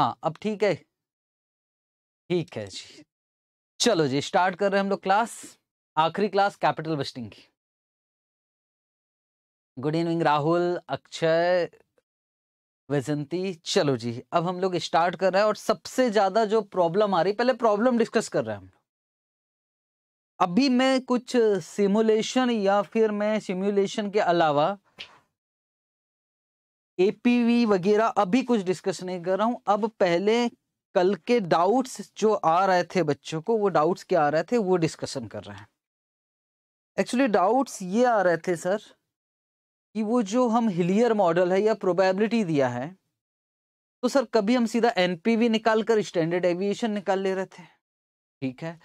हाँ अब ठीक है। ठीक है जी। चलो जी, स्टार्ट कर रहे हैं हम लोग क्लास। आखिरी क्लास, कैपिटल बस्टिंग। की गुड इवनिंग, राहुल, अक्षय वैजंती चलो जी, अब हम लोग स्टार्ट कर रहे हैं और सबसे ज़्यादा जो प्रॉब्लम आ रही, पहले प्रॉब्लम डिस्कस कर रहे हैं हम अभी मैं कुछ सिमुलेशन या फिर मैं सिमुलेशन के अलावा एपीवी वगैरह अभी कुछ डिस्कस नहीं कर रहा हूँ। अब पहले कल के डाउट्स जो आ रहे थे बच्चों को, वो डाउट्स क्या आ रहे थे, वो डिस्कशन कर रहे हैं। एक्चुअली डाउट्स ये आ रहे थे सर कि वो जो हम हिलियर मॉडल है या प्रोबेबिलिटी दिया है तो सर कभी हम सीधा एनपीवी निकाल कर स्टैंडर्ड एविएशन निकाल ले रहे थे। ठीक है?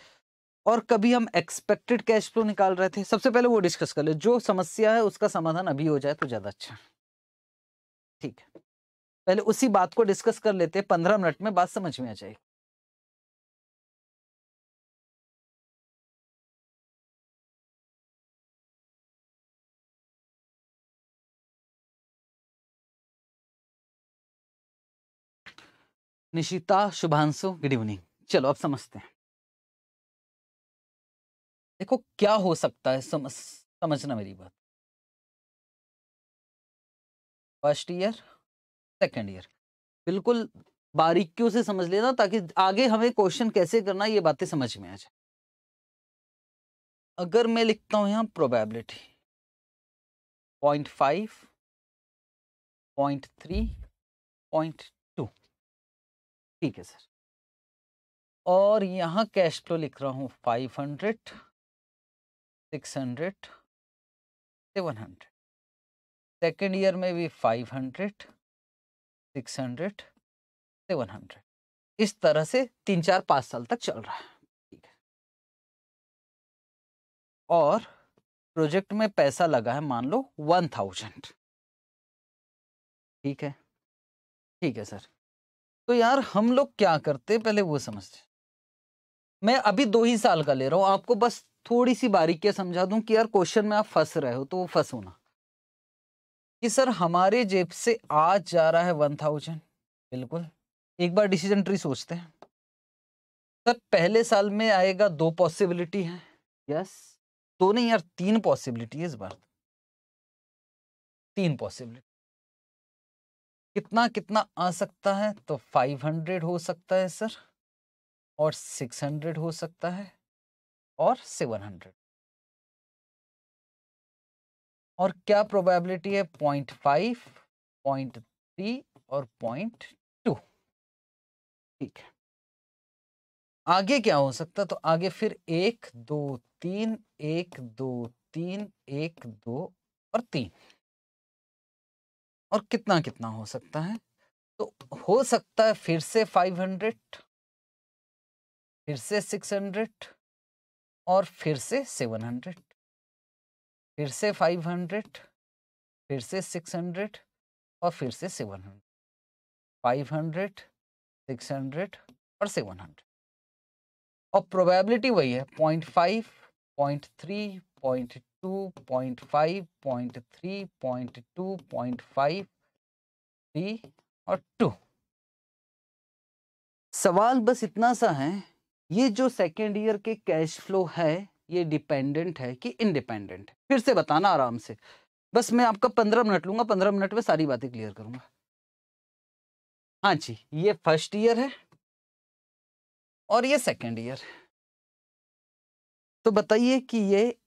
और कभी हम एक्सपेक्टेड कैश फ्लो निकाल रहे थे। सबसे पहले वो डिस्कस कर ले। जो समस्या है उसका समाधान अभी हो जाए तो ज़्यादा अच्छा। ठीक है। पहले उसी बात को डिस्कस कर लेते हैं, पंद्रह मिनट में बात समझ में आ जाएगी। निशिता, शुभांशु गुड इवनिंग चलो, अब समझते हैं। देखो, क्या हो सकता है? समझ, समझना मेरी बात। First year, second year. बिल्कुल बारीकियों से समझ लेना ताकि आगे हमें क्वेश्चन कैसे करना ये बातें समझ में आ जाए। अगर मैं लिखता हूँ यहाँ probability point five point three point two ठीक है सर। और यहाँ कैश फ्लो लिख रहा हूँ five hundred six hundred seven hundred second year में भी five hundred, six hundred, seven hundred. इस तरह से तीन चार पाँच साल तक चल रहा है। ठीक है। और प्रोजेक्ट में पैसा लगा है, मान लो, वन थाउज़ेंड। ठीक है? ठीक है, सर। तो यार, हम लोग क्या करते पहले वो समझते मैं अभी दो ही साल का ले रहा हूँ। आपको बस थोड़ी सी बारीकियाँ समझा दूँ कि यार क्वेश्चन में आप फंस रहे हो तो वो फंस होना कि सर हमारे जेब से आज जा रहा है वन थाउज़ेंड। बिल्कुल। एक बार डिसीज़न ट्री सोचते हैं। सर, पहले साल में आएगा दो पॉसिबिलिटी है। यस। दो नहीं यार, तीन पॉसिबिलिटी है इस बार। तीन पॉसिबिलिटी। कितना कितना आ सकता है? तो फाइव हंड्रेड हो सकता है, सर। और सिक्स हंड्रेड हो सकता है। और सेवन हंड्रेड। और क्या प्रोबेबिलिटी है? पॉइंट फाइव पॉइंट थ्री और पॉइंट टू ठीक है। आगे क्या हो सकता तो आगे फिर एक, दो, तीन, एक, दो, तीन, एक, दो और तीन। और कितना कितना हो सकता है? तो हो सकता है फिर से फाइव हंड्रेड फिर से सिक्स हंड्रेड और फिर से सेवन हंड्रेड फिर से फाइव हंड्रेड फिर से सिक्स हंड्रेड और फिर से seven hundred five hundred six hundred और सेवन हंड्रेड और प्रोबेबिलिटी वही है point five point three point two point five point three point two point five three और टू सवाल बस इतना सा है, ये जो सेकेंड ईयर के कैश फ्लो है ये डिपेंडेंट है कि इंडिपेंडेंट। फिर से बताना आराम से। बस मैं आपका पंद्रह मिनट लूँगा, पंद्रह मिनट में सारी बातें क्लियर करूँगा। हाँ जी, ये फ़र्स्ट ईयर है। और ये सेकेंड ईयर। है तो बताइए कि ये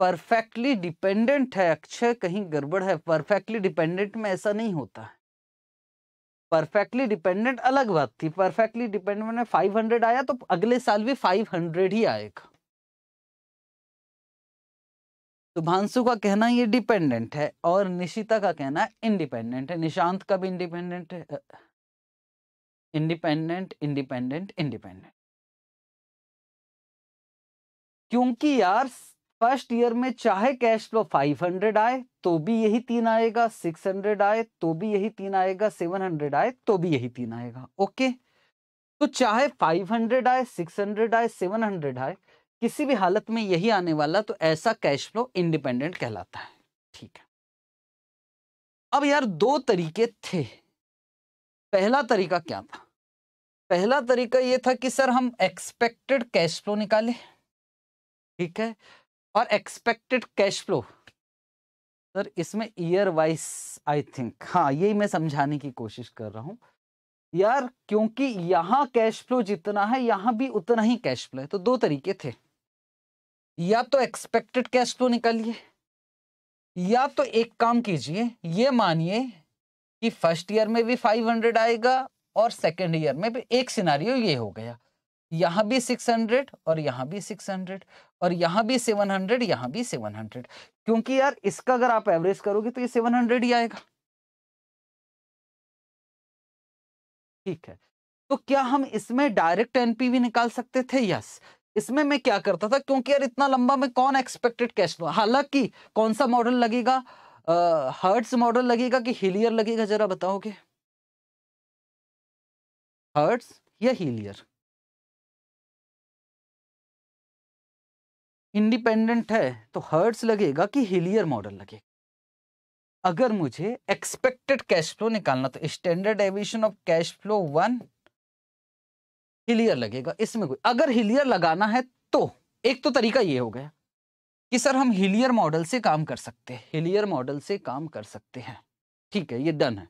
परफेक्टली डिपेंडेंट है, अक्षय, कहीं गड़बड़ है? परफेक्टली डिपेंडेंट में ऐसा नहीं होता। परफेक्टली डिपेंडेंट अलग बात थी। परफेक्टली डिपेंडेंट में फाइव आया तो अगले साल भी फाइव हंड्रेड ही आएगा। शुभांशु का कहना ये डिपेंडेंट है और निशिता का कहना इंडिपेंडेंट है। निशांत का भी इंडिपेंडेंट है? Independent independent independent. क्योंकि यार, फ़र्स्ट ईयर में चाहे कैश फ्लो 500 आए तो भी यही तीन आएगा। 600 आए तो भी यही तीन आएगा। 700 आए तो भी यही तीन आएगा। ओके? तो चाहे 500 आए 600 आए 700 आए किसी भी हालत में यही आने वाला तो ऐसा कैश फ्लो इंडिपेंडेंट कहलाता है। ठीक है। अब यार दो तरीके थे। पहला तरीका क्या था? पहला तरीका ये था कि सर हम एक्सपेक्टेड कैश फ्लो निकाले। ठीक है? और एक्सपेक्टेड कैश फ्लो सर इसमें ईयर वाइज आई थिंक हाँ यही मैं समझाने की कोशिश कर रहा हूँ। यार क्योंकि यहाँ कैश फ्लो जितना है, यहाँ भी उतना ही कैश फ्लो है। तो दो तरीके थे। या तो एक्सपेक्टेड कैश फ्लो निकालिए, या तो एक काम कीजिए, ये मानिए कि फ़र्स्ट ईयर में भी 500 आएगा और सेकेंड ईयर में भी एक सिनारियो ये हो गया। यहाँ भी 600 और यहाँ भी 600 और यहाँ भी 700 यहाँ भी 700 क्योंकि यार इसका अगर आप एवरेज करोगे तो ये 700 ही आएगा। ठीक है। तो क्या हम इसमें डायरेक्ट एनपीवी निकाल सकते थे? यस इसमें मैं क्या करता था, क्योंकि यार इतना लंबा में कौन एक्सपेक्टेड कैश फ्लो हालाँकि कौन सा मॉडल लगेगा? हर्ट्स मॉडल लगेगा कि हिलियर लगेगा? जरा बताओगे हर्ट्स या हीलियर इंडिपेंडेंट है तो हर्ट्स लगेगा कि हिलियर मॉडल लगेगा। अगर मुझे एक्सपेक्टेड कैश फ्लो निकालना तो standard deviation of cash flow one Hillier लगेगा। इसमें कोई अगर हिलियर लगाना है तो। एक तो तरीका ये हो गया कि सर हम हिलियर मॉडल से काम कर सकते हैं। हिलियर मॉडल से काम कर सकते हैं। ठीक है, ये डन है।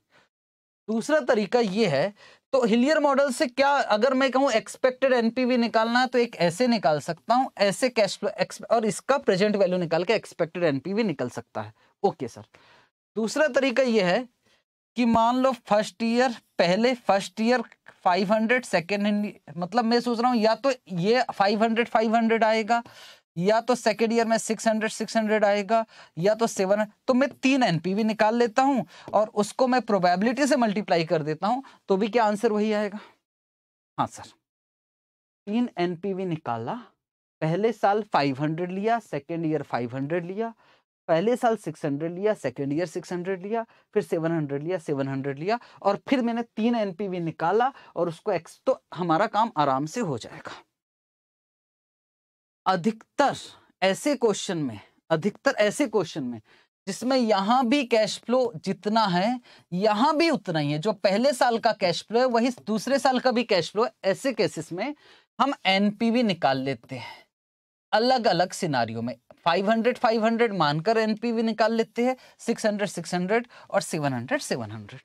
दूसरा तरीका ये है तो हिलियर मॉडल से क्या, अगर मैं कहूँ एक्सपेक्टेड एनपीवी निकालना है तो एक ऐसे निकाल सकता हूँ, ऐसे कैश फ्लो और इसका प्रेजेंट वैल्यू निकाल के एक्सपेक्टेड एनपीवी निकल सकता है। Okay, sir. दूसरा तरीका यह है कि मान लो फ़र्स्ट ईयर, पहले फ़र्स्ट ईयर 500 सेकेंड मतलब मैं सोच रहा हूँ, या तो ये 500 500 आएगा, या तो सेकेंड ईयर में 600 600 आएगा, या तो सेवन तो मैं तीन एनपीवी निकाल लेता हूँ और उसको मैं प्रोबेबिलिटी से मल्टीप्लाई कर देता हूँ तो भी क्या आंसर वही आएगा? हाँ सर तीन एनपीवी निकाला, पहले साल 500 लिया सेकेंड ईयर 500 लिया पहले साल 600 लिया सेकेंड ईयर 600 लिया, फिर 700 लिया 700 लिया और फिर मैंने तीन एनपीवी निकाला और उसको एक्स तो हमारा काम आराम से हो जाएगा। अधिकतर ऐसे क्वेश्चन में, अधिकतर ऐसे क्वेश्चन में, जिसमें यहाँ भी कैश फ्लो जितना है, यहाँ भी उतना ही है। जो पहले साल का कैश फ्लो है, वही दूसरे साल का भी कैश फ्लो है। ऐसे केसेस में हम एनपीवी निकाल लेते हैं। अलग अलग सिनारियों में। 500 500 मानकर एनपीवी निकाल लेते हैं 600 600 और 700 700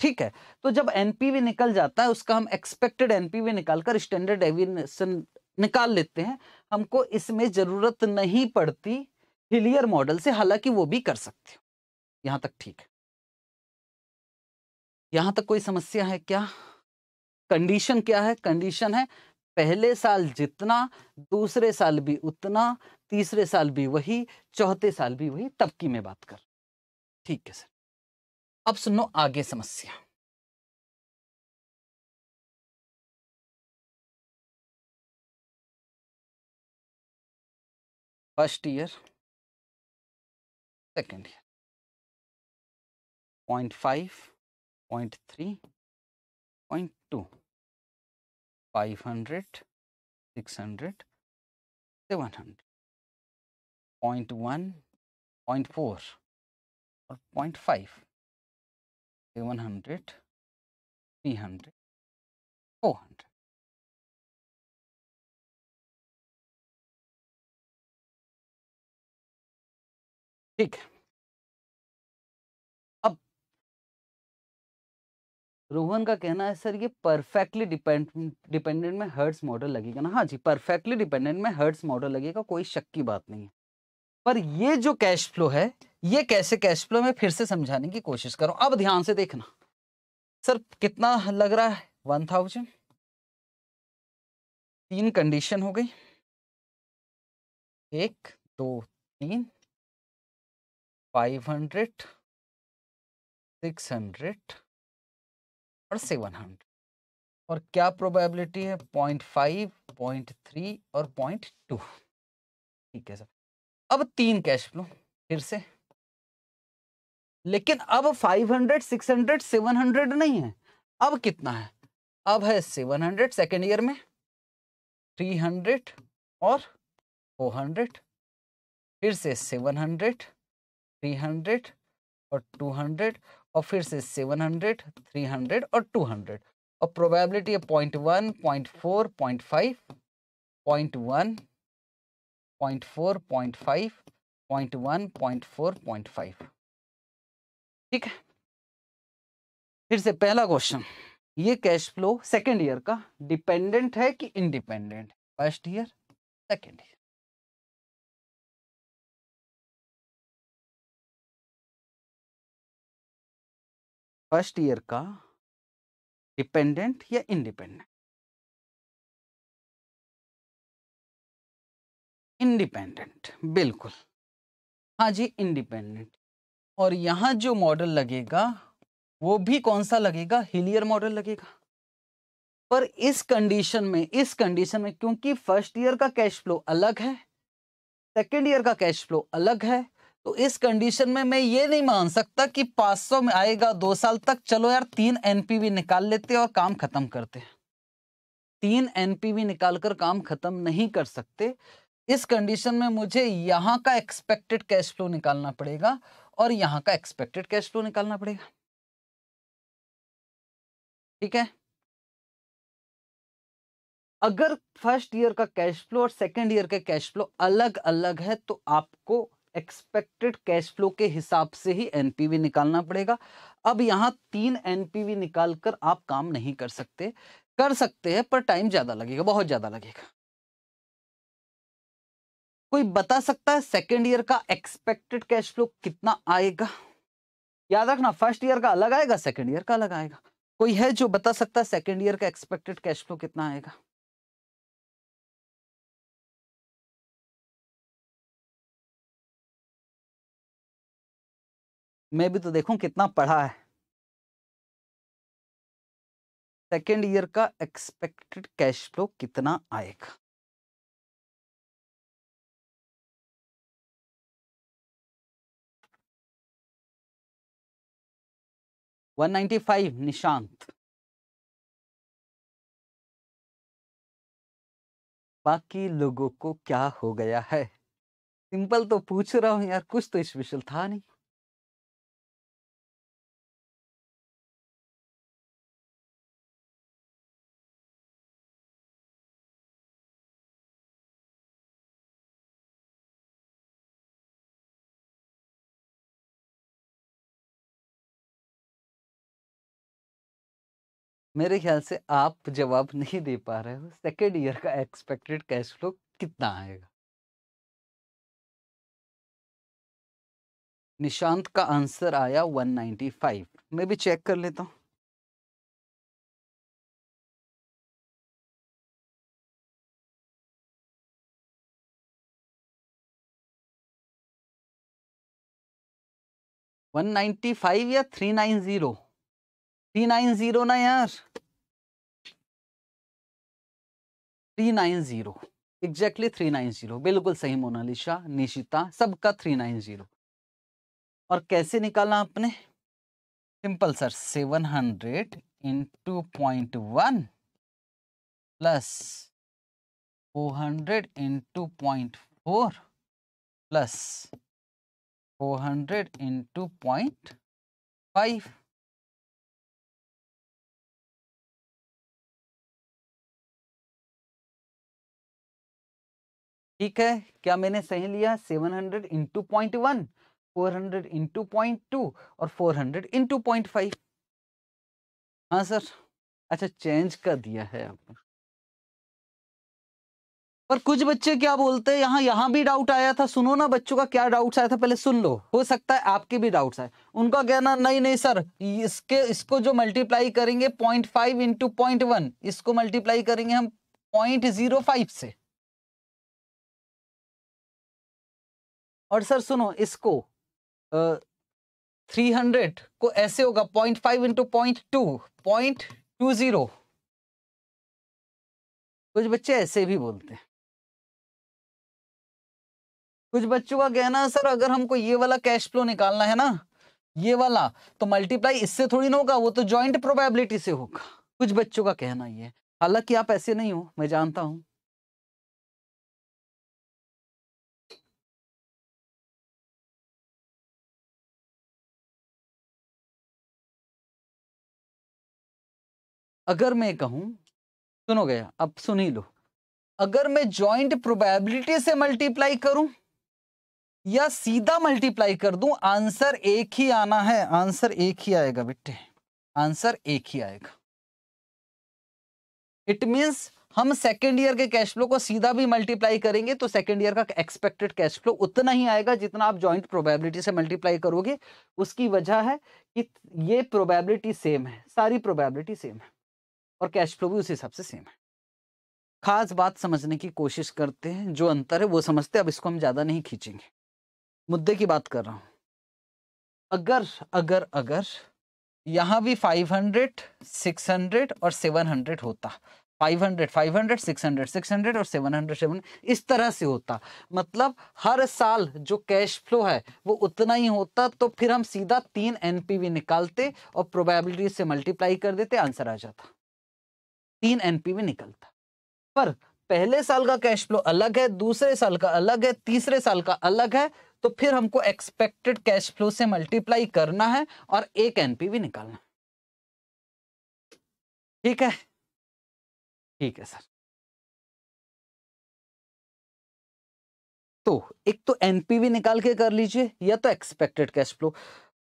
ठीक है तो जब एनपीवी निकल जाता है, उसका हम एक्सपेक्टेड एनपीवी निकालकर स्टैंडर्ड डेविएशन निकाल लेते हैं। हमको इसमें ज़रूरत नहीं पड़ती हिलियर मॉडल से, हालाँकि वो भी कर सकते हो। यहाँ तक ठीक है। यहाँ तक कोई समस्या है क्या? कंडीशन क्या है? कंडीशन है, पहले साल जितना, दूसरे साल भी उतना तीसरे साल भी वही, चौथे साल भी वही तब की मैं बात कर। ठीक है सर। अब सुनो आगे समस्या। First year. Second year. Point five, point three, point two. Five hundred, six hundred, seven hundred. Point one point four और point five seven hundred three hundred four hundred ठीक अब रोहन का कहना है, सर, ये परफेक्टली डिपेंड डिपेंडेंट में Hertz model लगेगा ना? हाँ जी परफेक्टली डिपेंडेंट में हर्ट्स मॉडल लगेगा, कोई शक की बात नहीं है। पर ये जो कैश फ्लो है, ये कैसे कैश फ्लो में फिर से समझाने की कोशिश करो। अब ध्यान से देखना। सर, कितना लग रहा है? वन थाउज़ेंड तीन कंडीशन हो गई। एक, दो, तीन। फाइव हंड्रेड सिक्स हंड्रेड और सेवन हंड्रेड और क्या प्रोबेबिलिटी है? पॉइंट फाइव पॉइंट थ्री और पॉइंट टू ठीक है सर अब तीन कैश फ्लो फिर से। लेकिन अब 500, 600, 700 नहीं है। अब कितना है? अब है 700 सेकेंड ईयर में। 300 और 400 फिर से 700 300 और 200 और फिर से 700, 300 और 200 और प्रोबेबिलिटी है point one point four point five point one point four, point five, point one, point four, point five. ठीक है? फिर से पहला क्वेश्चन ये कैश फ्लो सेकेंड ईयर का डिपेंडेंट है कि independent first year second year first year का डिपेंडेंट या इंडिपेंडेंट इंडिपेंडेंट बिल्कुल। हाँ जी इंडिपेंडेंट और यहाँ जो मॉडल लगेगा, वो भी कौन सा लगेगा? हिलियर मॉडल लगेगा। पर इस कंडीशन में, इस कंडीशन में, क्योंकि फ़र्स्ट ईयर का कैश फ्लो अलग है सेकेंड ईयर का कैश फ्लो अलग है तो इस कंडीशन में मैं ये नहीं मान सकता कि 500 में आएगा, दो साल तक, चलो यार, तीन एनपीवी निकाल लेते और काम खत्म करते तीन एनपीवी निकालकर काम खत्म नहीं कर सकते इस कंडीशन में मुझे यहाँ का एक्सपेक्टेड कैश फ्लो निकालना पड़ेगा और यहाँ का एक्सपेक्टेड कैश फ्लो निकालना पड़ेगा। ठीक है? अगर फ़र्स्ट ईयर का कैश फ्लो और सेकेंड ईयर का कैश फ्लो अलग अलग है तो आपको एक्सपेक्टेड कैश फ्लो के हिसाब से ही एनपीवी निकालना पड़ेगा। अब यहाँ तीन एनपीवी निकालकर आप काम नहीं कर सकते। कर सकते हैं, पर टाइम ज़्यादा लगेगा, बहुत ज़्यादा लगेगा। कोई बता सकता है सेकेंड ईयर का एक्सपेक्टेड कैश फ्लो कितना आएगा? याद रखना फ़र्स्ट ईयर का अलग आएगा सेकेंड ईयर का अलग आएगा। कोई है जो बता सकता है सेकेंड ईयर का एक्सपेक्टेड कैश फ्लो कितना आएगा? मैं भी तो देखूँ कितना पढ़ा है। सेकेंड ईयर का एक्सपेक्टेड कैश फ्लो कितना आएगा? वन नाइन्टी फाइव निशांत बाकी लोगों को क्या हो गया है? सिंपल तो पूछ रहा हूँ यार, कुछ तो स्पेशल था नहीं। मेरे ख्याल से आप जवाब नहीं दे पा रहे हो। सेकेंड ईयर का एक्सपेक्टेड कैश फ्लो कितना आएगा? निशांत का आंसर आया 195 मैं भी चेक कर लेता हूँ। वन नाइन्टी फाइव या three nine zero three nine zero ना यार। Three nine zero. Exactly three nine zero. बिल्कुल सही मोनालिशा निशिता, सबका थ्री नाइन ज़ीरो। और कैसे निकाला आपने? Simple sir seven hundred into point one plus four hundred into point four plus four hundred into point five ठीक है, क्या मैंने सही लिया? Seven hundred into point one four hundred into point two और four hundred into point five हाँ sir अच्छा change कर दिया है आपने। पर कुछ बच्चे क्या बोलते हैं, यहाँ यहाँ भी डाउट आया था, सुनो ना बच्चों का क्या डाउट्स आया था, पहले सुन लो। हो सकता है आपके भी डाउट्स आए। उनका कहना, नहीं नहीं सर, इसके, इसको जो मल्टीप्लाई करेंगे point five into point one इसको मल्टीप्लाई करेंगे हम पॉइंट ज़ीरो फाइव से। और सर सुनो, इसको थ्री हंड्रेड को ऐसे होगा point five into point two point two zero कुछ बच्चे ऐसे भी बोलते हैं। कुछ बच्चों का कहना है सर, अगर हमको ये वाला कैश फ्लो निकालना है ना, ये वाला तो मल्टीप्लाई इससे थोड़ी ना होगा, वो तो ज्वाइंट प्रोबेबिलिटी से होगा। कुछ बच्चों का कहना ये हालाँकि आप ऐसे नहीं हो, मैं जानता हूँ। अगर मैं कहूँ, सुनो गया, अब सुन ही लो। अगर मैं जॉइंट प्रोबेबिलिटी से मल्टीप्लाई करूँ या सीधा मल्टीप्लाई कर दूँ आंसर एक ही आना है आंसर एक ही आएगा बेटे आंसर एक ही आएगा। इट मींस हम सेकेंड ईयर के कैश फ्लो को सीधा भी मल्टीप्लाई करेंगे तो सेकेंड ईयर का एक्सपेक्टेड कैश फ्लो उतना ही आएगा जितना आप जॉइंट प्रोबेबिलिटी से मल्टीप्लाई करोगे। उसकी वजह है कि ये प्रोबेबिलिटी सेम है, सारी प्रोबेबिलिटी सेम है। और कैश फ्लो भी उस हिसाब से सेम है। खास बात समझने की कोशिश करते हैं जो अंतर है वो समझते हैं अब इसको हम ज़्यादा नहीं खींचेंगे। मुद्दे की बात कर रहा हूँ। अगर अगर अगर यहाँ भी 500, 600 और 700 होता। 500, 500, 600, 600 और 700, 700 इस तरह से होता। मतलब हर साल जो कैश फ्लो है वो उतना ही होता तो फिर हम सीधा तीन एनपीवी निकालते और प्रोबेबिलिटी से मल्टीप्लाई कर देते आंसर आ जाता। तीन एनपीवी निकलता। पर पहले साल का कैश फ्लो अलग है, दूसरे साल का अलग है, तीसरे साल का अलग है तो फिर हमको एक्सपेक्टेड कैश फ्लो से मल्टीप्लाई करना है और एक एनपीवी निकालना ठीक है? ठीक है, सर। तो एक तो एनपीवी निकाल के कर लीजिए या तो एक्सपेक्टेड कैश फ्लो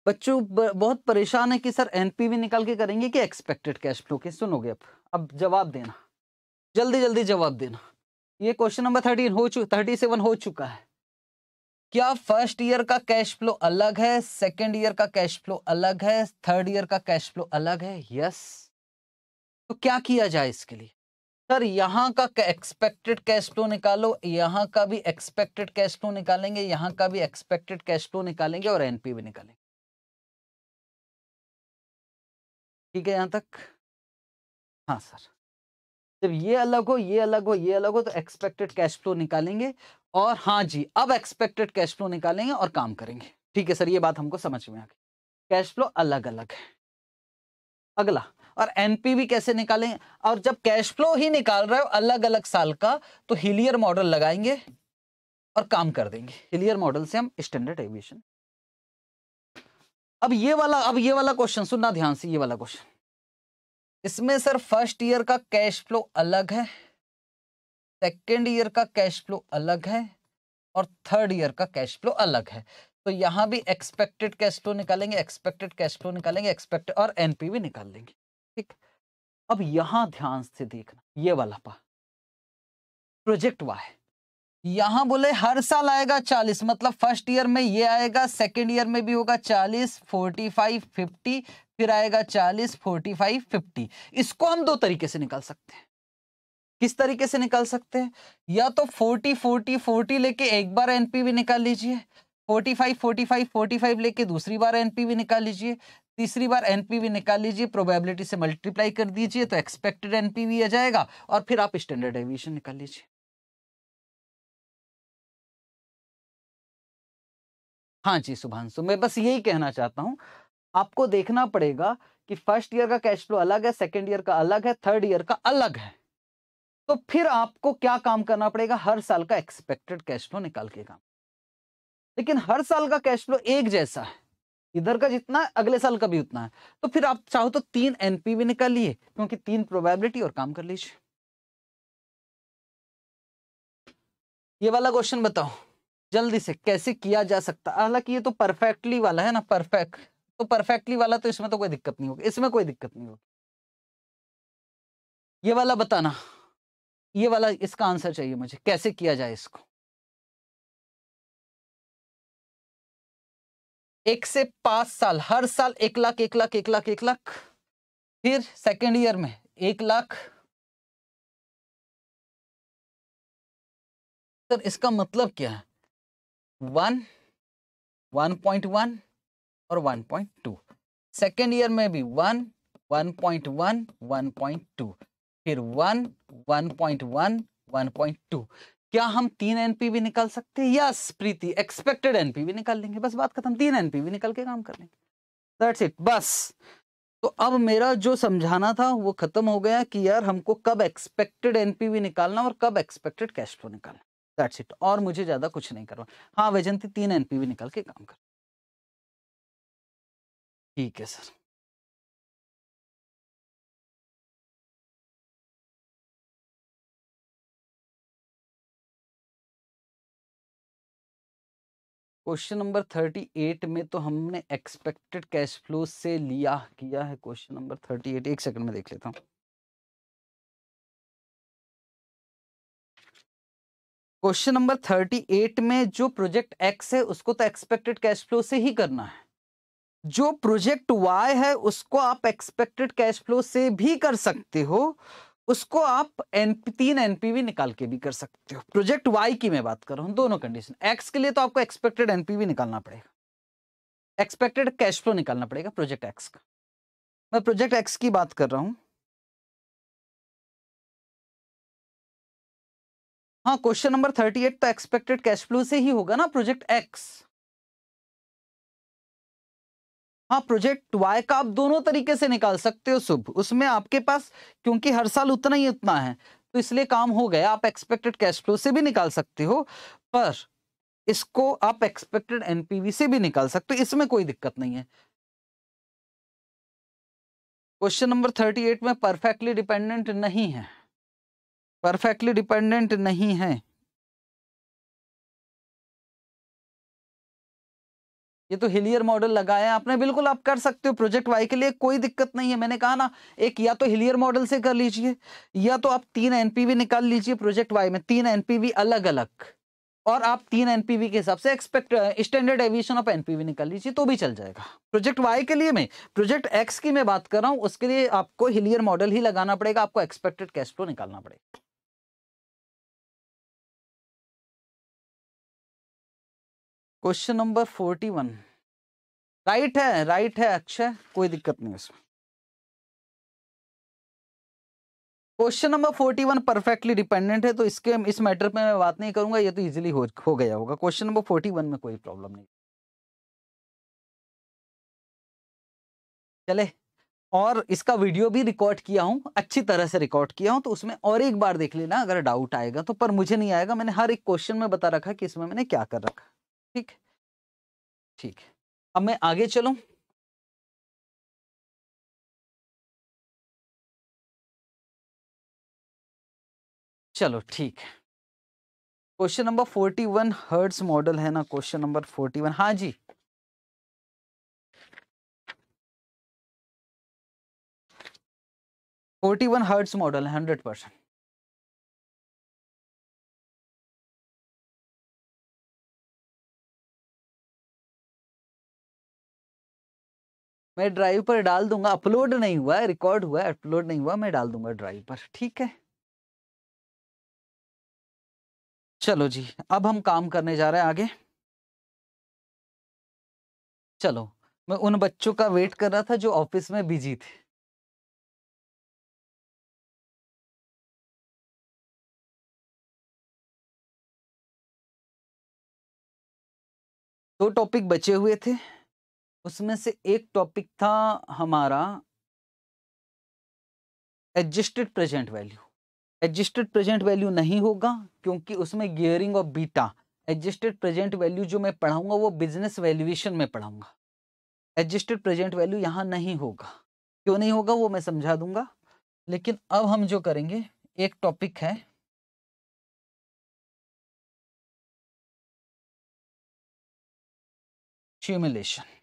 बच्चों बहुत परेशान है कि सर एनपीवी निकाल के करेंगे कि एक्सपेक्टेड कैश फ्लो के? सुनोगे अब अब जवाब देना। जल्दी जल्दी जवाब देना। ये क्वेश्चन नंबर थर्टीन हो चुका थर्टी सेवन हो चुका है। क्या फ़र्स्ट ईयर का कैश फ्लो अलग है? सेकेंड ईयर का कैश फ्लो अलग है? थर्ड ईयर का कैश फ्लो अलग है? यस तो क्या किया जाए इसके लिए? सर, यहाँ का एक्सपेक्टेड कैश फ्लो निकालो, यहाँ का भी एक्सपेक्टेड कैश फ्लो निकालेंगे, यहाँ का भी एक्सपेक्टेड कैश फ्लो निकालेंगे और एनपी भी निकालेंगे। ठीक है, यहाँ तक? हाँ सर। जब ये अलग हो, ये अलग हो, ये अलग हो तो एक्सपेक्टेड कैश फ्लो निकालेंगे और हाँ जी, अब एक्सपेक्टेड कैश फ्लो निकालेंगे और काम करेंगे। ठीक है, सर, ये बात हमको समझ में आ गई। कैश फ्लो अलग अलग है। अगला, और एनपीवी कैसे निकालेंगे और जब कैश फ्लो ही निकाल रहे हो अलग अलग साल का तो हिलियर मॉडल लगाएँगे और काम कर देंगे। हिलियर मॉडल से हम स्टैंडर्ड एविएशन अब ये वाला, अब ये वाला क्वेश्चन सुनना ध्यान से, ये वाला क्वेश्चन इसमें सर फ़र्स्ट ईयर का कैश फ्लो अलग है सेकेंड ईयर का कैश फ्लो अलग है और थर्ड ईयर का कैश फ्लो अलग है. तो यहाँ भी एक्सपेक्टेड कैश फ्लो निकालेंगे एक्सपेक्टेड कैश फ्लो निकालेंगे एक्सपेक्टेड और एनपीवी निकाल लेंगे. ठीक? अब यहाँ ध्यान से देखना, ये वाला पा प्रोजेक्ट वाई यहाँ बोले, हर साल आएगा चालीस मतलब फ़र्स्ट ईयर में ये आएगा, सेकेंड ईयर में भी होगा चालीस, फोर्टी फाइव, फिफ्टी, फिर आएगा चालीस, फोर्टी फाइव, फिफ्टी। इसको हम दो तरीके से निकाल सकते हैं। किस तरीके से निकाल सकते हैं? या तो फोर्टी फोर्टी फोर्टी लेके एक बार एनपीवी निकाल लीजिए, forty five forty five forty five लेके दूसरी बार एनपीवी निकाल लीजिए, तीसरी बार एनपीवी निकाल लीजिए प्रोबेबिलिटी से मल्टीप्लाई कर दीजिए तो एक्सपेक्टेड एनपीवी आ जाएगा, और फिर आप स्टैंडर्ड एविएशन निकाल लीजिए। हाँ जी सुभांशु मैं बस यही कहना चाहता हूँ, आपको देखना पड़ेगा कि फ़र्स्ट ईयर का कैश फ्लो अलग है, सेकेंड ईयर का अलग है, थर्ड ईयर का अलग है। तो फिर आपको क्या काम करना पड़ेगा? हर साल का एक्सपेक्टेड कैश फ्लो निकाल के काम। लेकिन हर साल का कैश फ्लो एक जैसा है। इधर का जितना है, अगले साल का भी उतना है। तो फिर आप चाहो तो तीन एनपीवी निकाल लिए, क्योंकि तीन प्रोबेबिलिटी और काम कर लीजिए। ये वाला क्वेश्चन बताओ। जल्दी से, कैसे किया जा सकता? हालाँकि ये तो परफेक्टली वाला है ना परफेक्ट तो परफेक्टली वाला तो इसमें तो कोई दिक्कत नहीं होगी। इसमें कोई दिक्कत नहीं होगी। ये वाला बताना। ये वाला, इसका आंसर चाहिए मुझे। कैसे किया जाए इसको? एक से पाँच साल। हर साल एक लाख एक लाख एक लाख एक लाख। फिर सेकेंड ईयर में एक लाख। सर, इसका मतलब क्या है? वन वन पॉइंट वन और one point two. Second year में भी one one point one one point two. फिर one one point one one point two. क्या हम तीन एनपीवी निकाल सकते हैं? यस प्रीति एक्सपेक्टेड एनपीवी निकाल लेंगे। बस बात खत्म, तीन एनपीवी निकाल के काम कर लेंगे। दैट्स इट बस। तो अब मेरा जो समझाना था, वो खत्म हो गया कि यार हमको कब एक्सपेक्टेड एनपीवी निकालना और कब एक्सपेक्टेड कैश फ्लो निकालना। दैट्स इट और मुझे ज़्यादा कुछ नहीं करवा। हाँ वैजंती तीन एनपीवी निकल के काम कर। ठीक है, sir. Question number thirty eight में तो हमने एक्सपेक्टेड कैश फ्लो से लिया, किया है क्वेश्चन नंबर थर्टी एट। एक सेकंड में देख लेता हूँ। क्वेश्चन नंबर थर्टी एट में जो प्रोजेक्ट एक्स है, उसको तो एक्सपेक्टेड कैश फ्लो से ही करना है। जो प्रोजेक्ट वाई है, उसको आप एक्सपेक्टेड कैश फ्लो से भी कर सकते हो, उसको आप एन, तीन एनपीवी निकाल के भी कर सकते हो। प्रोजेक्ट वाई की मैं बात कर रहा हूँ, दोनों कंडीशन एक्स के लिए तो आपको एक्सपेक्टेड एनपीवी निकालना पड़ेगा। एक्सपेक्टेड कैश फ्लो निकालना पड़ेगा प्रोजेक्ट एक्स का। मैं प्रोजेक्ट एक्स की बात कर रहा हूँ। हाँ क्वेश्चन नंबर थर्टी एट तो एक्सपेक्टेड कैश फ्लो से ही होगा ना प्रोजेक्ट एक्स हाँ प्रोजेक्ट वाई का आप दोनों तरीके से निकाल सकते हो शुभ। उसमें आपके पास, क्योंकि हर साल उतना ही उतना है तो इसलिए काम हो गया, आप एक्सपेक्टेड कैश फ्लो से भी निकाल सकते हो, पर इसको आप एक्सपेक्टेड एनपीवी से भी निकाल सकते हो, इसमें कोई दिक्कत नहीं है। क्वेश्चन नंबर थर्टी एट में परफेक्टली डिपेंडेंट नहीं है। परफेक्टली डिपेंडेंट नहीं है। ये तो हिलियर मॉडल लगाया आपने, बिल्कुल आप कर सकते हो। प्रोजेक्ट वाई के लिए कोई दिक्कत नहीं है। मैंने कहा ना, एक या तो हिलियर मॉडल से कर लीजिए, या तो आप तीन एनपीवी निकाल लीजिए प्रोजेक्ट वाई में। तीन एनपीवी अलग अलग और आप तीन एनपीवी के हिसाब से expect standard deviation of NPV निकाल लीजिए तो भी चल जाएगा। प्रोजेक्ट वाई के लिए मैं, प्रोजेक्ट एक्स की मैं बात कर रहा हूँ, उसके लिए आपको हिलियर मॉडल ही लगाना पड़ेगा, आपको एक्सपेक्टेड कैश फ्लो निकालना पड़ेगा। Question number forty one right है राइट है अक्षय कोई दिक्कत नहीं इसमें question number forty one perfectly dependent है तो इसके इस मैटर पे मैं बात नहीं करूँगा ये तो इजीली हो, हो गया होगा। क्वेश्चन नंबर फोर्टी वन में कोई प्रॉब्लम नहीं। चले और इसका वीडियो भी रिकॉर्ड किया हूँ अच्छी तरह से रिकॉर्ड किया हूँ तो उसमें और एक बार देख लेना अगर डाउट आएगा तो पर मुझे नहीं आएगा मैंने हर एक क्वेश्चन में बता रखा कि इसमें मैंने क्या कर रखा। ठीक? ठीक। अब मैं आगे चलूँ? चलो, ठीक। है question number forty one Hertz model है ना? Question number forty one. हाँ जी। फोर्टी वन हर्ट्स मॉडल है हंड्रेड परसेंट। मैं ड्राइव पर डाल दूँगा अपलोड नहीं हुआ है रिकॉर्ड हुआ है अपलोड नहीं हुआ, मैं डाल दूँगा ड्राइव पर, ठीक है? चलो जी, अब हम काम करने जा रहे हैं आगे। चलो, मैं उन बच्चों का वेट कर रहा था जो ऑफ़िस में बिज़ी थे। दो टॉपिक बचे हुए थे। उसमें से एक टॉपिक था हमारा adjusted present value adjusted present value नहीं होगा क्योंकि उसमें gearing of beta adjusted present value जो मैं पढ़ाऊँगा वो बिज़नेस वैल्यूएशन में पढ़ाऊँगा। एडजस्टेड प्रेजेंट वैल्यू यहाँ नहीं होगा। क्यों नहीं होगा वो मैं समझा दूँगा। लेकिन अब हम जो करेंगे, एक टॉपिक है। सिमुलेशन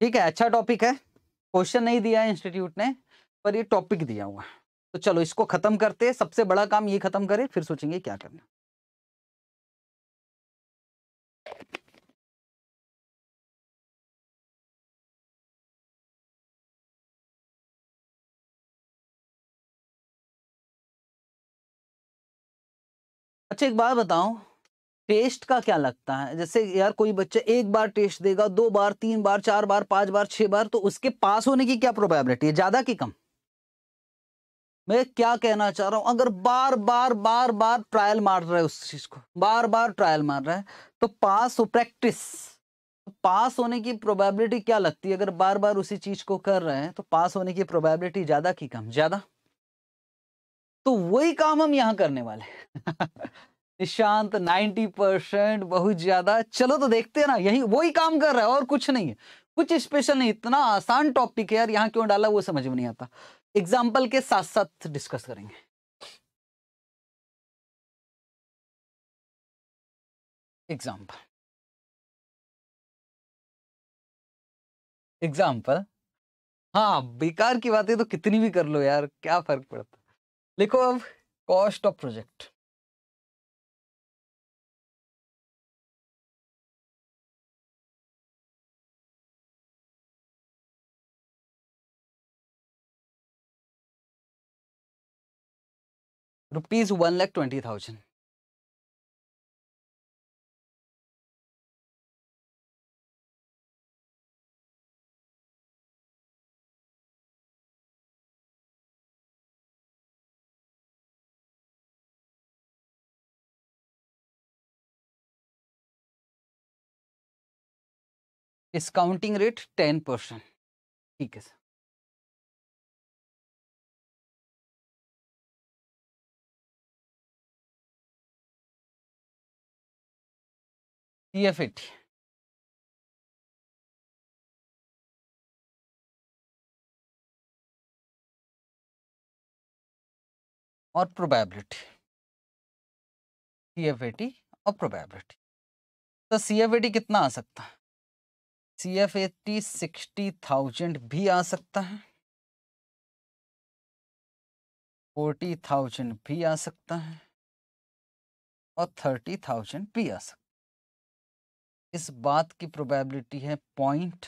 ठीक है अच्छा टॉपिक है। क्वेश्चन नहीं दिया है इंस्टीट्यूट ने, पर ये टॉपिक दिया हुआ है। तो चलो इसको खत्म करते सबसे बड़ा काम ये खत्म करें, फिर सोचेंगे क्या करना। अच्छा एक बात बताओ टेस्ट का क्या लगता है? जैसे यार कोई बच्चा एक बार टेस्ट देगा, दो बार, तीन बार, चार बार, पाँच बार, छह बार तो उसके पास होने की क्या प्रोबेबिलिटी है? ज़्यादा की कम? मैं क्या कहना चाह रहा हूँ, अगर बार बार बार बार ट्रायल मार रहा है उस चीज़ को, बार बार ट्रायल मार रहा है तो पास हो प्रैक्टिस पास होने की प्रोबेबिलिटी क्या लगती है? अगर बार बार उसी चीज़ को कर रहे हैं तो पास होने की प्रोबेबिलिटी ज़्यादा की कम? ज़्यादा। तो वही काम हम यहाँ करने वाले निशांत 90 परसेंट, बहुत ज़्यादा। चलो तो देखते हैं ना, यही वही काम कर रहा है और कुछ नहीं है। कुछ स्पेशल नहीं, इतना आसान टॉपिक है यार, यहाँ क्यों डाला वो समझ में नहीं आता। एग्ज़ाम्पल के साथ साथ डिस्कस करेंगे। एग्ज़ाम्पल एग्ज़ाम्पल हाँ बेकार की बातें तो कितनी भी कर लो यार, क्या फ़र्क पड़ता? लिखो अब cost of project rupees one lakh twenty thousand discounting rate ten percent ठीक है सर TF80 और प्रोबेबिलिटी CF80 और प्रोबेबिलिटी तो CF80 कितना आ सकता है? CF80 सिक्सटी थाउज़ेंड भी आ सकता है। फोर्टी थाउज़ेंड भी आ सकता है। और थर्टी थाउज़ेंड भी आ सकता है। इस बात की प्रोबेबिलिटी है पॉइंट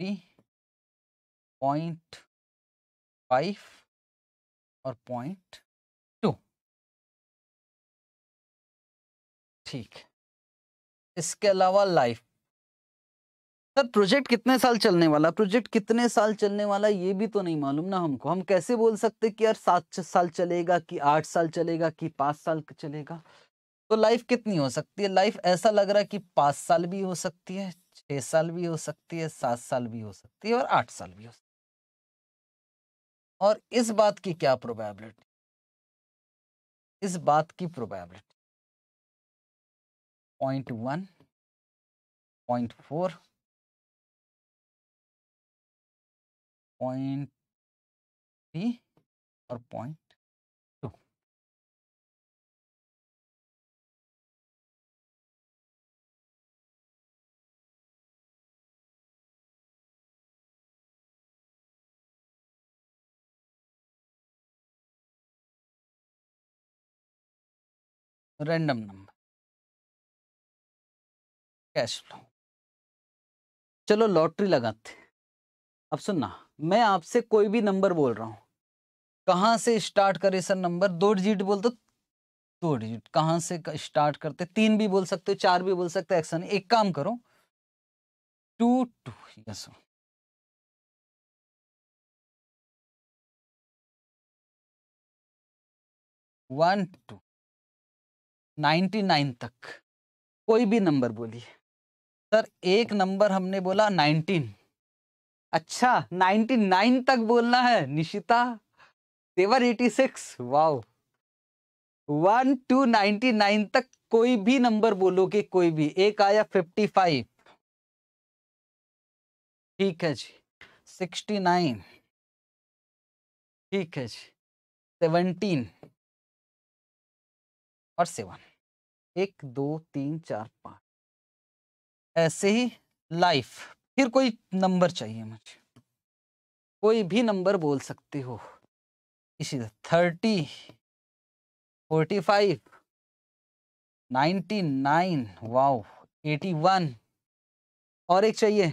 थ्री पॉइंट फाइव और पॉइंट टू ठीक। इसके अलावा लाइफ सर प्रोजेक्ट कितने साल चलने वाला? प्रोजेक्ट कितने साल चलने वाला ये भी तो नहीं मालूम ना हमको। हम कैसे बोल सकते कि यार सात साल चलेगा, कि आठ साल चलेगा, कि पाँच साल चलेगा? तो लाइफ कितनी हो सकती है? लाइफ ऐसा लग रहा है कि पाँच साल भी हो सकती है छः साल भी हो सकती है, सात साल भी हो सकती है और आठ साल भी हो सकती है। और इस बात की क्या प्रोबेबिलिटी इस बात की probability point one point four point three और point random number cash flow चलो लॉटरी लगाते अब सुनना, मैं आपसे कोई भी नंबर बोल रहा हूँ। कहाँ से स्टार्ट करे सर नंबर दो डिजिट बोल तो दो डिजिट कहाँ से स्टार्ट करते? तीन भी बोल सकते हो, चार भी बोल सकते एक्शन एक काम करो। Two two, yes one, to. Ninety nine तक। कोई भी नंबर बोलिए। सर, एक नंबर हमने बोला नाइनटीन अच्छा नाइन्टी नाइन तक बोलना है, Nishita. Seven eighty six, wow. One to ninety nine तक कोई भी नंबर बोलोगे, कोई भी, एक आया फिफ्टी फाइव। ठीक है जी। Sixty nine. ठीक है जी। सेवनटीन। और सेवन एक, दो, तीन, चार, पाँच। ऐसे ही लाइफ। फिर कोई नंबर चाहिए मुझे। कोई भी नंबर बोल सकते हो। इसी thirty, forty five ninety nine, wow, eighty one. और एक चाहिए।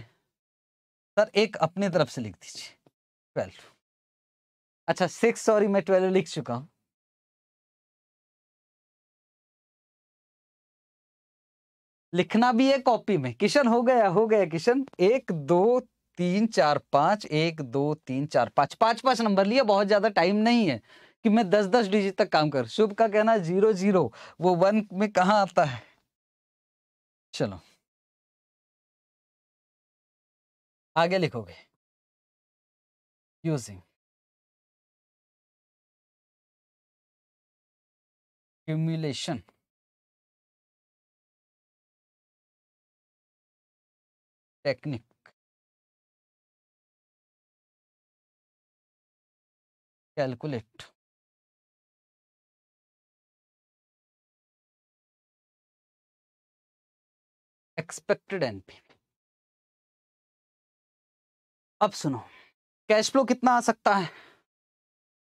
सर, एक अपने तरफ़ से लिख दीजिए। ट्वेल्व। अच्छा सिक्स, सॉरी, मैं ट्वेल्व लिख चुका हूँ। लिखना भी है कॉपी में। किशन, हो गया हो गया किशन। एक, दो, तीन, चार, पाँच। एक, दो, तीन, चार, पाँच। पाँच पाँच नंबर लिया बहुत ज़्यादा टाइम नहीं है कि मैं दस दस डिजिट तक काम कर। शुभ का कहना ज़ीरो ज़ीरो वो वन में कहा आता है? चलो। आगे लिखोगे। Using cumulation technique calculate. Expected NP. अब सुनो, कैश फ्लो कितना आ सकता है?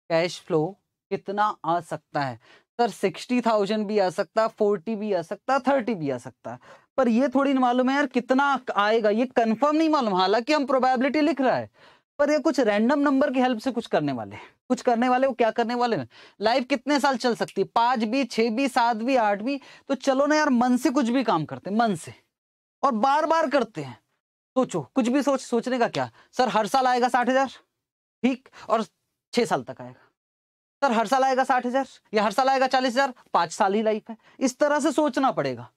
कैश फ्लो कितना आ सकता है? सर, सिक्सटी थाउज़ेंड भी आ सकता है फोर्टी भी आ सकता है थर्टी भी आ सकता। है पर ये थोड़ी मालूम है यार कितना आएगा, ये कंफर्म नहीं मालूम। हालाँकि हम प्रोबेबिलिटी लिख रहा है, पर ये कुछ रैंडम नंबर की हेल्प से कुछ करने वाले हैं। कुछ करने वाले, वो क्या करने वाले हैं? लाइफ कितने साल चल सकती है? पाँच भी, छह भी, सात भी, आठ भी? तो चलो ना यार, मन से कुछ भी काम करते मन से। और बार बार करते हैं। सोचो, कुछ भी सोच, सोचने का क्या? सर, हर साल आएगा साठ हज़ार? ठीक। और छह साल तक आएगा। सर, हर साल आएगा साठ हज़ार? या हर साल आएगा चालीस हज़ार? पाँच साल ही लाइफ है। इस तरह से सोचना पड़ेगा।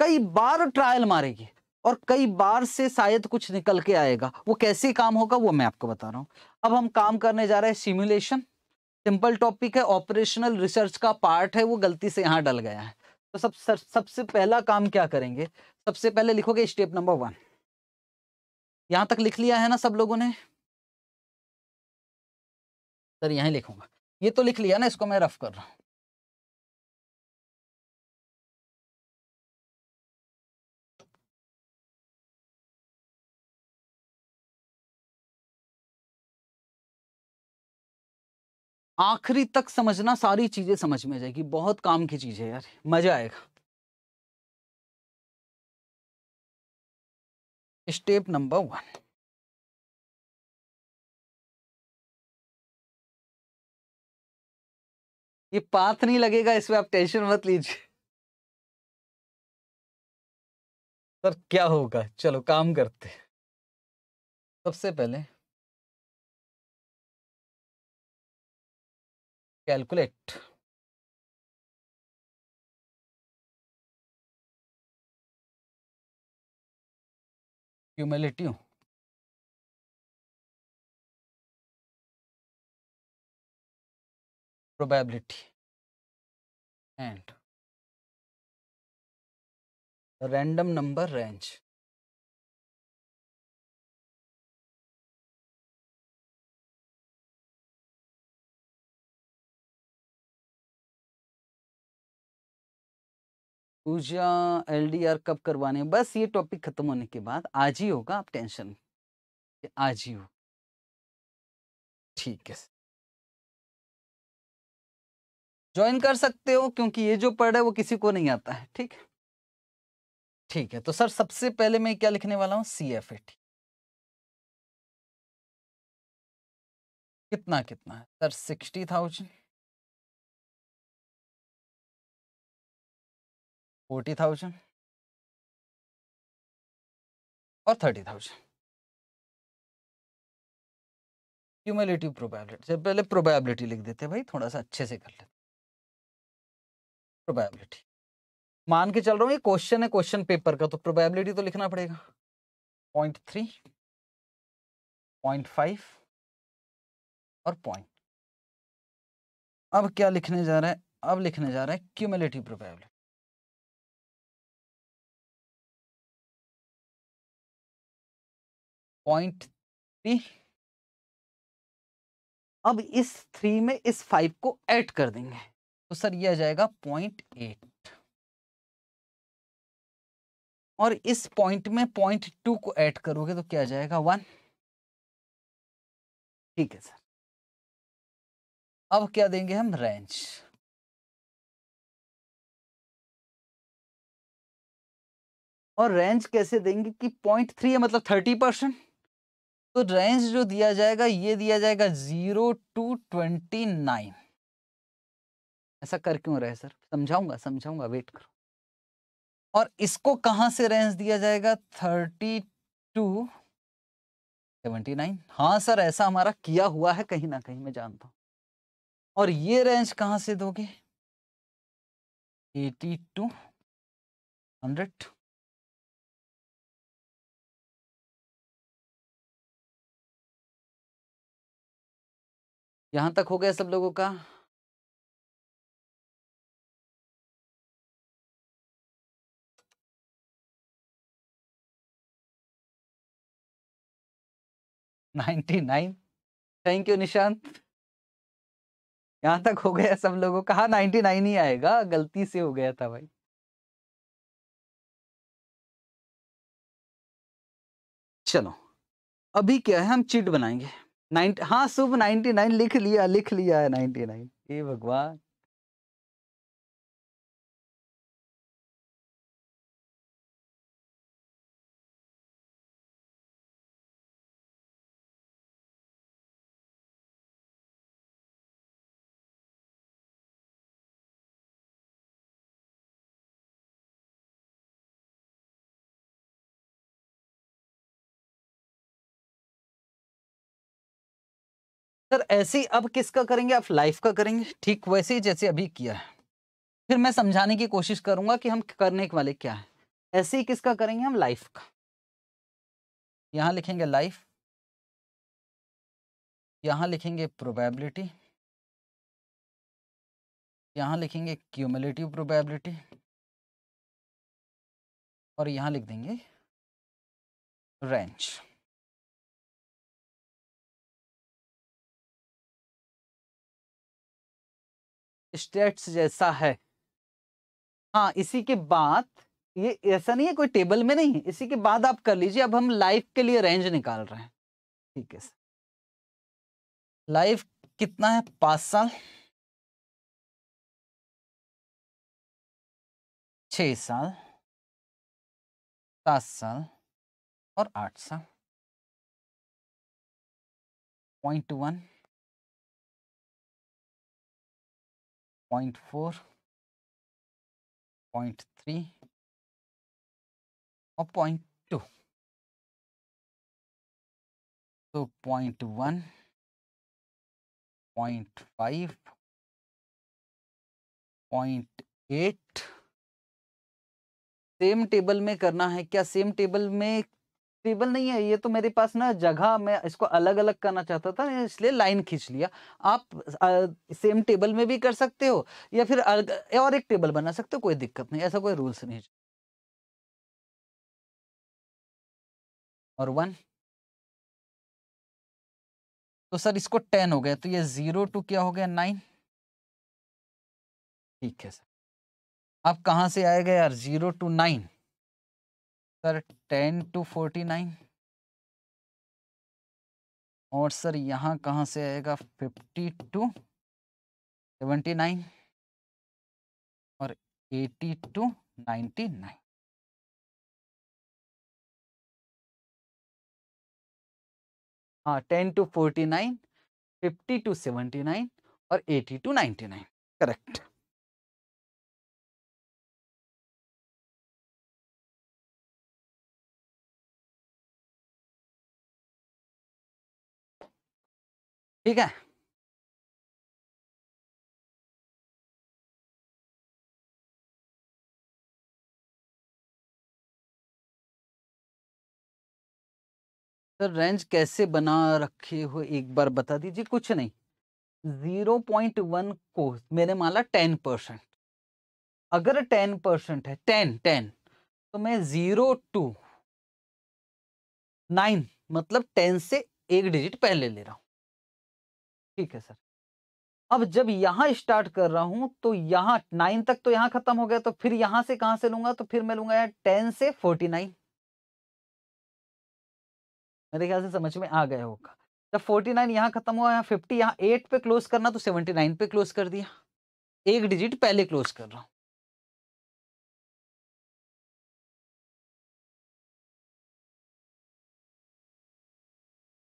कई बार ट्रायल मारेगी और कई बार से शायद कुछ निकल के आएगा। वो कैसे काम होगा, वो मैं आपको बता रहा हूँ। अब हम काम करने जा रहे हैं सिमुलेशन सिंपल टॉपिक है ऑपरेशनल रिसर्च का पार्ट है, वो गलती से यहाँ डल गया है। तो सब सबसे पहला काम क्या करेंगे? सबसे पहले लिखोगे स्टेप नंबर वन यहाँ तक लिख लिया है ना सब लोगों ने? सर, यहीं लिखूँगा। ये तो लिख लिया ना, इसको मैं रफ कर रहा हूँ। आखिरी तक समझना सारी चीज़ें समझ में आ जाएगी। बहुत काम की चीज़ है यार, मज़ा आएगा। Step number one. ये पाथ नहीं लगेगा, इसमें आप टेंशन मत लीजिए। सर, क्या होगा? चलो, काम करते सबसे पहले calculate. Cumulative probability. And. Random number range. Pooja LDR कब करवाने बस ये टॉपिक खत्म होने के बाद आज ही होगा, आप टेंशन आज ही हो। ठीक है। ज्वाइन कर सकते हो, क्योंकि ये जो पढ़ है वो किसी को नहीं आता है, ठीक है? ठीक है तो सर सबसे पहले मैं क्या लिखने वाला हूँ? सी एफ़ ए कितना कितना है? Sir sixty thousand. Forty thousand? और थर्टी थाउज़ेंड। क्यूमुलेटिव प्रोबेबिलिटी पहले प्रोबेबिलिटी लिख देते भाई थोड़ा सा अच्छे से कर लेते प्रोबेबिलिटी मान के चल रहा हूँ, ये क्वेश्चन है क्वेश्चन पेपर का तो प्रोबेबिलिटी तो लिखना पड़ेगा। पॉइंट थ्री, पॉइंट फाइव और पॉइंट। अब क्या लिखने जा रहा है? अब लिखने जा रहा है क्यूमुलेटिव प्रोबेबिलिटी पॉइंट थ्री अब इस थ्री में इस फाइव को ऐड कर देंगे। तो सर ये आ जाएगा पॉइंट एट। और इस पॉइंट में पॉइंट टू को ऐड करोगे तो क्या आ जाएगा? वन। ठीक है सर। अब क्या देंगे हम? रेंज। और रेंज कैसे देंगे कि पॉइंट थ्री है मतलब थर्टी परसेंट? तो रेंज जो दिया जाएगा, ये दिया जाएगा ज़ीरो टू ट्वेंटी नाइन ऐसा कर क्यों रहे सर समझाऊँगा समझाऊँगा वेट करो। और इसको कहाँ से रेंज दिया जाएगा? थर्टी टू सेवेंटी नाइन हाँ सर ऐसा हमारा किया हुआ है, कहीं ना कहीं, मैं जानता हूँ। और ये रेंज कहाँ से दोगे? एटी टू हंड्रेड यहाँ तक हो गया सब लोगों का? Ninety nine? Thank you Nishant. यहाँ तक हो गया सब लोगों का? हाँ नाइनटी नाइन ही आएगा। गलती से हो गया था भाई। चलो, अभी क्या है? हम चिट बनाएँगे। नाइनटी हाँ शुभ नाइन्टी नाइन लिख लिया लिख लिया है नाइनटी नाइन। ए भगवान। सर, ऐसे अब किसका करेंगे? आप लाइफ का करेंगे। ठीक वैसे ही जैसे अभी किया है। फिर मैं समझाने की कोशिश करूँगा कि हम करने के वाले क्या है। ऐसे ही किसका करेंगे हम? लाइफ का। यहाँ लिखेंगे लाइफ। यहाँ लिखेंगे प्रोबेबिलिटी। यहाँ लिखेंगे क्यूमुलेटिव प्रोबेबिलिटी। और यहाँ लिख देंगे रेंज। स्टेट्स जैसा है। हाँ इसी के बाद ये ऐसा नहीं है कोई टेबल में नहीं है इसी के बाद आप कर लीजिए, अब हम लाइफ के लिए रेंज निकाल रहे हैं। ठीक है लाइफ कितना है? पाँच साल। छ साल। सात साल और आठ साल। Point one. Point four point three और पॉइंट टू तो point one point five point eight same table में करना है क्या? सेम टेबल में टेबल नहीं है, ये तो मेरे पास ना जगह, मैं इसको अलग अलग करना चाहता था इसलिए लाइन खींच लिया। आप सेम टेबल में भी कर सकते हो, या फिर और एक टेबल बना सकते हो, कोई दिक्कत नहीं, ऐसा कोई रूल्स नहीं और वन तो सर इसको टेन हो गया तो ये ज़ीरो टू क्या हो गया नाइन ठीक है सर अब कहाँ से आएगा यार? Zero to nine sir, ten to forty nine. और सर, यहाँ कहाँ से आएगा? फिफ्टी टू सेवेंटी नाइन और एटी टू नाइन्टी नाइन। हाँ ten to forty nine, fifty to seventy nine और eighty to ninety nine. Correct. ठीक है। सर रेंज कैसे बना रखे हो एक बार बता दीजिए, कुछ नहीं। ज़ीरो पॉइंट वन को मैंने माना टेन परसेंट। अगर टेन परसेंट है, टेन टेन तो मैं ज़ीरो टू नाइन मतलब टेन से एक डिजिट पहले ले रहा हूँ। ठीक है, सर। अब जब यहाँ स्टार्ट कर रहा हूँ तो यहाँ नाइन तक तो यहाँ खत्म हो गया तो फिर यहाँ से कहाँ से लूँगा? तो फिर मैं लूँगा यार टेन से फोर्टी नाइन। मेरे ख्याल से समझ में आ गया होगा। जब फोर्टी नाइन यहाँ खत्म हुआ यहाँ फिफ्टी यहाँ एट पे क्लोज करना तो सेवेंटी नाइन पे क्लोज कर दिया। एक डिजिट पहले क्लोज कर रहा हूँ।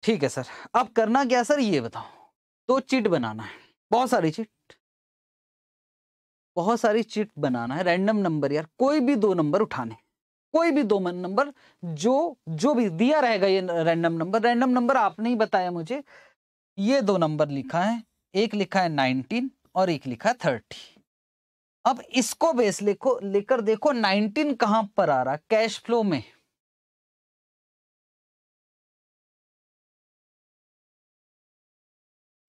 ठीक है, सर। अब करना क्या, सर? ये बताओ। दो चिट बनाना है। बहुत सारी चिट। बहुत सारी चिट बनाना है। रैंडम नंबर यार, कोई भी दो नंबर उठाने। कोई भी दो नंबर, जो जो भी दिया रहेगा ये रैंडम नंबर। रैंडम नंबर आपने ही बताया मुझे। ये दो नंबर लिखा है। एक लिखा है नाइनटीन और एक लिखा है थर्टी। अब इसको बेस लिखो, लेकर देखो नाइनटीन कहाँ पर आ रहा कैश फ्लो में।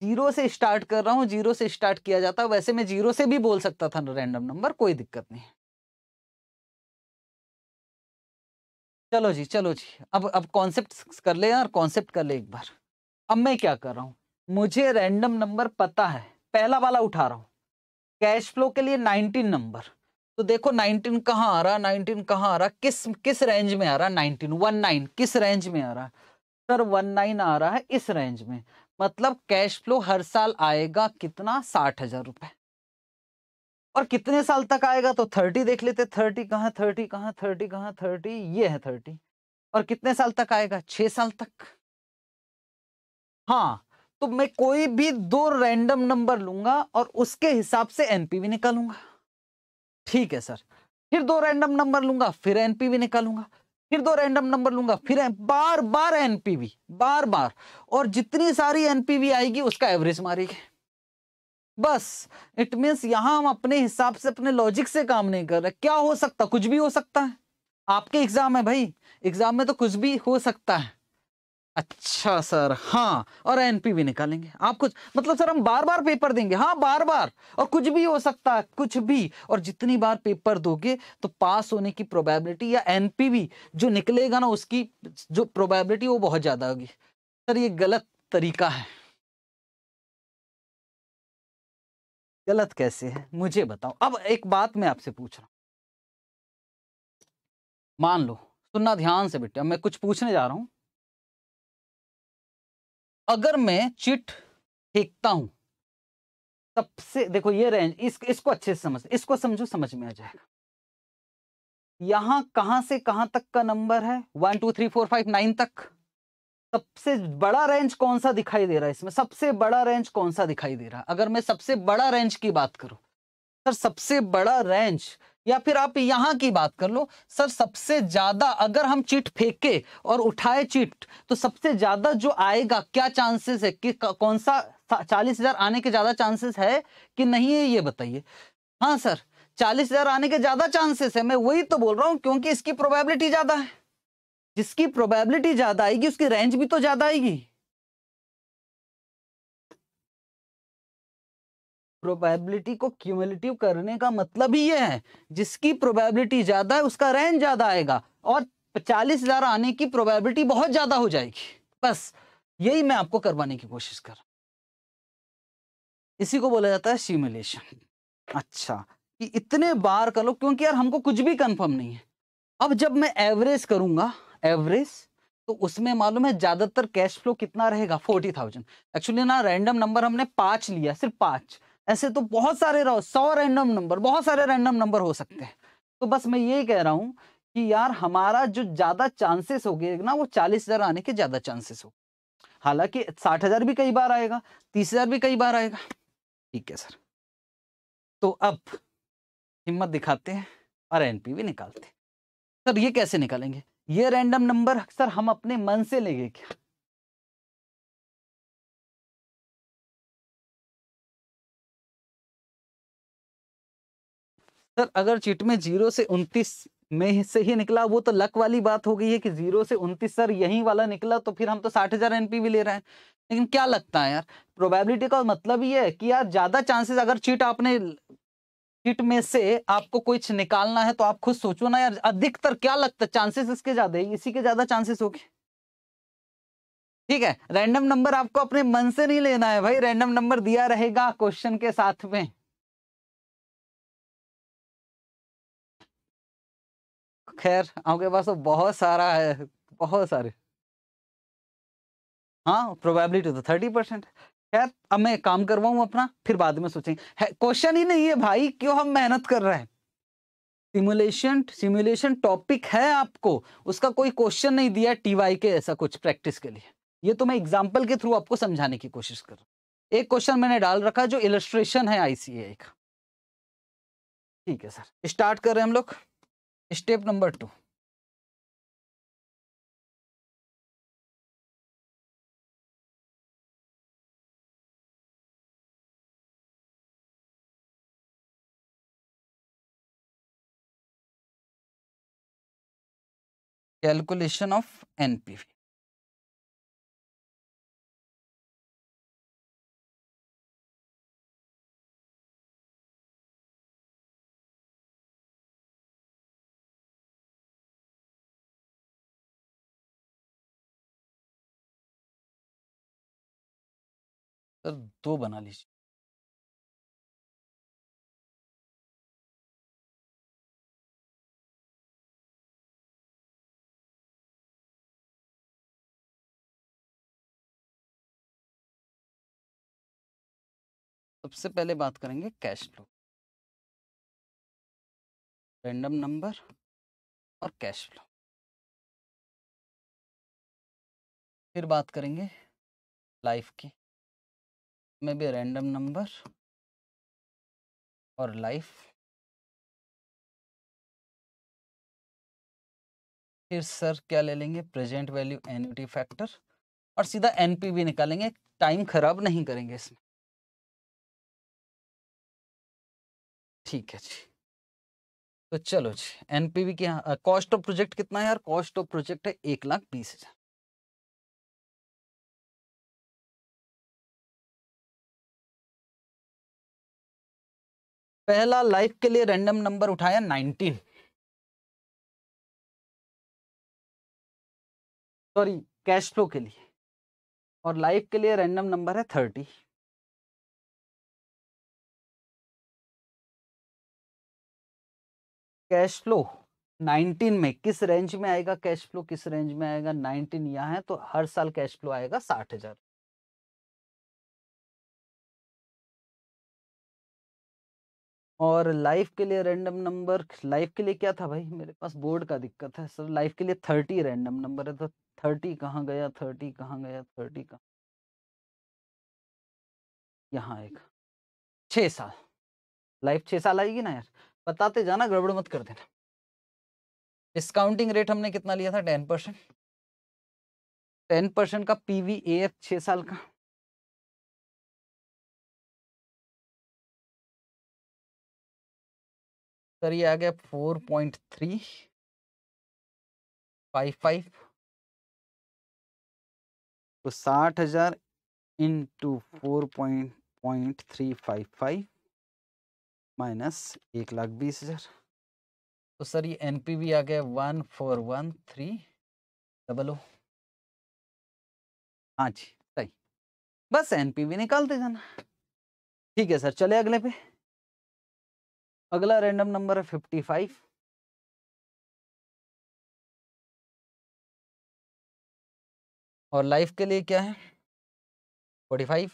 ज़ीरो से स्टार्ट कर रहा हूँ, ज़ीरो से स्टार्ट किया जाता वैसे मैं ज़ीरो से भी बोल सकता था रैंडम नंबर कोई दिक्कत नहीं। चलो जी चलो जी। अब अब कॉन्सेप्ट कर ले यार कॉन्सेप्ट कर ले एक बार। अब मैं क्या कर रहा हूँ? मुझे रैंडम नंबर पता है। पहला वाला उठा रहा हूँ। कैश फ्लो के लिए 19 नंबर तो देखो 19 कहाँ आ रहा 19 कहाँ आ रहा, किस किस रेंज में आ रहा 19 19 किस रेंज में आ रहा? सर 19 आ रहा है इस रेंज में। मतलब कैश फ्लो हर साल आएगा कितना? साठ हज़ार रुपए। और कितने साल तक आएगा? तो थर्टी देख लेते, थर्टी कहाँ थर्टी कहाँ थर्टी कहाँ, थर्टी, ये है थर्टी। और कितने साल तक आएगा? छह साल तक। हाँ तो मैं कोई भी दो रैंडम नंबर लूँगा और उसके हिसाब से एनपीवी निकालूँगा। ठीक है सर फिर दो रैंडम नंबर लूँगा, फिर एनपीवी निकालूँगा। फिर दो रैंडम नंबर लूँगा, फिर बार बार एनपीवी बार बार। और जितनी सारी एनपीवी आएगी, उसका एवरेज मारेगी। बस इट मीन्स यहाँ हम अपने हिसाब से, अपने लॉजिक से काम नहीं कर रहे। क्या हो सकता? कुछ भी हो सकता है। आपके एग्ज़ाम है भाई। एग्ज़ाम में तो कुछ भी हो सकता है। अच्छा सर। हाँ और एनपी भी निकालेंगे। आप कुछ मतलब सर, हम बार बार पेपर देंगे। हाँ बार बार और कुछ भी हो सकता है, कुछ भी। और जितनी बार पेपर दोगे तो पास होने की प्रोबेबिलिटी या एनपीवी जो निकलेगा ना, उसकी जो प्रोबेबिलिटी वो बहुत ज़्यादा होगी। सर, ये गलत तरीका है। गलत कैसे है? मुझे बताओ। अब एक बात मैं आपसे पूछ रहा हूँ। मान लो, सुनना ध्यान से बेटे मैं कुछ पूछने जा रहा हूँ। अगर मैं चिट फेंकता हूँ सबसे देखो ये रेंज इस, इसको अच्छे से समझ इसको समझो समझ में आ जाएगा। यहाँ कहाँ से कहाँ तक का नंबर है? One two three four five nine तक। सबसे बड़ा रेंज कौन सा दिखाई दे रहा है इसमें? सबसे बड़ा रेंज कौन सा दिखाई दे रहा है? अगर मैं सबसे बड़ा रेंज की बात करूँ सर सबसे बड़ा रेंज या फिर आप यहाँ की बात कर लो, सर सबसे ज़्यादा अगर हम चिट फेंके और उठाए चिट तो सबसे ज़्यादा जो आएगा, क्या चांसेस है? कि कौन सा चालीस हज़ार आने के ज़्यादा चांसेस है कि नहीं है ये बताइए? हाँ सर, चालीस हज़ार आने के ज़्यादा चांसेस है। मैं वही तो बोल रहा हूँ, क्योंकि इसकी प्रोबेबिलिटी ज़्यादा है। जिसकी प्रोबेबिलिटी ज़्यादा आएगी, उसकी रेंज भी तो ज़्यादा आएगी। प्रोबेबिलिटी को क्यूमुलेटिव करने का मतलब ही ये है, जिसकी प्रोबेबिलिटी ज़्यादा है, उसका रेंज ज़्यादा आएगा और चालीस हज़ार आने की प्रोबेबिलिटी बहुत ज़्यादा हो जाएगी। बस, यही मैं आपको करवाने की कोशिश कर इसी को बोला जाता है सिमुलेशन अच्छा कि इतने बार कर लो, क्योंकि यार हमको कुछ भी कंफर्म नहीं है। अब जब मैं एवरेज करूँगा एवरेज तो उसमें मालूम है ज़्यादातर कैश फ्लो कितना रहेगा? फोर्टी थाउज़ेंड एक्चुअली ना रैंडम नंबर हमने पाँच लिया, सिर्फ़ पाँच। ऐसे तो बहुत सारे रहो, सौ रैंडम नंबर बहुत सारे रैंडम नंबर हो सकते हैं। तो बस मैं यही कह रहा हूँ कि यार हमारा जो ज़्यादा चांसेस हो गए ना, वो चालीस हज़ार आने के ज़्यादा चांसेस हो हालाँकि साठ हज़ार भी कई बार आएगा, तीस हज़ार भी कई बार आएगा। ठीक है, सर। तो अब हिम्मत दिखाते हैं और एनपी भी निकालते हैं। सर, ये कैसे निकालेंगे? ये रैंडम नंबर सर, हम अपने मन से लेंगे क्या? सर, अगर चिट में ज़ीरो से उनतीस में से ही निकला, वो तो लक वाली बात हो गई है कि ज़ीरो से उनतीस सर यही वाला निकला तो फिर हम तो साठ हज़ार एनपी भी ले रहे हैं। लेकिन क्या लगता है यार प्रोबेबिलिटी का मतलब ये है कि यार, ज़्यादा चांसेस अगर चीट आपने चीट में से आपको कुछ निकालना है तो आप खुद सोचो ना यार, अधिकतर क्या लगता है चांसेस इसके ज़्यादा है, इसी के ज़्यादा चांसेस होंगे। ठीक है रैंडम नंबर आपको अपने मन से नहीं लेना है भाई रैंडम नंबर दिया रहेगा क्वेश्चन के साथ में। खैर आपके पास तो बहुत सारा है, बहुत सारे। हाँ प्रोबेबिलिटी तो थर्टी परसेंट खैर, अब मैं काम करवाऊं अपना, फिर बाद में सोचेंगे। क्वेश्चन ही नहीं है भाई, क्यों हम मेहनत कर रहे हैं? सिमुलेशन सिमुलेशन टॉपिक है आपको, उसका कोई क्वेश्चन नहीं दिया टीवाई के ऐसा कुछ प्रैक्टिस के लिए। ये तो मैं एग्ज़ाम्पल के थ्रू आपको समझाने की कोशिश कर रहा हूँ। एक क्वेश्चन मैंने डाल रखा जो इलस्ट्रेशन है आईसीए का। ठीक है सर स्टार्ट कर रहे हैं हम लोग। Step number two. Calculation of NPV. Sir दो बना लीजिए। सबसे पहले बात करेंगे कैश फ्लो। रैंडम नंबर और कैश फ्लो। फिर बात करेंगे लाइफ की। में भी रैंडम नंबर और लाइफ। फिर सर क्या ले लेंगे? प्रेजेंट वैल्यू एन्यूटी फैक्टर और सीधा एनपीवी निकालेंगे। टाइम खराब नहीं करेंगे इसमें। ठीक है जी। तो चलो जी एनपीवी की कॉस्ट ऑफ़ प्रोजेक्ट कितना है यार? कॉस्ट ऑफ़ प्रोजेक्ट है एक लाख बीस हज़ार। पहला लाइफ के लिए रैंडम नंबर उठाया 19 सॉरी कैश फ्लो के लिए. और लाइफ के लिए रैंडम नंबर है 30 कैश फ्लो 19 में किस रेंज में आएगा? कैश फ्लो किस रेंज में आएगा? 19 यहाँ है तो हर साल कैश फ्लो आएगा साठ हज़ार. और लाइफ के लिए रैंडम नंबर, लाइफ के लिए क्या था भाई? मेरे पास बोर्ड का दिक्कत है सर, लाइफ के लिए थर्टी रैंडम नंबर है तो थर्टी कहाँ गया, थर्टी कहाँ गया, थर्टी कहाँ यहाँ एक, छः साल। लाइफ छः साल आएगी ना यार, बताते जाना, गड़बड़ मत कर देना। डिस्काउंटिंग रेट हमने कितना लिया था? Ten percent. टेन परसेंट का पी वी ए एफ़ छः साल का। सर ये आ गया four point three. Five five. तो साठ हज़ार into four point point three five five. Minus एक लाख बीस हज़ार। तो सर ये एन पी वी आ गया one four one three. Double O. हाँ जी सही। बस एन पी वी निकालते जाना। ठीक है सर चले अगले पे। अगला रैंडम नंबर है फिफ्टी फाइव और लाइफ के लिए क्या है? Forty five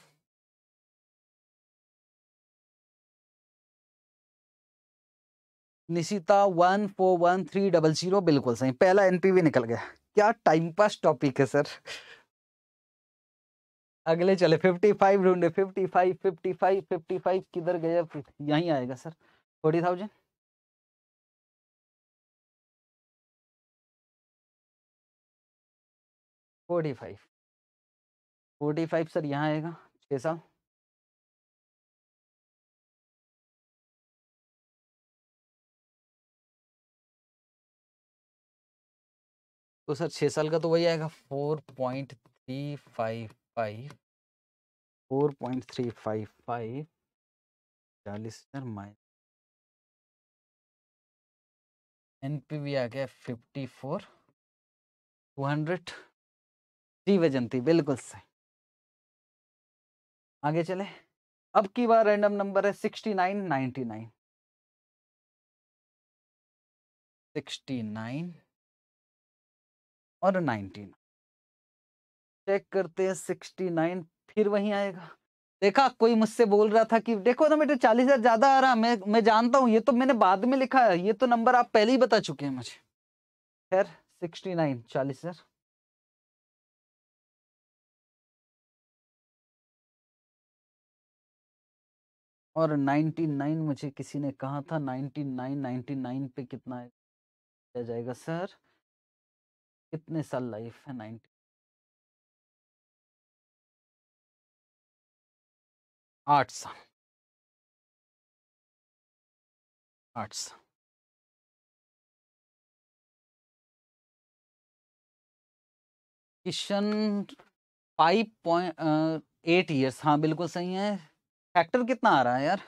Nishita one four one three double zero बिल्कुल सही। पहला एनपीवी निकल गया। क्या टाइम पास टॉपिक है सर अगले चले फिफ्टी फाइव ढूंढे fifty five fifty five fifty five किधर गया? यहीं आएगा sir forty thousand forty five forty five sir यहाँ आएगा, छः साल। तो सर, छः साल का तो वही आएगा, four point three five five. Four point three five five. चालीस हज़ार माइनस एन पी वी आ गया fifty four, two hundred Vaijayanti बिल्कुल सही। आगे चले। अब की बार रैंडम नंबर है sixty nine ninety nine sixty nine और नाइनटीन चेक करते हैं सिक्सटी नाइन फिर वहीं आएगा। देखा, कोई मुझसे बोल रहा था कि, देखो ना बेटे, चालीस हज़ार ज़्यादा आ रहा, मैं मैं जानता हूँ, ये तो मैंने बाद में लिखा है, ये तो नंबर आप पहले ही बता चुके हैं मुझे। खैर, सिक्सटी नाइन, चालीस हज़ार। और नाइन्टी नाइन मुझे किसी ने कहा था, नाइन्टी नाइन नाइन्टी नाइन पे कितना जाएगा, सर? कितने साल लाइफ है, नाइनटी आठ arts question five point eight years. हाँ बिल्कुल सही है। फैक्टर कितना आ रहा है यार?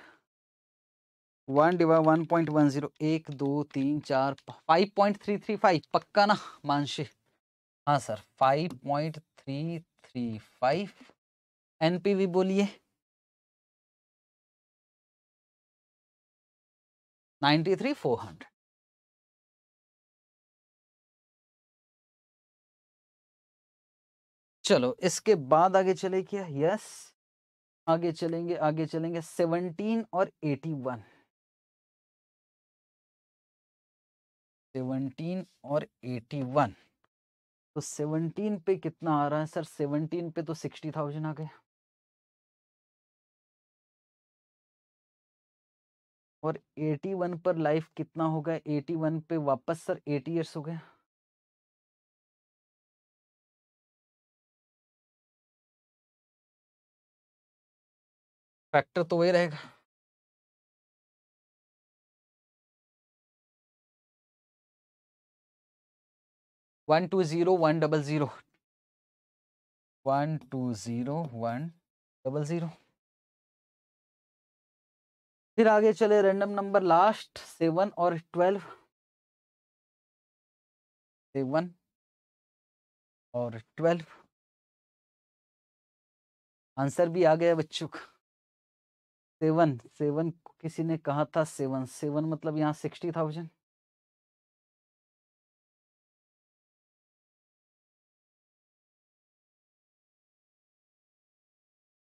One divide one point one zero एक, दो, तीन, चार five point three three five, पक्का ना? मानशी हाँ sir, five point three three five. N P V बोलिए। 93 400. चलो इसके बाद आगे चले क्या? यस आगे चलेंगे आगे चलेंगे 17 और 81 17 और 81 तो 17 पे कितना आ रहा है सर 17 पे तो 60,000 आ गया। और एटी वन पर लाइफ कितना होगा एटी वन पे वापस सर एटी ईयर्स हो गया। फैक्टर तो वही रहेगा। One two zero one double zero one two zero one double zero फिर आगे चले रैंडम नंबर लास्ट सेवन और ट्वेल्व सेवन और ट्वेल्व आंसर भी आ गया बच्चों का। सेवन सेवन किसी ने कहा था सेवन सेवन मतलब यहाँ सिक्सटी थाउज़ेंड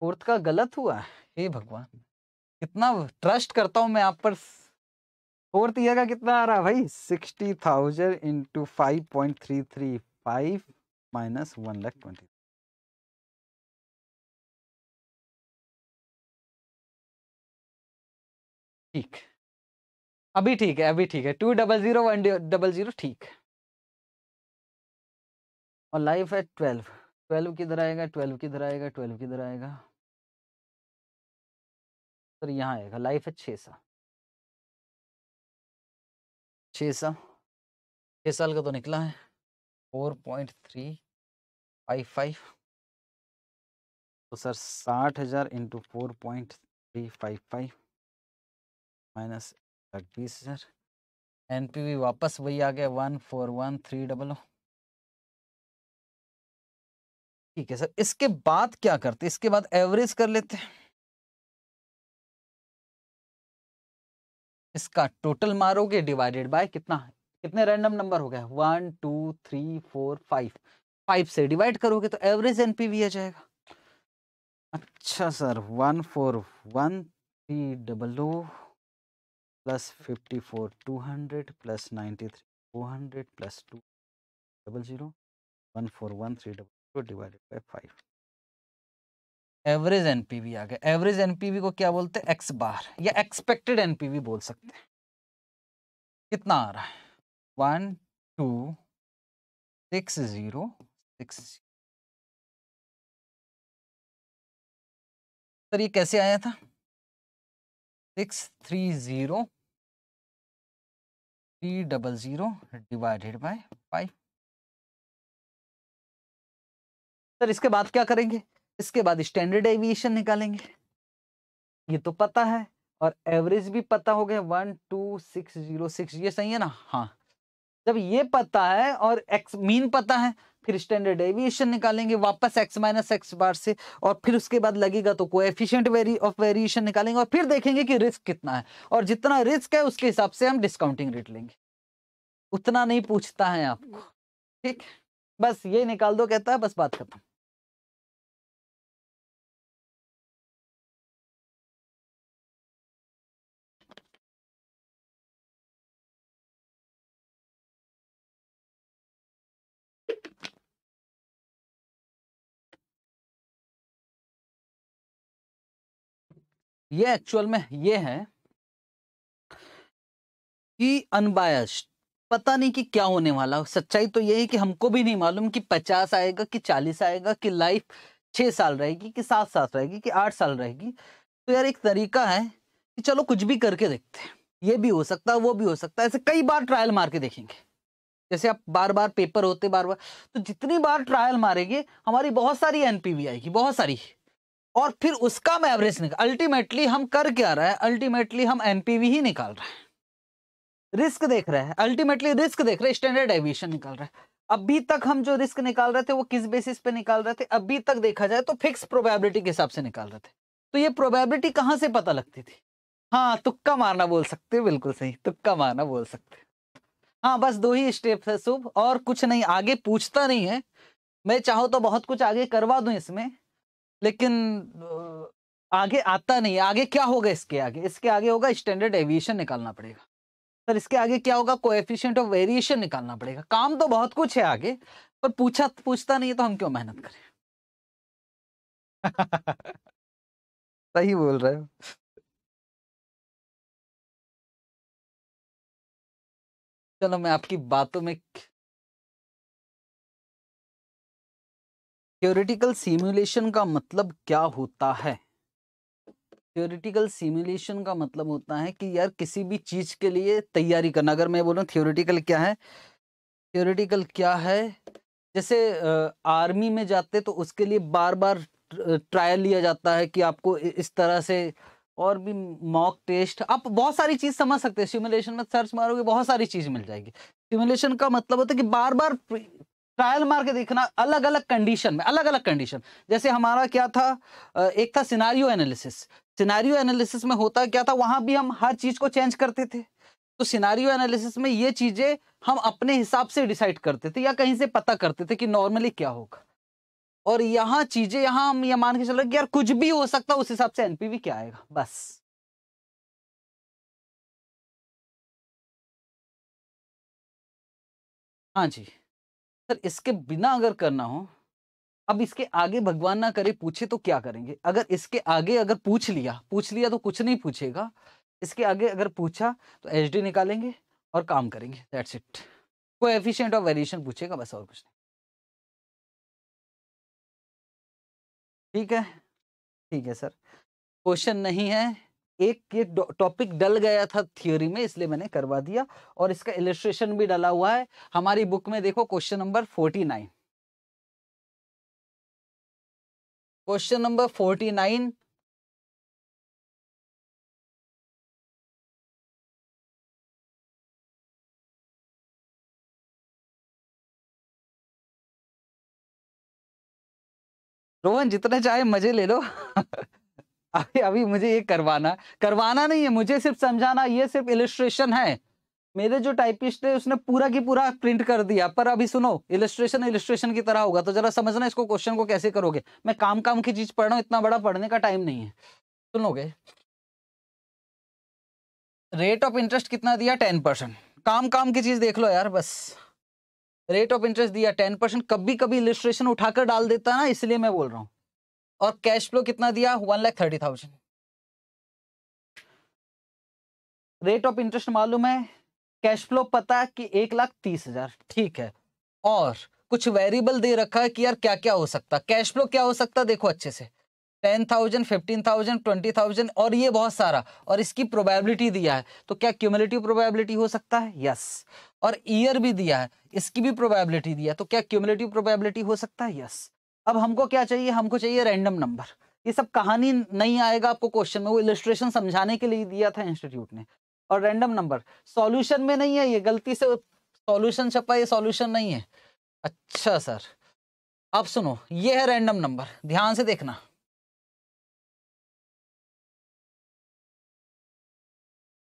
फोर्थ का गलत हुआ? हे भगवान। कितना ट्रस्ट करता हूँ मैं आप पर। फोर्थ ईयर का कितना आ रहा है भाई? Sixty thousand into five point three three five minus one lakh twenty ठीक। अभी ठीक है, अभी ठीक है। Two double zero one double zero ठीक। और लाइफ है ट्वेल्व ट्वेल्व किधर आएगा? ट्वेल्व किधर आएगा? ट्वेल्व किधर आएगा? सर यहाँ आएगा लाइफ है छः सा। छः सा छः साल का तो निकला है। Four point three five five तो सर साठ हज़ार into four point three five five minus बीस हज़ार। एन पी वी वापस वही आ गया one four one three double ठीक है सर, इसके बाद क्या करते इसके बाद एवरेज कर लेते हैं। इसका टोटल मारोगे डिवाइडेड बाय कितना कितने रैंडम नंबर हो गया one two three four five five से डिवाइड करोगे तो एवरेज एन एनपीवी आ जाएगा। अच्छा sir one four one three double O plus fifty four two hundred plus ninety three four hundred plus two double zero one four one three double zero divided by five average NPV आ गया। Average NPV को क्या बोलते हैं? X बार या expected NPV बोल सकते हैं। कितना आ रहा है? One two six zero six sir, ये कैसे आया था? Six three zero three double zero divided by five sir, इसके बाद क्या करेंगे? इसके बाद स्टैंडर्ड एविएशन निकालेंगे। ये तो पता है और एवरेज भी पता हो गया one two six zero six ये सही है ना? हाँ। जब ये पता है और एक्स मीन पता है, फिर स्टैंडर्ड एविएशन निकालेंगे, वापस एक्स माइनस एक्स बार से और फिर उसके बाद लगेगा तो कोएफिशिएंट वेरी ऑफ़ वेरिएशन निकालेंगे और फिर देखेंगे कि रिस्क कितना है और जितना रिस्क है उसके हिसाब से हम डिस्काउंटिंग रेट लेंगे। उतना नहीं पूछता है आपको। ठीक? बस ये निकाल दो, कहता है, बस बात खत्म। ये एक्चुअल में ये है कि अनबायस्ड पता नहीं कि क्या होने वाला, सच्चाई तो ये है कि हमको भी नहीं मालूम कि पचास आएगा, कि चालीस आएगा, कि लाइफ छह साल रहेगी, कि सात साल रहेगी, कि आठ साल रहेगी। तो यार एक तरीका है कि चलो कुछ भी करके देखते हैं। ये भी हो सकता है, वो भी हो सकता है, ऐसे कई बार ट्रायल मार के देखेंगे। जैसे आप बार बार पेपर होते बार बार तो जितनी बार ट्रायल मारेंगे, हमारी बहुत सारी एनपीवी आएगी, बहुत सारी। और फिर उसका हम एवरेज निकाल अल्टीमेटली हम कर क्या रहे हैं? अल्टीमेटली हम एनपीवी ही निकाल रहे हैं। रिस्क देख रहे हैं। अल्टीमेटली रिस्क देख रहे हैं स्टैंडर्ड एविएशन निकाल रहे हैं। अभी तक हम जो रिस्क निकाल रहे थे, वो किस बेसिस पे निकाल रहे थे? अभी तक देखा जाए तो फिक्स प्रोबेबिलिटी के हिसाब से निकाल रहे थे। तो ये प्रोबेबिलिटी कहाँ से पता लगती थी? हाँ तुक्का मारना बोल सकते बिल्कुल सही। तुक्का मारना बोल सकते हाँ। बस दो ही स्टेप है, शुभ। और कुछ नहीं, आगे पूछता नहीं है। मैं चाहो तो बहुत कुछ आगे करवा दूँ इसमें। लेकिन आगे आता नहीं, आगे क्या होगा इसके आगे? इसके आगे होगा स्टैंडर्ड एविएशन निकालना पड़ेगा। सर इसके आगे क्या होगा? कोएफिशिएंट ऑफ़ वेरिएशन निकालना पड़ेगा। काम तो बहुत कुछ है आगे, पर पूछा, पूछता नहीं है तो हम क्यों मेहनत करें? सही बोल रहे हो। चलो मैं आपकी बातों में थ्योरेटिकल सिमुलेशन का मतलब क्या होता है? थ्योरेटिकल सिमुलेशन का मतलब होता है कि यार किसी भी चीज़ के लिए तैयारी करना। अगर मैं बोलूँ थ्योरेटिकल क्या है? थ्योरेटिकल क्या है? जैसे आर्मी में जाते तो उसके लिए बार बार ट्रायल लिया जाता है कि आपको इस तरह से और भी मॉक टेस्ट आप बहुत सारी चीज़ समझ सकते हैं। सिमुलेशन में सर्च मारोगे, बहुत सारी चीज़ मिल जाएगी। सिमुलेशन का मतलब होता है कि बार बार ट्रायल मार के देखना अलग अलग कंडीशन में अलग अलग कंडीशन। जैसे हमारा क्या था एक था सिनारियो एनालिसिस सिनारियो एनालिसिस में होता क्या था, वहाँ भी हम हर चीज़ को चेंज करते थे। तो सिनारियो एनालिसिस में ये चीज़ें हम अपने हिसाब से डिसाइड करते थे या कहीं से पता करते थे कि नॉर्मली क्या होगा। और यहाँ चीज़ें, यहाँ हम ये मान के चल रहे कि यार कुछ भी हो सकता, उस हिसाब से एनपीवी क्या आएगा, बस। हाँ जी। सर, इसके बिना अगर करना हो, अब इसके आगे भगवान ना करे, पूछे तो क्या करेंगे? अगर इसके आगे अगर पूछ लिया पूछ लिया तो कुछ नहीं पूछेगा। इसके आगे अगर पूछा तो एचडी निकालेंगे और काम करेंगे। दैट्स इट कोई एफिशिएंट ऑफ़ वेरिएशन पूछेगा, बस और कुछ नहीं। ठीक है? ठीक है, सर। क्वेश्चन नहीं है। एक ये टॉपिक डल गया था थियोरी में, इसलिए मैंने करवा दिया। और इसका इलिस्ट्रेशन भी डला हुआ है। हमारी बुक में देखो question number forty nine question number forty nine Rohan, जितने चाहे मज़े ले लो। अभी अभी मुझे ये करवाना करवाना नहीं है, मुझे सिर्फ़ समझाना, ये सिर्फ़ इलिस्ट्रेशन है। मेरे जो टाइपिस्ट है उसने पूरा की पूरा प्रिंट कर दिया, पर अभी सुनो इलिस्ट्रेशन इलिस्ट्रेशन की तरह होगा तो जरा समझना इसको क्वेश्चन को कैसे करोगे। मैं काम काम की चीज़ पढ़ रहा हूँ, इतना बड़ा पढ़ने का टाइम नहीं है। सुनोगे? रेट ऑफ़ इंटरेस्ट कितना दिया? टेन परसेंट काम काम की चीज़ देख लो यार, बस। रेट ऑफ़ इंटरेस्ट दिया टेन परसेंट कभी कभी इलिस्ट्रेशन उठाकर डाल देता है ना, इसलिए मैं बोल रहा हूँ। और कैश फ्लो कितना दिया? One lakh thirty thousand rate of interest मालूम है? कैश फ्लो पता है कि एक लाख तीस हज़ार। ठीक है। और कुछ वेरिएबल दे रखा है कि यार क्या क्या हो सकता? कैश फ्लो क्या हो सकता? देखो अच्छे से। Ten thousand fifteen thousand twenty thousand और ये बहुत सारा। और इसकी प्रोबेबिलिटी दिया है। तो क्या क्यूमुलेटिव प्रोबेबिलिटी हो सकता है? यस और ईयर भी दिया है। इसकी भी प्रोबेबिलिटी दिया तो क्या क्यूमुलेटिव प्रोबेबिलिटी हो सकता है? यस अब हमको क्या चाहिए? हमको चाहिए रैंडम नंबर ये सब कहानी नहीं आएगा आपको क्वेश्चन में, वो इलिस्ट्रेशन समझाने के लिए दिया था इंस्टीट्यूट ने. और रैंडम नंबर सॉल्यूशन में नहीं है ये, गलती से सॉल्यूशन छपा ये सॉल्यूशन नहीं है. अच्छा सर अब सुनो, ये है रैंडम नंबर ध्यान से देखना.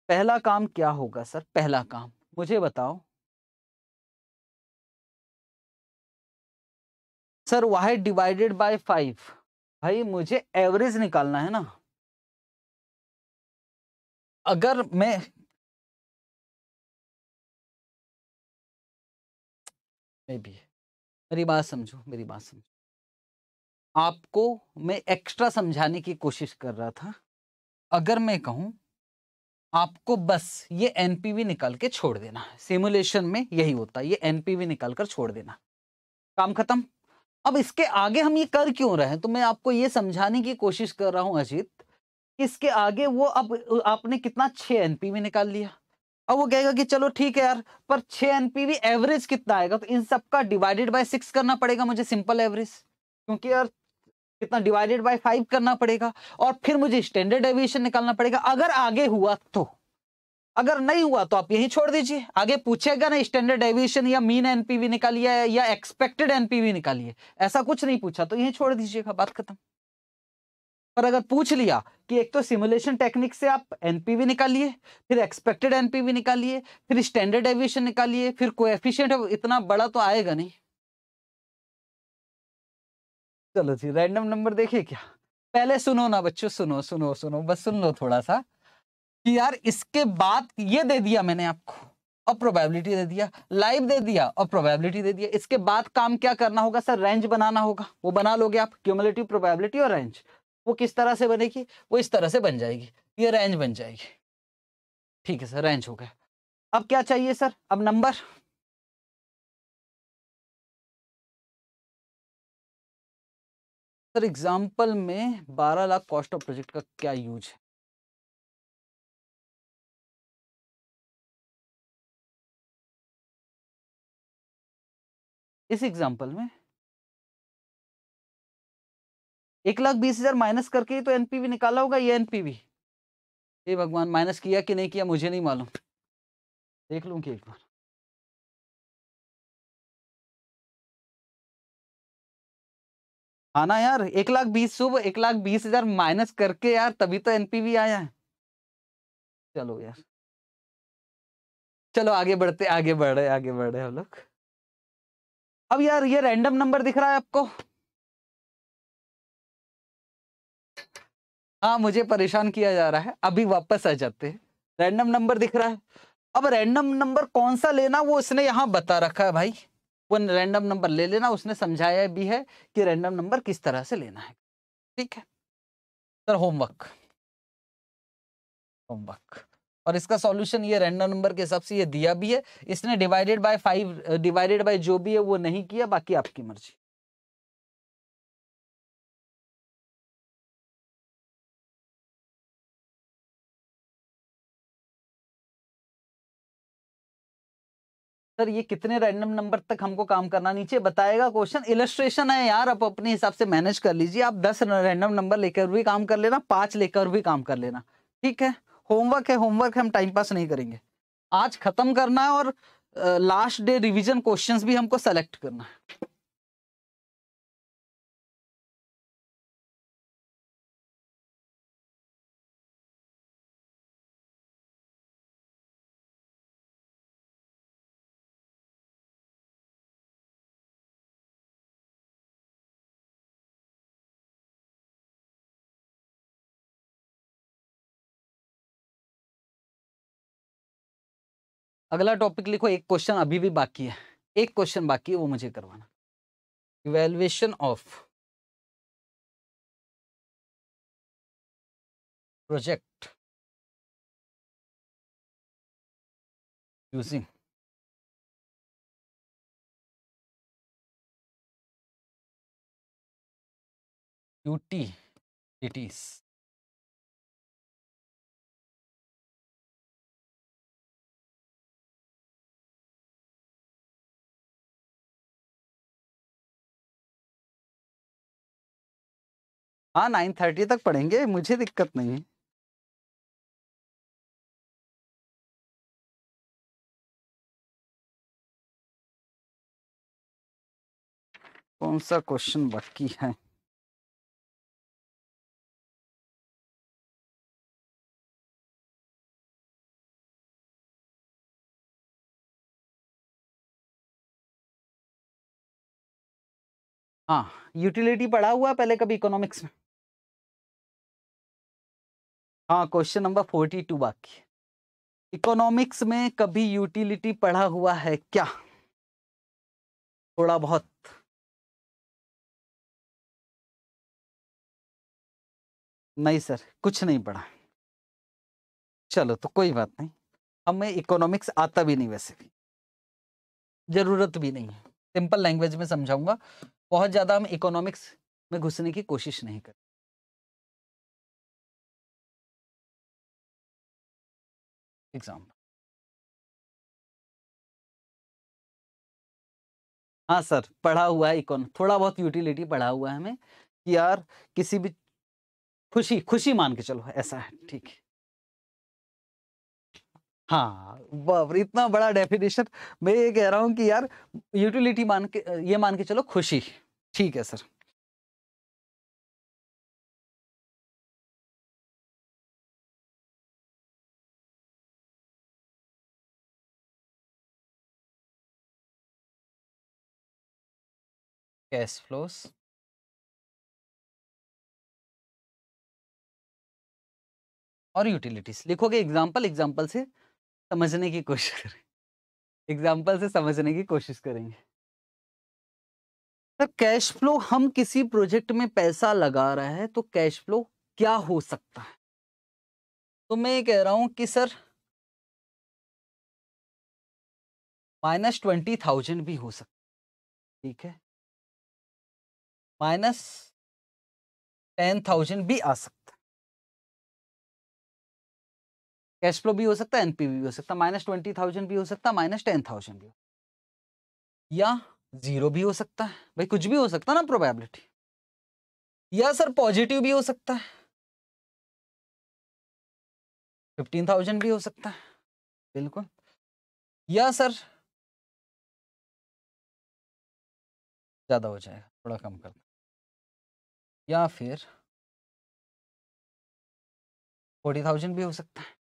पहला काम क्या होगा सर पहला काम. मुझे बताओ sir Y divided by five भाई, मुझे एवरेज निकालना है ना। अगर मैं भी मेरी बात समझो, मेरी बात समझो। आपको मैं एक्स्ट्रा समझाने की कोशिश कर रहा था। अगर मैं कहूँ, आपको बस ये एनपीवी निकाल के छोड़ देना सिमुलेशन में यही होता है, ये एनपीवी निकाल कर छोड़ देना। काम खत्म। अब इसके आगे हम ये कर क्यों रहे हैं? तो मैं आपको ये समझाने की कोशिश कर रहा हूँ, अजीत इसके आगे वो अब, आपने कितना छह एनपीवी निकाल लिया। अब वो कहेगा कि चलो ठीक है यार, पर छह एनपीवी एवरेज कितना आएगा? तो इन सबका डिवाइडेड बाय सिक्स करना पड़ेगा मुझे सिंपल एवरेज क्योंकि यार, कितना डिवाइडेड बाय फाइव करना पड़ेगा, और फिर मुझे स्टैंडर्ड एविएशन निकालना पड़ेगा। अगर आगे हुआ तो। अगर नहीं हुआ तो आप यही छोड़ दीजिए। आगे पूछेगा ना स्टैंडर्ड एविएशन या मीन एनपीवी निकालिए या एक्सपेक्टेड एनपीवी निकालिए। ऐसा कुछ नहीं पूछा तो यही छोड़ दीजिएगा बात खत्म। पर अगर पूछ लिया कि एक तो सिमुलेशन टेक्निक से आप एनपीवी निकालिए, फिर एक्सपेक्टेड एनपीवी निकालिए, फिर स्टैंडर्ड एविएशन निकालिए, फिर कोएफिशिएंट इतना बड़ा तो आएगा नहीं। चलो जी रैंडम नंबर देखिए क्या? पहले सुनो ना बच्चों, सुनो सुनो सुनो, बस सुन लो थोड़ा सा। कि यार इसके बाद ये दे दिया मैंने आपको, और प्रोबेबिलिटी दे दिया लाइव दे दिया, और प्रोबेबिलिटी दे दिया। इसके बाद काम क्या करना होगा सर? रेंज बनाना होगा। वो बना लोगे आप क्यूमुलेटिव प्रोबेबिलिटी और रेंज वो किस तरह से बनेगी? वो इस तरह से बन जाएगी। ये रेंज बन जाएगी। ठीक है सर रेंज हो गया। अब क्या चाहिए सर? अब नंबर सर एग्ज़ाम्पल में 12 लाख कॉस्ट ऑफ़ प्रोजेक्ट का क्या यूज़ है? इस एग्ज़ाम्पल में। एक लाख बीस हज़ार माइनस करके ही तो एनपीवी निकाला होगा, ये एनपीवी। हे भगवान, माइनस किया कि नहीं किया मुझे नहीं मालूम। देख लूँ कि एक बार। आना यार, एक लाख बीस सुबह एक लाख बीस हज़ार माइनस करके यार, तभी तो एनपीवी आया है। चलो यार। चलो आगे बढ़ते, आगे बढ़ रहे आगे बढ़ रहे हम लोग। अब यार ये रैंडम नंबर दिख रहा है आपको। हाँ मुझे परेशान किया जा रहा है। अभी वापस आ जाते हैं। रैंडम नंबर दिख रहा है। अब रैंडम नंबर कौन सा लेना, वो उसने यहाँ बता रखा है भाई। वो रैंडम नंबर ले लेना, उसने समझाया भी है कि रैंडम नंबर किस तरह से लेना है। ठीक है? सर होमवर्क होमवर्क और इसका सॉल्यूशन ये रैंडम नंबर के हिसाब से ये दिया भी है। इसने divided by five divided by जो भी है वो नहीं किया, बाकी आपकी मर्ज़ी। सर, ये कितने रैंडम नंबर तक हमको काम करना नीचे, बताएगा क्वेश्चन इलस्ट्रेशन है यार, आप अपने हिसाब से मैनेज कर लीजिए। आप दस रैंडम नंबर लेकर भी काम कर लेना, पाँच लेकर भी काम कर लेना। ठीक है? होमवर्क है, होमवर्क हम टाइम पास नहीं करेंगे। आज खत्म करना है और लास्ट डे रिवीजन क्वेश्चंस भी हमको सेलेक्ट करना है। अगला टॉपिक लिखो, एक क्वेश्चन अभी भी बाकी है। एक क्वेश्चन बाकी है, वो मुझे करवाना। Evaluation of project using utilities. हाँ नाइन थर्टी तक पढ़ेंगे, मुझे दिक्कत नहीं है। कौन सा क्वेश्चन बाकी है? हाँ यूटिलिटी पढ़ा हुआ पहले कभी इकोनॉमिक्स में? हाँ क्वेश्चन नंबर फोर्टी टू बाकी इकोनॉमिक्स में कभी यूटिलिटी पढ़ा हुआ है क्या? थोड़ा बहुत। नहीं सर, कुछ नहीं पढ़ा। चलो तो कोई बात नहीं। हमें इकोनॉमिक्स आता भी नहीं वैसे भी। ज़रूरत भी नहीं है। सिंपल लैंग्वेज में समझाऊँगा। बहुत ज़्यादा हम इकोनॉमिक्स में घुसने की कोशिश नहीं करें एग्ज़ाम्पल हाँ सर, पढ़ा हुआ है इकोन थोड़ा बहुत यूटिलिटी पढ़ा हुआ है हमें कि यार किसी भी खुशी खुशी मान के चलो, ऐसा है, ठीक है। हाँ इतना बड़ा डेफिनेशन मैं ये कह रहा हूँ कि यार यूटिलिटी मान के, ये मान के चलो खुशी, ठीक है सर। कैश फ्लोस और यूटिलिटीज लिखोगे एग्ज़ाम्पल एग्ज़ाम्पल से समझने की कोशिश करें। एग्ज़ाम्पल से समझने की कोशिश करेंगे। सर कैश फ्लो हम किसी प्रोजेक्ट में पैसा लगा रहे हैं तो कैश फ्लो क्या हो सकता है? तो मैं ये कह रहा हूँ कि सर माइनस ट्वेंटी थाउज़ेंड भी हो सकता ठीक है? माइनस टेन थाउज़ेंड भी आ सकता है। कैश फ्लो भी हो सकता है एनपीवी भी हो सकता है, माइनस ट्वेंटी थाउज़ेंड भी हो सकता है, माइनस टेन थाउज़ेंड भी या ज़ीरो भी हो सकता है। भाई कुछ भी हो सकता है ना प्रोबेबिलिटी या सर पॉजिटिव भी हो सकता है। फिफ्टीन थाउज़ेंड भी हो सकता है। बिल्कुल। या सर ज़्यादा हो जाएगा, थोड़ा कम कर या फिर फोर्टी थाउज़ेंड भी हो सकता है।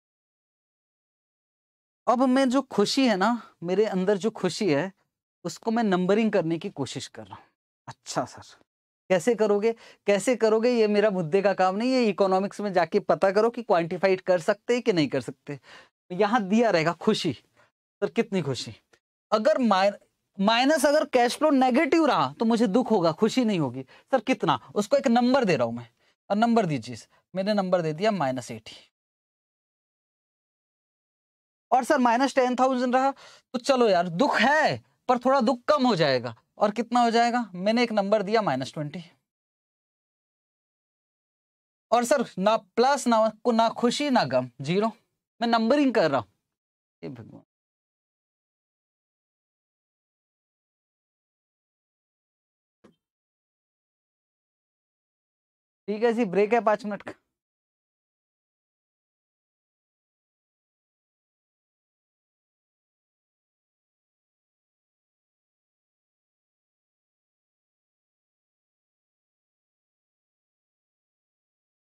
अब मैं जो खुशी है ना, मेरे अंदर जो खुशी है, उसको मैं नंबरिंग करने की कोशिश कर रहा हूँ। अच्छा सर, कैसे करोगे? कैसे करोगे? ये मेरा मुद्दे का काम नहीं है इकोनॉमिक्स में जाके पता करो कि क्वांटिफाइड कर सकते कि नहीं कर सकते। यहाँ दिया रहेगा खुशी, सर कितनी खुशी? अगर माइनस अगर कैश फ्लो नेगेटिव रहा तो मुझे दुख होगा, खुशी नहीं होगी। सर, कितना? उसको एक नंबर दे रहा हूँ मैं। और नंबर दीजिए मैंने नंबर दे दिया, माइनस एटी। और सर, माइनस टेन थाउज़ेंड रहा तो चलो यार, दुख है, पर थोड़ा दुख कम हो जाएगा। और कितना हो जाएगा? मैंने एक नंबर दिया, माइनस ट्वेंटी। और सर, ना प्लस, ना ना खुशी, ना गम। ज़ीरो। मैं नंबरिंग कर रहा हूँ भगवान। ठीक है जी ब्रेक है पाँच मिनट का।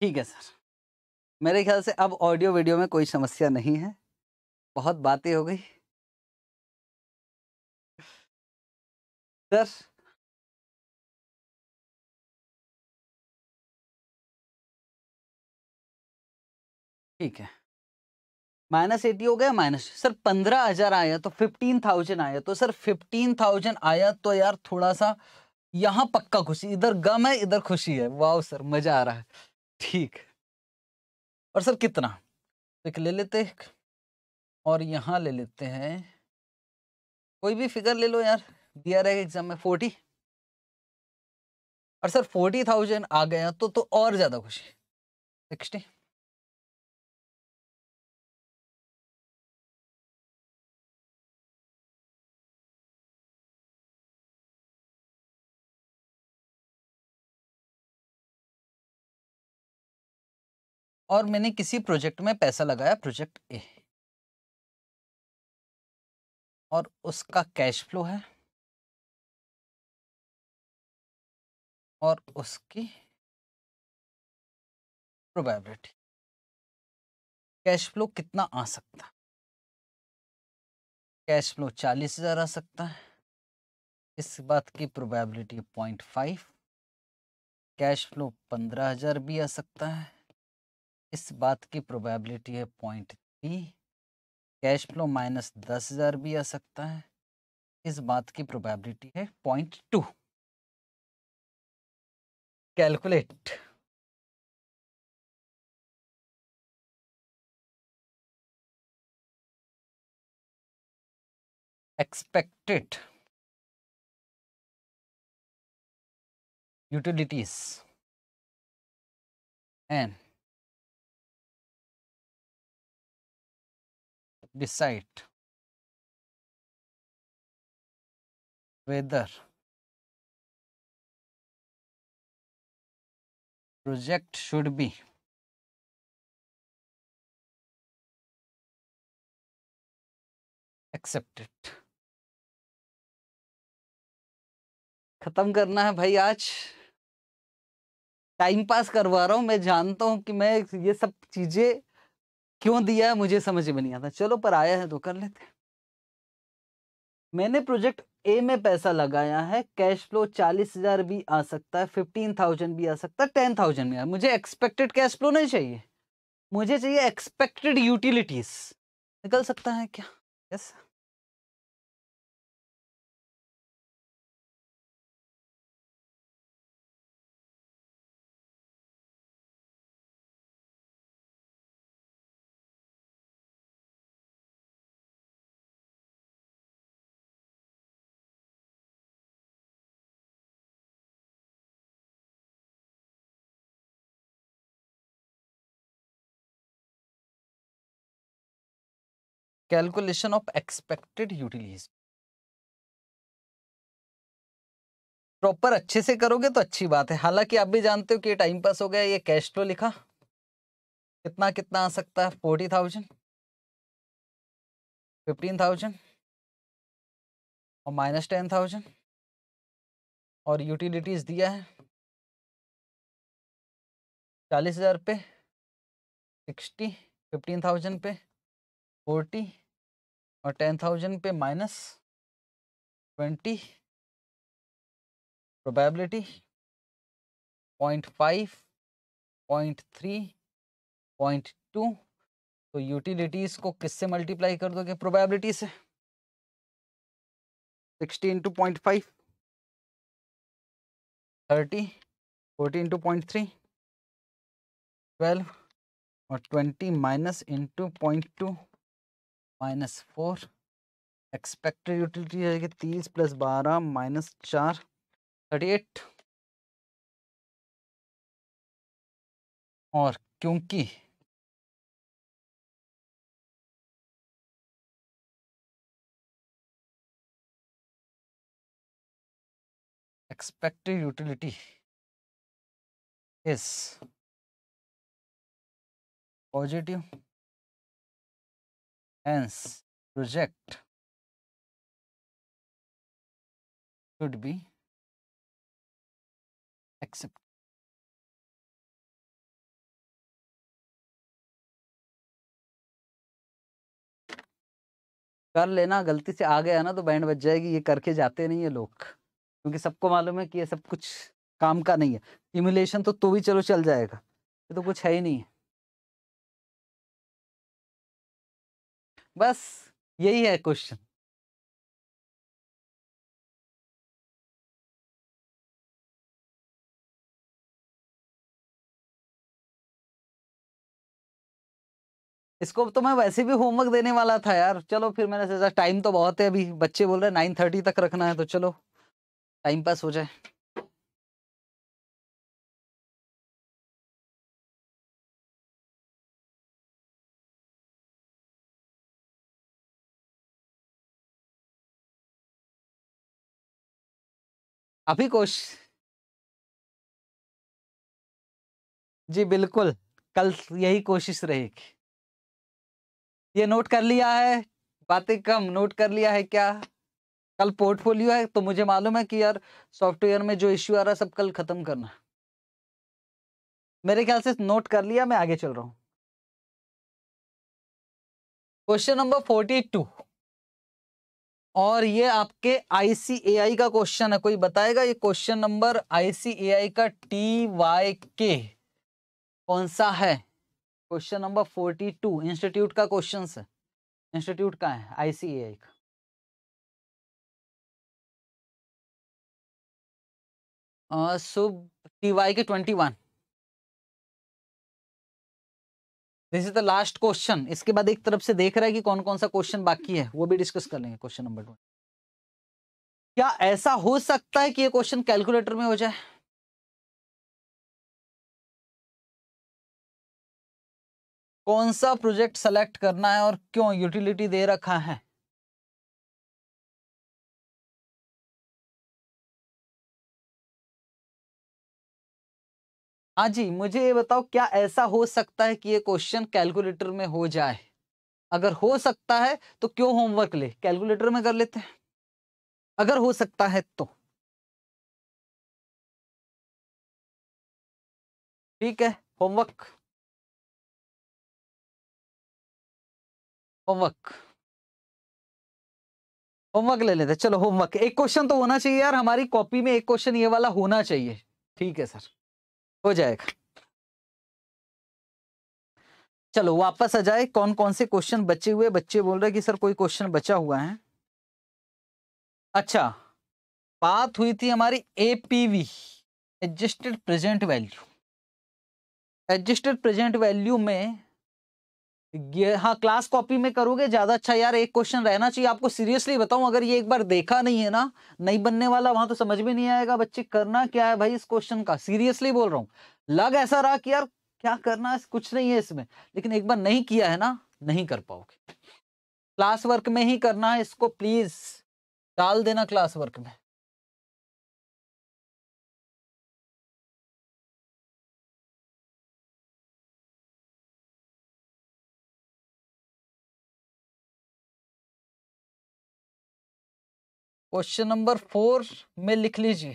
ठीक है सर। मेरे ख्याल से अब ऑडियो वीडियो में कोई समस्या नहीं है। बहुत बातें हो गई। सर ठीक है। माइनस एटी हो गया माइनस सर पंद्रह हज़ार आया तो फिफ्टीन थाउज़ेंड आया तो सर फिफ्टीन थाउज़ेंड आया तो यार थोड़ा सा यहाँ पक्का खुशी, इधर गम है, इधर खुशी है। वाह सर, मज़ा आ रहा है। ठीक। और सर कितना? एक ले लेते और यहाँ ले लेते हैं। कोई भी फिगर ले लो यार, दिया रहेगा एग्ज़ाम में फोर्टी। और सर फोर्टी थाउज़ेंड आ गया तो तो और ज़्यादा खुशी। सिक्सटी। और मैंने किसी प्रोजेक्ट में पैसा लगाया प्रोजेक्ट ए। और उसका कैश फ्लो है। और उसकी प्रोबेबिलिटी। कैश फ्लो कितना आ सकता? कैश फ्लो चालीस हज़ार आ सकता है। इस बात की probability point five. Cash flow पंद्रह हज़ार भी आ सकता है। इस बात की प्रोबेबिलिटी है point three cash flow minus दस हज़ार भी आ सकता है। इस बात की प्रोबेबिलिटी है point two calculate expected utilities and decide whether project should be accepted खत्म करना है भाई आज टाइम पास करवा रहा हूँ मैं जानता हूँ कि मैं ये सब चीज़ें क्यों दिया है, मुझे समझ में नहीं आता। चलो, पर आया है तो कर लेते मैंने प्रोजेक्ट ए में पैसा लगाया है, कैश फ्लो चालीस हज़ार भी आ सकता है, फिफ्टीन थाउज़ेंड भी आ सकता है, टेन थाउज़ेंड भी आ। मुझे एक्सपेक्टेड कैश फ्लो नहीं चाहिए। मुझे चाहिए एक्सपेक्टेड यूटिलिटीज। निकल सकता है क्या? Yes. yes? Calculation of expected utilities proper अच्छे से करोगे तो अच्छी बात है। हालाँकि आप भी जानते हो कि टाइम पास हो गया, ये कैश फ्लो लिखा। कितना कितना आ सकता है? फोर्टी थाउज़ेंड फिफ्टीन थाउज़ेंड और माइनस टेन थाउज़ेंड और यूटिलिटीज दिया है। चालीस हज़ार पे। सिक्सटी फिफ्टीन थाउज़ेंड पे। फोर्टी और टेन थाउज़ेंड पे minus twenty, probability point five, point three, point two. तो यूटिलिटीज को किससे मल्टीप्लाई कर दोगे? प्रोबेबिलिटी से। Sixty into point five, thirty, forty into point three, twelve और twenty minus into point two. Minus four expected utility जाएगी तीस plus बारह, माइनस चार थर्टी एट और क्योंकि expected utility is positive hence project should be accepted कर लेना, गलती से आ गया ना तो बैंड बच जाएगी, ये करके जाते नहीं है लोग। क्योंकि सबको मालूम है कि ये सब कुछ काम का नहीं है। इमुलेशन तो तो भी चलो चल जाएगा। ये तो कुछ है ही नहीं। है बस यही है क्वेश्चन। इसको तो मैं वैसे भी होमवर्क देने वाला था यार। चलो फिर मैंने सोचा, टाइम तो बहुत है अभी, बच्चे बोल रहे हैं, नाइन थर्टी तक रखना है तो चलो, टाइम पास हो जाए। अभी कोश जी, बिल्कुल, कल यही कोशिश रहेगी। ये नोट कर लिया है, बातें कम, नोट कर लिया है क्या? कल पोर्टफोलियो है तो मुझे मालूम है कि यार सॉफ्टवेयर में जो इश्यू आ रहा है, सब कल खत्म करना। मेरे ख्याल से नोट कर लिया, मैं आगे चल रहा हूँ। Question number forty two. और ये आपके आईसीएआई का क्वेश्चन है। कोई बताएगा ये क्वेश्चन नंबर आईसीएआई का टी वाई के कौन सा है? Question number forty two institute का क्वेश्चन है। इंस्टीट्यूट का है? आईसीएआई का। शुभ टी वाई के twenty one this is the last question इसके बाद एक तरफ़ से देख रहा है कि कौन कौन सा क्वेश्चन बाकी है। वो भी डिस्कस कर लेंगे क्वेश्चन नंबर टू क्या ऐसा हो सकता है कि ये क्वेश्चन कैलकुलेटर में हो जाए? कौन सा प्रोजेक्ट सेलेक्ट करना है और क्यों यूटिलिटी दे रखा है? हाँ जी, मुझे ये बताओ, क्या ऐसा हो सकता है कि ये क्वेश्चन कैलकुलेटर में हो जाए? अगर हो सकता है तो क्यों होमवर्क ले? कैलकुलेटर में कर लेते हैं। अगर हो सकता है तो। ठीक है होमवर्क होमवर्क होमवर्क ले लेते चलो होमवर्क एक क्वेश्चन तो होना चाहिए यार, हमारी कॉपी में एक क्वेश्चन ये वाला होना चाहिए। ठीक है सर हो जाएगा। चलो, वापस आ जाए। कौन कौन से क्वेश्चन बचे हुए बच्चे बोल रहे कि, सर, कोई क्वेश्चन बचा हुआ है? अच्छा बात हुई थी हमारी APV adjusted present value adjusted present value में हाँ क्लास कॉपी में करोगे, ज़्यादा अच्छा यार, एक क्वेश्चन रहना चाहिए। आपको सीरियसली बताऊँ, अगर ये एक बार देखा नहीं है ना, नहीं बनने वाला, वहाँ तो समझ में नहीं आएगा, बच्चे, करना क्या है भाई इस क्वेश्चन का? सीरियसली बोल रहा हूँ। लग ऐसा रहा कि यार, क्या करना है, कुछ नहीं है इसमें। लेकिन एक बार नहीं किया है ना, नहीं कर पाओगे। क्लास वर्क में ही करना है इसको प्लीज़ डाल देना क्लास वर्क में। क्वेश्चन नंबर फोर में लिख लीजिए।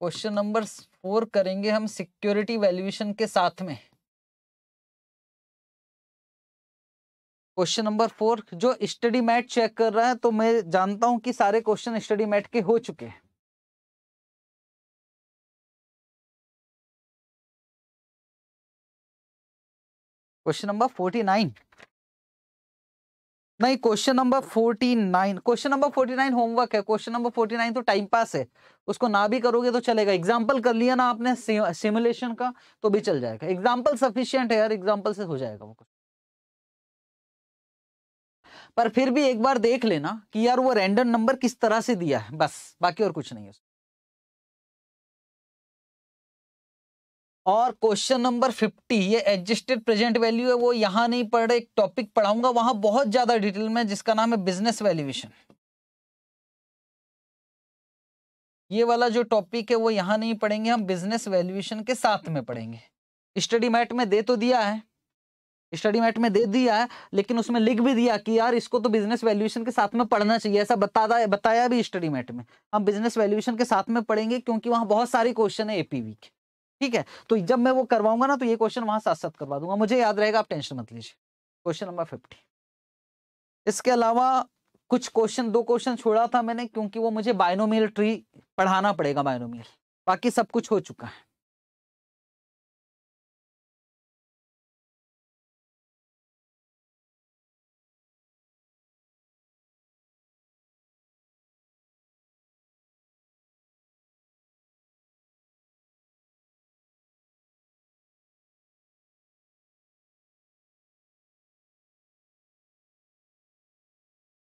क्वेश्चन नंबर फोर करेंगे हम सिक्योरिटी वैल्यूएशन के साथ में। क्वेश्चन नंबर फोर, जो स्टडी मैट चेक कर रहा है तो मैं जानता हूँ कि सारे क्वेश्चन स्टडी मैट के हो चुके हैं। क्वेश्चन नंबर फोर्टी नाइन नहीं question number forty nine question number forty nine homework है क्वेश्चन नंबर फोर्टी नाइन तो टाइम पास है, उसको ना भी करोगे तो चलेगा। एग्ज़ाम्पल कर लिया ना आपने सिमुलेशन का तो भी चल जाएगा। एग्ज़ाम्पल सफिशियंट है यार एग्ज़ाम्पल से हो जाएगा वो पर फिर भी एक बार देख लेना कि यार वो रैंडम नंबर किस तरह से दिया है, बस, बाकी और कुछ नहीं है। और क्वेश्चन नंबर फिफ्टी ये एडजस्टेड प्रेजेंट वैल्यू है, वो यहाँ नहीं पढ़ रहे, एक टॉपिक पढ़ाऊँगा, वहाँ बहुत ज़्यादा डिटेल में, जिसका नाम है बिज़नेस वैल्यूएशन ये वाला जो टॉपिक है, वो यहाँ नहीं पढ़ेंगे, हम बिज़नेस वैल्यूएशन के साथ में पढ़ेंगे। स्टडी मैट में दे तो दिया है। स्टडी मैट में दे दिया है, लेकिन उसमें लिख भी दिया कि यार, इसको तो बिज़नेस वैल्यूएशन के साथ में पढ़ना चाहिए, ऐसा बताया बताया भी स्टडी मैट में। हम बिज़नेस वैल्यूएशन के साथ में पढ़ेंगे, क्योंकि वहाँ बहुत सारे क्वेश्चन है एपीवी के। ठीक है? तो जब मैं वो करवाऊँगा ना तो ये क्वेश्चन वहाँ साथ साथ करवा दूँगा। मुझे याद रहेगा, आप टेंशन मत लीजिए। क्वेश्चन नंबर फिफ्टी इसके अलावा कुछ क्वेश्चन दो क्वेश्चन छोड़ा था मैंने, क्योंकि वो मुझे बायनोमियल ट्री पढ़ाना पड़ेगा बायनोमियल बाकी सब कुछ हो चुका है।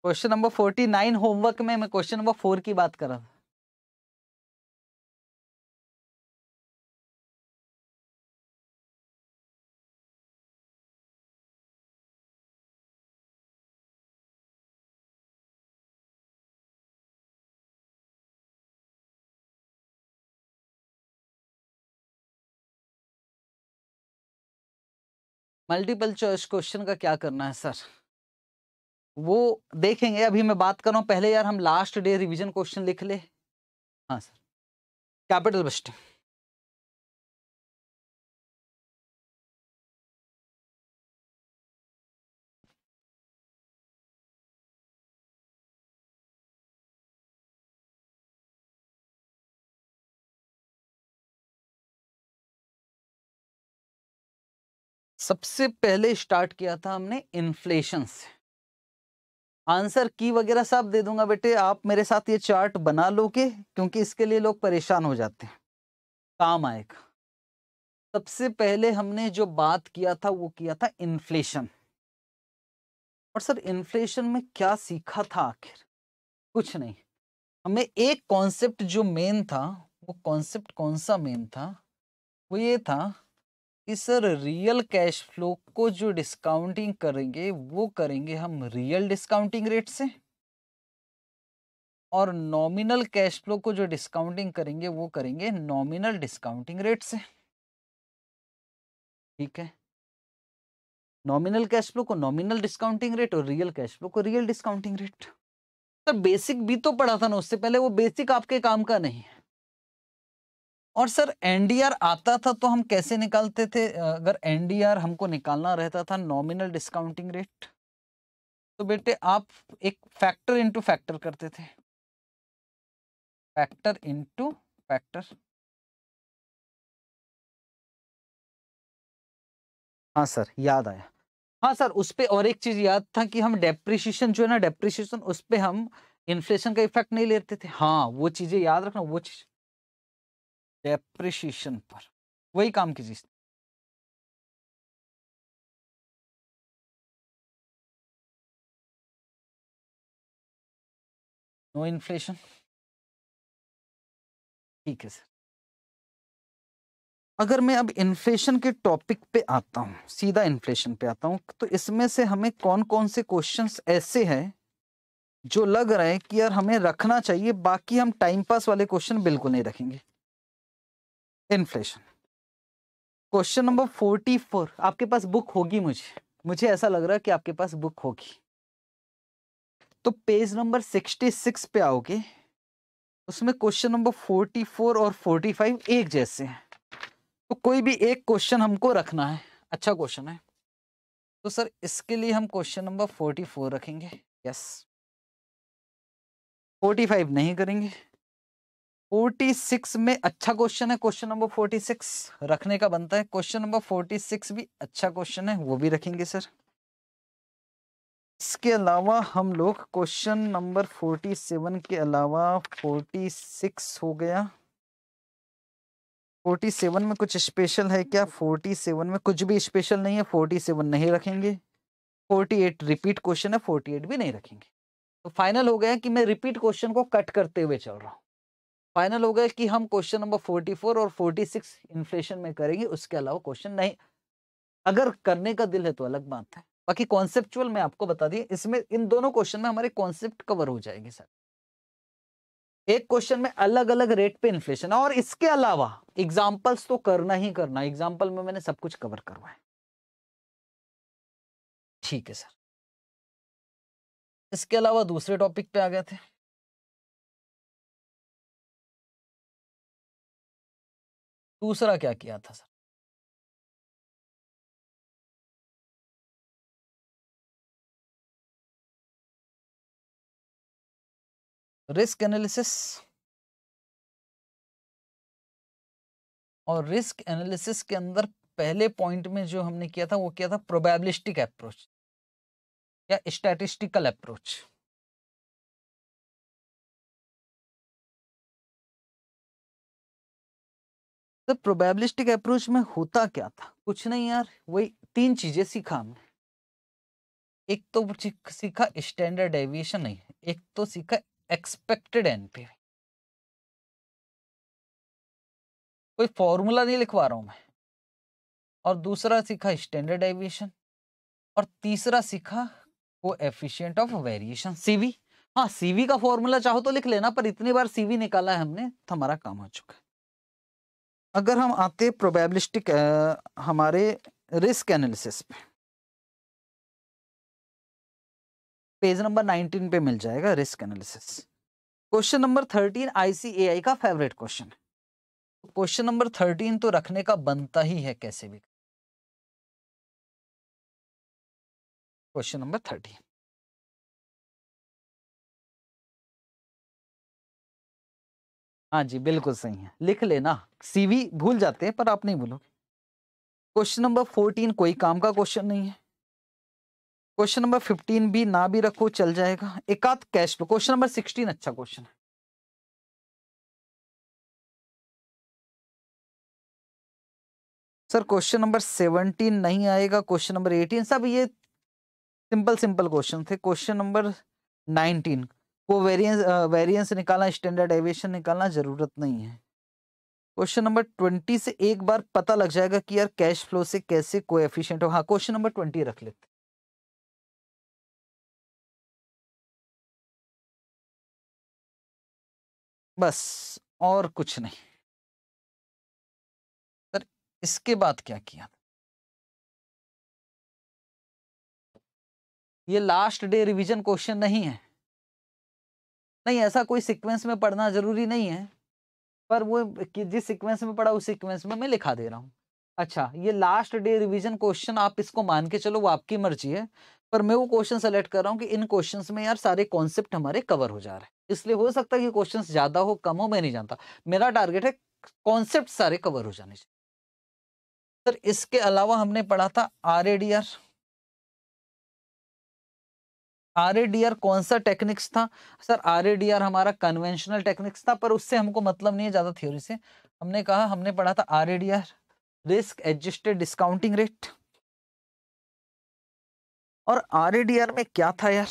Question number forty nine homework में मैं क्वेश्चन नंबर फोर की बात कर रहा था। मल्टीपल चॉइस क्वेश्चन का क्या करना है सर वो देखेंगे, अभी मैं बात कर रहा हूँ, पहले यार हम लास्ट डे रिवीजन क्वेश्चन लिख ले। हाँ सर कैपिटल बस्टिंग सबसे पहले स्टार्ट किया था हमने इन्फ्लेशन से। आंसर की वगैरह सब दे दूँगा बेटे। आप मेरे साथ ये चार्ट बना लोगे, क्योंकि इसके लिए लोग परेशान हो जाते हैं। काम आएगा। सबसे पहले हमने जो बात किया था, वो किया था इन्फ्लेशन। और सर, इन्फ्लेशन में क्या सीखा था आखिर? कुछ नहीं। हमें एक कॉन्सेप्ट जो मेन था, वो कॉन्सेप्ट कौन सा मेन था? वो ये था कि सर रियल कैश फ्लो को जो डिस्काउंटिंग करेंगे, वो करेंगे हम रियल डिस्काउंटिंग रेट से? और नॉमिनल कैश फ्लो को जो डिस्काउंटिंग करेंगे, वो करेंगे नॉमिनल डिस्काउंटिंग रेट से। ठीक है? नॉमिनल कैश फ्लो को नॉमिनल डिस्काउंटिंग रेट और रियल कैश फ्लो को real discounting rate. Sir basic भी तो पढ़ा था ना, उससे पहले वो बेसिक आपके काम का नहीं है। और सर एनडीआर आता था तो हम कैसे निकालते थे? अगर एनडीआर हमको निकालना रहता था नॉमिनल डिस्काउंटिंग रेट तो बेटे आप एक फैक्टर इनटू फैक्टर करते थे। फैक्टर इनटू फैक्टर हाँ सर, याद आया। हाँ सर, उस पर और एक चीज़ याद था कि हम डेप्रिशिएशन जो है ना डेप्रिशिएशन उस पर हम इन्फ्लेशन का इफ़ेक्ट नहीं लेते थे। हाँ वो चीज़ें याद रखना, वो चीज़ डेप्रिशिएशन पर। वही काम की चीज़ नो इन्फ्लेशन ठीक है सर अगर मैं अब इन्फ्लेशन के टॉपिक पे आता हूँ, सीधा इन्फ्लेशन पे आता हूँ तो इसमें से हमें कौन कौन से क्वेश्चंस ऐसे हैं, जो लग रहे हैं कि यार हमें रखना चाहिए, बाकी हम टाइम पास वाले क्वेश्चन बिल्कुल नहीं रखेंगे। Inflation question number forty four आपके पास बुक होगी मुझे। मुझे ऐसा लग रहा है कि आपके पास बुक होगी। तो पेज नंबर सिक्सटी सिक्स पे आओगे। उसमें क्वेश्चन नंबर फोर्टी फोर और फोर्टी फाइव एक जैसे हैं। तो कोई भी एक क्वेश्चन हमको रखना है। अच्छा क्वेश्चन है। तो सर, इसके लिए हम क्वेश्चन नंबर फोर्टी फोर रखेंगे। यस फोर्टी फाइव नहीं करेंगे। फोर्टी सिक्स में अच्छा क्वेश्चन है क्वेश्चन नंबर फोर्टी सिक्स रखने का बनता है। क्वेश्चन नंबर फोर्टी सिक्स भी अच्छा क्वेश्चन है, वो भी रखेंगे सर इसके अलावा हम लोग क्वेश्चन नंबर फोर्टी सेवन के अलावा फोर्टी सिक्स हो गया। फोर्टी सेवन में कुछ स्पेशल है क्या? फोर्टी सेवन में कुछ भी स्पेशल नहीं है, फोर्टी सेवन नहीं रखेंगे। फोर्टी एट रिपीट क्वेश्चन है, फोर्टी एट भी नहीं रखेंगे। तो फाइनल हो गया कि मैं रिपीट क्वेश्चन को कट करते हुए चल रहा हूँ। फाइनल हो गया कि हम क्वेश्चन नंबर फोर्टी फोर और फोर्टी सिक्स इन्फ्लेशन में करेंगे, उसके अलावा क्वेश्चन नहीं। अगर करने का दिल है तो अलग बात है। बाकी कॉन्सेप्चुअल मैं आपको बता दिए इसमें इन दोनों क्वेश्चन में हमारे कॉन्सेप्ट कवर हो जाएगी सर। एक क्वेश्चन में अलग अलग रेट पे इन्फ्लेशन और इसके अलावा एग्जाम्पल्स तो करना ही करना एग्ज़ाम्पल में मैंने सब कुछ कवर करवाया। ठीक है सर। इसके अलावा दूसरे टॉपिक पे आ गए थे। दूसरा क्या किया था सर? Risk analysis. और रिस्क एनालिसिस के अंदर पहले पॉइंट में जो हमने किया था, वो किया था प्रोबेबिलिस्टिक अप्रोच या स्टैटिस्टिकल अप्रोच तो प्रोबेबिलिस्टिक अप्रोच में होता क्या था? कुछ नहीं यार, वही तीन चीज़ें सीखा हमने। एक तो सीखा स्टैंडर्ड डेविएशन नहीं, एक तो सीखा एक्सपेक्टेड एनपीवी कोई फॉर्मूला नहीं लिखवा रहा हूँ मैं। और दूसरा सीखा स्टैंडर्ड एविएशन और तीसरा सीखा वो एफिशिएंट ऑफ़ वेरिएशन सीवी हाँ सीवी का फॉर्मूला चाहो तो लिख लेना, पर इतनी बार सीवी निकाला है हमने तो हमारा काम हो चुका है। अगर हम आते प्रोबेबलिस्टिक हमारे रिस्क एनालिसिस पे। पेज नंबर 19 पे मिल जाएगा risk analysis question number 13 ICAI का फेवरेट क्वेश्चन क्वेश्चन नंबर 13 तो रखने का बनता ही है कैसे भी। क्वेश्चन नंबर 13 हाँ जी, बिल्कुल सही है। लिख लेना सीवी भूल जाते हैं, पर आप नहीं भूलोगे। क्वेश्चन नंबर 14 कोई काम का क्वेश्चन नहीं है। क्वेश्चन नंबर फिफ्टीन भी ना भी रखो, चल जाएगा। एकाध cash flow question number sixteen अच्छा क्वेश्चन है। सर क्वेश्चन नंबर सेवनटीन नहीं आएगा क्वेश्चन नंबर एटीन सब ये सिंपल सिंपल क्वेश्चन थे। क्वेश्चन नंबर नाइनटीन को वेरिएंस वेरिएंस निकालना स्टैंडर्ड एविएशन निकालना ज़रूरत नहीं है। क्वेश्चन नंबर ट्वेंटी से एक बार पता लग जाएगा कि यार कैश फ्लो से कैसे कोएफिशिएंट हो। हाँ क्वेश्चन नंबर ट्वेंटी रख लेते बस, और कुछ नहीं। सर इसके बाद क्या किया ये लास्ट डे रिवीजन क्वेश्चन नहीं है। नहीं, ऐसा कोई सीक्वेंस में पढ़ना ज़रूरी नहीं है। पर वो कि जिस सीक्वेंस में पढ़ा, उस सीक्वेंस में मैं लिखा दे रहा हूँ। अच्छा ये लास्ट डे रिवीजन क्वेश्चन आप इसको मान के चलो, वो आपकी मर्ज़ी है। पर मैं वो क्वेश्चन सेलेक्ट कर रहा हूँ कि इन क्वेश्चंस में यार सारे कॉन्सेप्ट हमारे कवर हो जा रहे हैं। इसलिए हो सकता है कि क्वेश्चंस ज़्यादा हो, कम हो, मैं नहीं जानता। मेरा टारगेट है कॉन्सेप्ट सारे कवर हो जाने चाहिए। सर इसके अलावा हमने पढ़ा था R R R A D R कौन सा टेक्निक्स था? सर आर ए हमारा कन्वेंशनल टेक्निक्स था, पर उससे हमको मतलब नहीं है ज़्यादा थ्योरी से। हमने कहा, हमने पढ़ा था R A D R risk adjusted discounting rate और आरएडीआर आर में क्या था यार?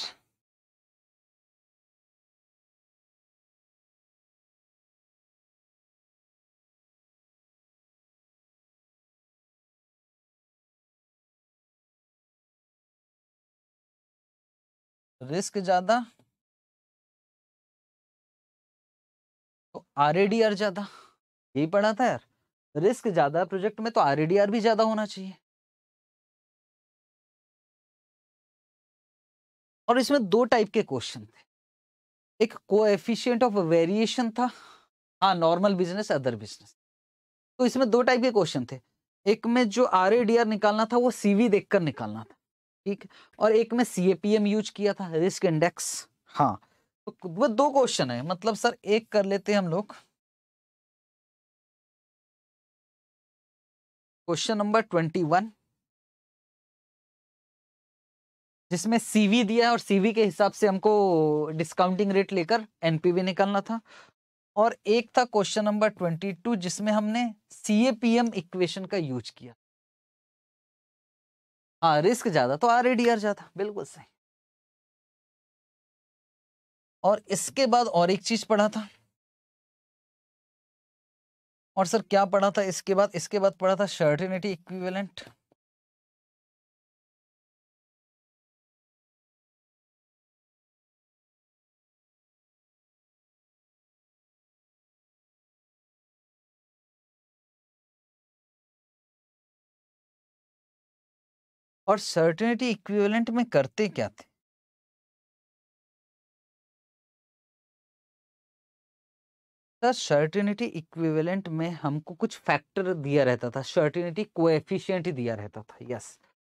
रिस्क ज़्यादा तो आर ज़्यादा। यही पढ़ा था यार। रिस्क ज़्यादा प्रोजेक्ट में तो आर भी ज़्यादा होना चाहिए। और इसमें दो टाइप के क्वेश्चन थे। एक कोएफिशिएंट ऑफ़ वेरिएशन था। हाँ नॉर्मल बिज़नेस, अदर बिज़नेस। तो इसमें दो टाइप के क्वेश्चन थे। एक में जो आर निकालना था, वो सीवी देखकर निकालना था। ठीक? और एक में सीएपीएम यूज़ किया था रिस्क इंडेक्स हाँ तो वो दो क्वेश्चन है। मतलब सर, एक कर लेते हैं हम लोग। क्वेश्चन नंबर ट्वेंटी वन जिसमें सीवी दिया है और सीवी के हिसाब से हमको डिस्काउंटिंग रेट लेकर एनपीवी निकालना था। और एक था क्वेश्चन नंबर ट्वेंटी टू जिसमें हमने सीएपीएम इक्वेशन का यूज़ किया। हाँ रिस्क ज़्यादा तो आर ज़्यादा, बिल्कुल सही। और इसके बाद और एक चीज़ पढ़ा था। और सर, क्या पढ़ा था? इसके बाद इसके बाद पढ़ा था शर्टिनिटी इक्विवेलेंट। और सर्टेनिटी इक्विवेलेंट में करते क्या थे? सर सर्टेनिटी इक्विवेलेंट में हमको कुछ फैक्टर दिया रहता था। सर्टेनिटी कोएफिशिएंट दिया रहता था यस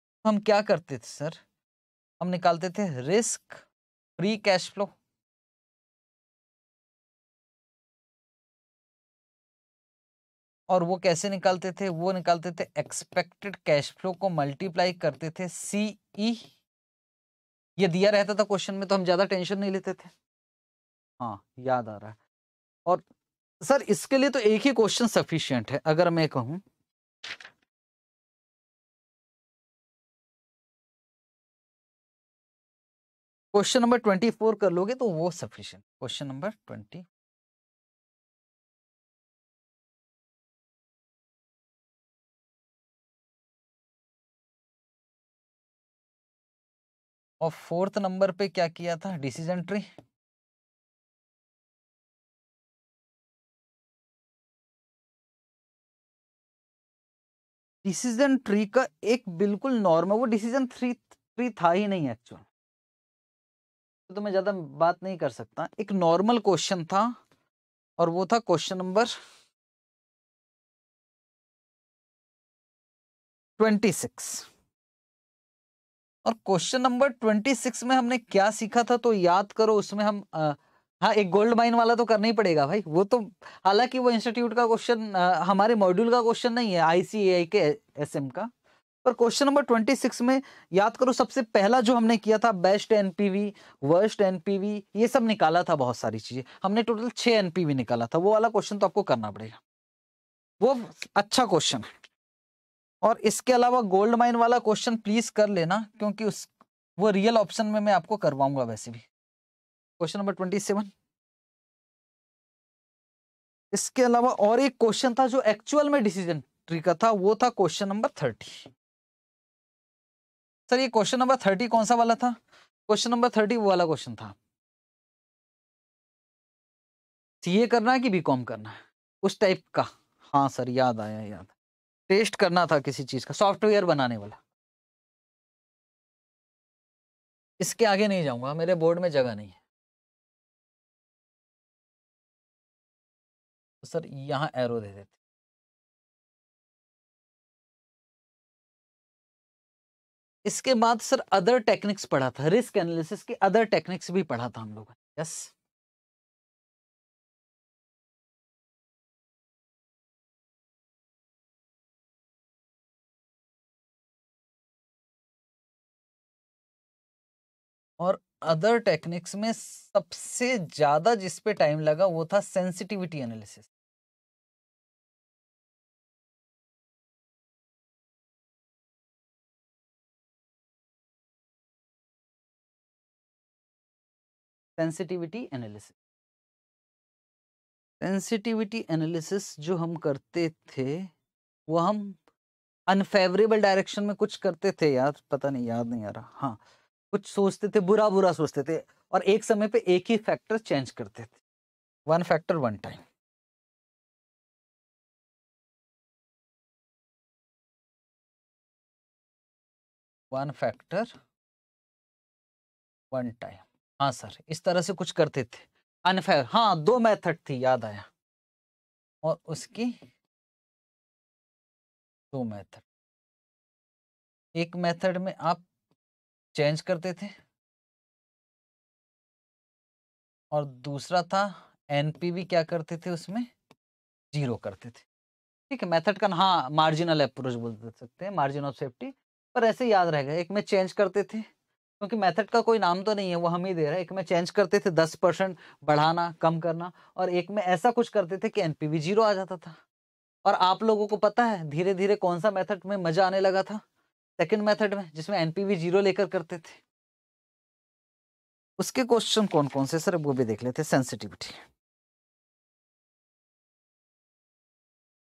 तो हम क्या करते थे, सर? हम निकालते थे रिस्क फ्री कैश फ्लो और वो कैसे निकालते थे? वो निकालते थे एक्सपेक्टेड कैश फ्लो को मल्टीप्लाई करते थे सी ई e। ये दिया रहता था क्वेश्चन में तो हम ज़्यादा टेंशन नहीं लेते थे। हाँ याद आ रहा है। और सर, इसके लिए तो एक ही क्वेश्चन सफिशियंट है, अगर मैं कहूँ। क्वेश्चन नंबर ट्वेंटी फोर कर लोगे तो वो सफिशियंट क्वेश्चन नंबर ट्वेंटी और फोर्थ नंबर पे क्या किया था? Decision tree? डिसीज़न ट्री का एक बिल्कुल नॉर्मल, वो डिसीज़न थ्री, ट्री था ही नहीं एक्चुअल। तो मैं ज़्यादा बात नहीं कर सकता। एक नॉर्मल क्वेश्चन था और वो था क्वेश्चन नंबर ट्वेंटी सिक्स। और क्वेश्चन नंबर ट्वेंटी सिक्स में हमने क्या सीखा था तो याद करो उसमें हम आ, हाँ एक गोल्ड माइन वाला तो करना ही पड़ेगा भाई। वो तो हालाँकि वो इंस्टीट्यूट का क्वेश्चन हमारे मॉड्यूल का क्वेश्चन नहीं है आईसीएआई के एसएम का। पर क्वेश्चन नंबर ट्वेंटी सिक्स में याद करो सबसे पहला जो हमने किया था बेस्ट एनपीवी वर्स्ट एनपीवी ये सब निकाला था बहुत सारी चीज़ें। हमने टोटल छह एनपीवी निकाला था वो वाला क्वेश्चन तो आपको करना पड़ेगा। वो अच्छा क्वेश्चन है। और इसके अलावा गोल्ड माइन वाला क्वेश्चन प्लीज़ कर लेना, क्योंकि उस, वो रियल ऑप्शन में मैं आपको करवाऊँगा वैसे भी। क्वेश्चन नंबर ट्वेंटी सेवन इसके अलावा और एक क्वेश्चन था जो एक्चुअल में डिसीज़न ट्री का था, वो था क्वेश्चन नंबर थर्टी सर ये क्वेश्चन नंबर थर्टी कौन सा वाला था? क्वेश्चन नंबर थर्टी वो वाला क्वेश्चन था। सीए करना है कि बीकॉम करना है? उस टाइप का। हाँ सर याद आया, याद। टेस्ट करना था किसी चीज़ का, सॉफ्टवेयर बनाने वाला। इसके आगे नहीं जाऊँगा, मेरे बोर्ड में जगह नहीं है। तो सर, यहाँ एरो दे देते। इसके बाद सर, अदर टेक्निक्स पढ़ा था, रिस्क एनालिसिस की अदर टेक्निक्स भी पढ़ा था हम लोगों ने, यस। अदर टेक्निक्स में सबसे ज़्यादा जिस पे टाइम लगा वो था sensitivity analysis sensitivity analysis sensitivity analysis जो हम करते थे, वो हम अनफेवरेबल डायरेक्शन में कुछ करते थे यार पता नहीं, याद नहीं आ रहा। हाँ। कुछ सोचते थे, बुरा बुरा सोचते थे और एक समय पे एक ही फैक्टर चेंज करते थे। One factor one time one factor one time हाँ सर, इस तरह से कुछ करते थे। अनफेयर हाँ दो मेथड थी, याद आया। और उसकी दो मेथड एक मेथड में आप चेंज करते थे। और दूसरा था एनपीवी क्या करते थे उसमें? ज़ीरो करते थे। ठीक है मेथड का हाँ मार्जिनल अप्रोच बोल सकते हैं मार्जिन ऑफ़ सेफ्टी पर ऐसे याद रहेगा एक में चेंज करते थे, क्योंकि मेथड का कोई नाम तो नहीं है, वो हम ही दे रहे हैं, एक में चेंज करते थे, दस परसेंट बढ़ाना, कम करना, और एक में ऐसा कुछ करते थे कि एनपीवी ज़ीरो आ जाता था। और आप लोगों को पता है धीरे धीरे कौन सा मेथड में मज़ा आने लगा था? सेकंड मेथड में, जिसमें एनपीवी ज़ीरो लेकर करते थे। उसके क्वेश्चन कौन कौन से सर वो भी देख लेते सेंसिटिविटी।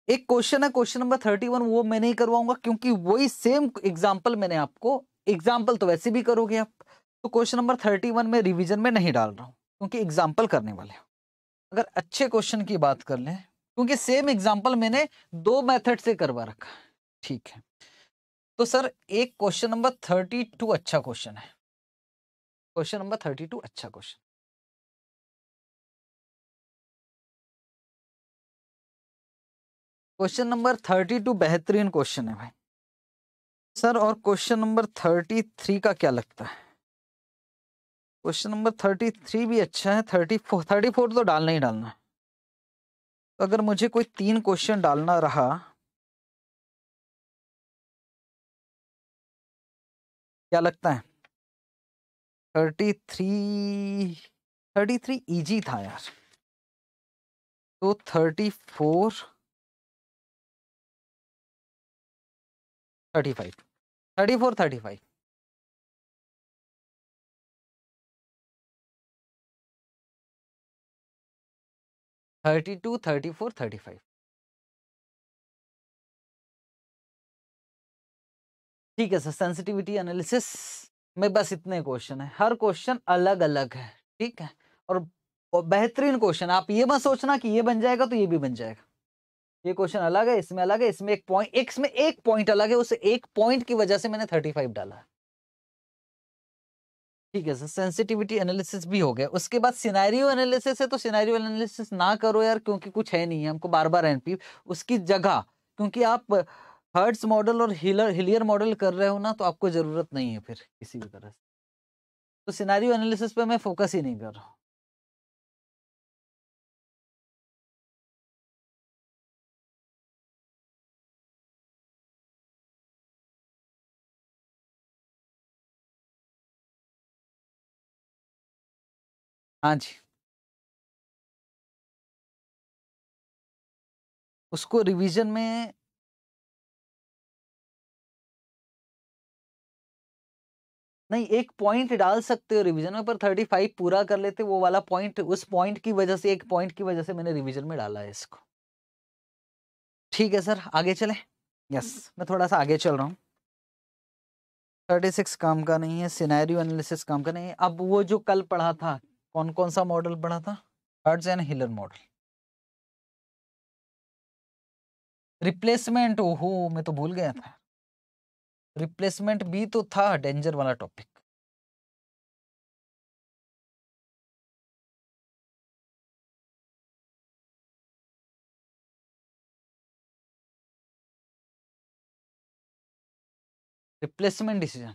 एक क्वेश्चन है, क्वेश्चन नंबर थर्टी वन, वो मैं नहीं करवाऊँगा, क्योंकि वही सेम एग्ज़ाम्पल मैंने आपको एग्ज़ाम्पल तो वैसे भी करोगे आप तो क्वेश्चन नंबर थर्टी वन में रिविजन में नहीं डाल रहा हूँ, क्योंकि एग्ज़ाम्पल करने वाले अगर अच्छे क्वेश्चन की बात कर लें, क्योंकि सेम एग्ज़ाम्पल मैंने दो मेथड से करवा रखा ठीक है। तो सर, एक क्वेश्चन नंबर थर्टी टू अच्छा क्वेश्चन है। क्वेश्चन नंबर थर्टी टू अच्छा question. Question number thirty two बेहतरीन क्वेश्चन है भाई। सर, और क्वेश्चन नंबर थर्टी थ्री का क्या लगता है? क्वेश्चन नंबर थर्टी थ्री भी अच्छा है, थर्टी फोर थर्टी फोर तो डालना ही डालना है। तो अगर मुझे कोई तीन क्वेश्चन डालना रहा क्या लगता है? Thirty three thirty three easy था यार। तो thirty four thirty five, thirty four, thirty five. Thirty two, thirty four, thirty five. ठीक है सर सेंसिटिविटी एनालिसिस में बस इतने क्वेश्चन है। हर क्वेश्चन अलग अलग है ठीक है? और, बेहतरीन क्वेश्चन आप ये मत सोचना कि ये बन जाएगा तो ये भी बन जाएगा। ये क्वेश्चन अलग है इसमें अलग है इसमें एक पॉइंट एक इसमें एक पॉइंट अलग है उस एक पॉइंट की वजह से मैंने थर्टी फाइव डाला ठीक है सर सेंसिटिविटी एनालिसिस भी हो गया। उसके बाद सिनेरियो एनालिसिस है तो सिनेरियो एनालिसिस ना करो यार क्योंकि कुछ है नहीं है हमको बार बार एनपी उसकी जगह क्योंकि आप हर्ट्स मॉडल और हिलर हिलियर मॉडल कर रहे हो ना तो आपको ज़रूरत नहीं है फिर किसी भी तरह से। तो सिनारियो एनालिसिस पे मैं फोकस ही नहीं कर रहा हाँ। जी। उसको रिवीजन में नहीं, एक पॉइंट डाल सकते हो रिवीजन में, पर थर्टी फाइव पूरा कर लेते वो वाला पॉइंट उस पॉइंट की वजह से, एक पॉइंट की वजह से मैंने रिवीजन में डाला है इसको। ठीक है सर, आगे चले? यस मैं थोड़ा सा आगे चल रहा हूँ। थर्टी सिक्स काम का नहीं है सिनेरियो एनालिसिस काम का नहीं है। अब वो जो कल पढ़ा था कौन कौन सा मॉडल पढ़ा था? Hertz and Hillier model replacement ओहो, मैं तो भूल गया था। रिप्लेसमेंट भी तो था डेंजर वाला टॉपिक। Replacement decision.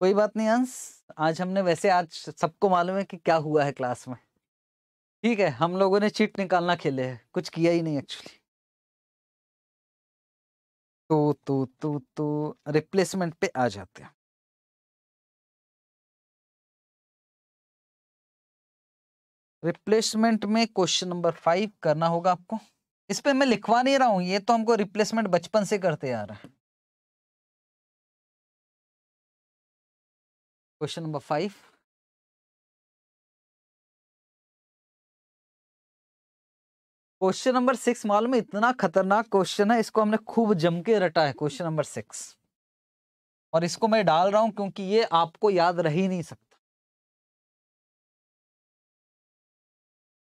कोई बात नहीं अंश, आज हमने वैसे आज सबको मालूम है कि क्या हुआ है क्लास में। ठीक है, हम लोगों ने चीट निकालना खेले है, कुछ किया ही नहीं एक्चुअली तो तो तो तो रिप्लेसमेंट पे आ जाते हैं। रिप्लेसमेंट में क्वेश्चन नंबर फाइव करना होगा आपको इस पे मैं लिखवा नहीं रहा हूँ, ये तो हमको रिप्लेसमेंट बचपन से करते आ रहा है question number five question number six मालूम है, इतना खतरनाक क्वेश्चन है, इसको हमने खूब जम के रटा है, क्वेश्चन नंबर सिक्स। और इसको मैं डाल रहा हूँ क्योंकि ये आपको याद रह ही नहीं सकता।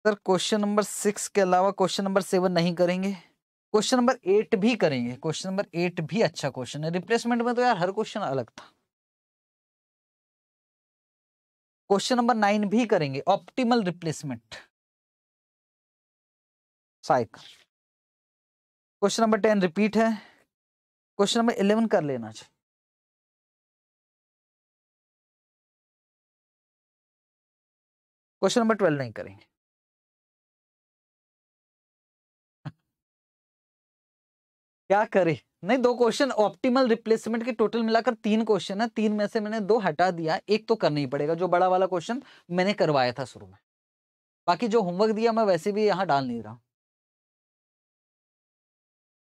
सर, क्वेश्चन नंबर सिक्स के अलावा क्वेश्चन नंबर सेवन नहीं करेंगे। क्वेश्चन नंबर एट भी करेंगे। क्वेश्चन नंबर एट भी अच्छा क्वेश्चन है। रिप्लेसमेंट में तो यार हर क्वेश्चन अलग था। क्वेश्चन नंबर नाइन भी करेंगे। Optimal replacement. Cycle question number ten repeat है। क्वेश्चन नंबर इलेवन कर लेना चाहिए क्वेश्चन नंबर ट्वेल्व नहीं करेंगे। क्या करें? नहीं, दो क्वेश्चन, ऑप्टिमल रिप्लेसमेंट के टोटल मिलाकर तीन क्वेश्चन है। तीन में से मैंने दो हटा दिया, एक तो करना ही पड़ेगा। जो बड़ा वाला क्वेश्चन मैंने करवाया था शुरू में। बाकी जो होमवर्क दिया मैं वैसे भी यहाँ डाल नहीं रहा।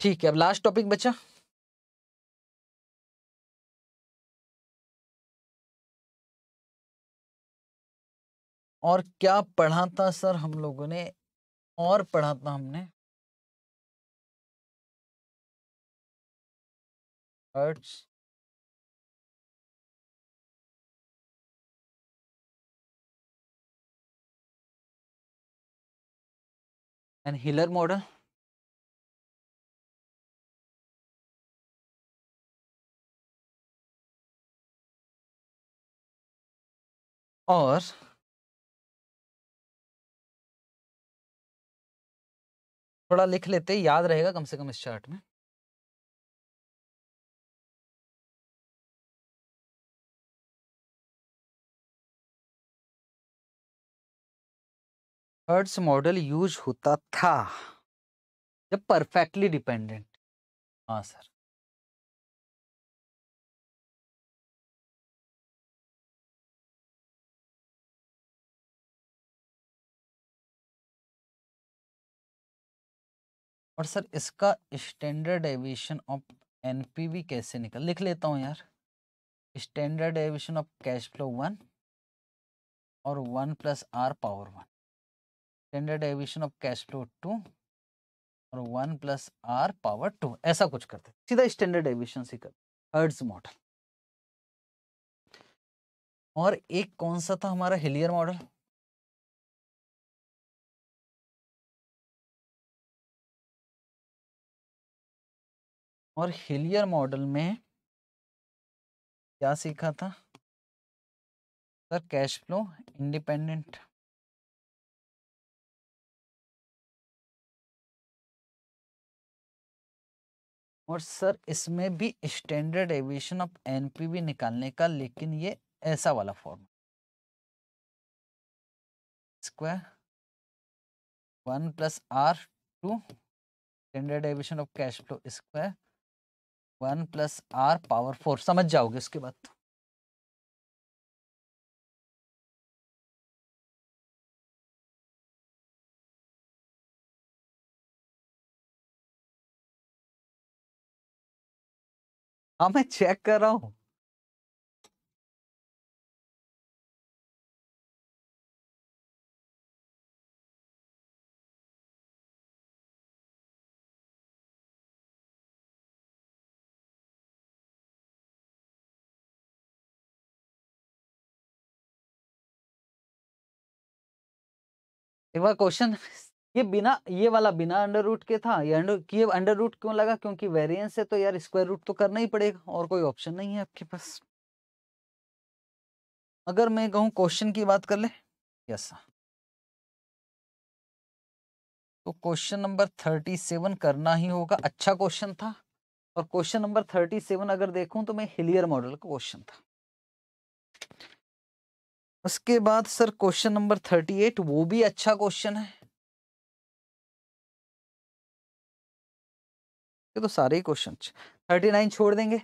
ठीक है, अब लास्ट टॉपिक बचा। और क्या पढ़ा था सर हम लोगों ने? और पढ़ा था हमने। हर्ट्स एंड हिलर मॉडल और थोड़ा लिख लेते, याद रहेगा कम से कम इस चार्ट में। हर्ट्स मॉडल यूज़ होता था, जब परफेक्टली डिपेंडेंट। हाँ सर। और सर इसका स्टैंडर्ड एविएशन ऑफ़ एनपीवी कैसे निकल, लिख लेता हूँ यार। Standard deviation of cash flow one और one plus r power one. Standard deviation of cash flow two और one plus r power two, ऐसा कुछ करते सीधा स्टैंडर्ड एविएशन से कर हर्ड्स मॉडल। और एक कौन सा था हमारा, हिलियर मॉडल? और हिलियर मॉडल में क्या सीखा था? Sir, cash flow independent. और सर, इसमें भी स्टैंडर्ड एविएशन ऑफ़ एनपीवी निकालने का, लेकिन ये ऐसा वाला form. Square one plus r two, standard deviation of cash flow square one plus r power four, समझ जाओगे उसके बाद हाँ मैं चेक कर रहा हूँ। एक बार क्वेश्चन ये बिना, ये वाला बिना अंडर रूट के था? ये अंडर ये अंडर रूट क्यों लगा? क्योंकि वेरिएंस है तो यार स्क्वायर रूट तो करना ही पड़ेगा, और कोई ऑप्शन नहीं है आपके पास। अगर मैं कहूँ क्वेश्चन की बात कर ले। यस तो क्वेश्चन नंबर थर्टी सेवन करना ही होगा। अच्छा क्वेश्चन था। और क्वेश्चन नंबर थर्टी सेवन अगर देखूँ तो मैं हिलियर मॉडल का क्वेश्चन था। उसके बाद sir question number thirty eight, वो भी अच्छा क्वेश्चन है। ये तो सारे ही क्वेश्चन थर्टी नाइन छोड़ देंगे।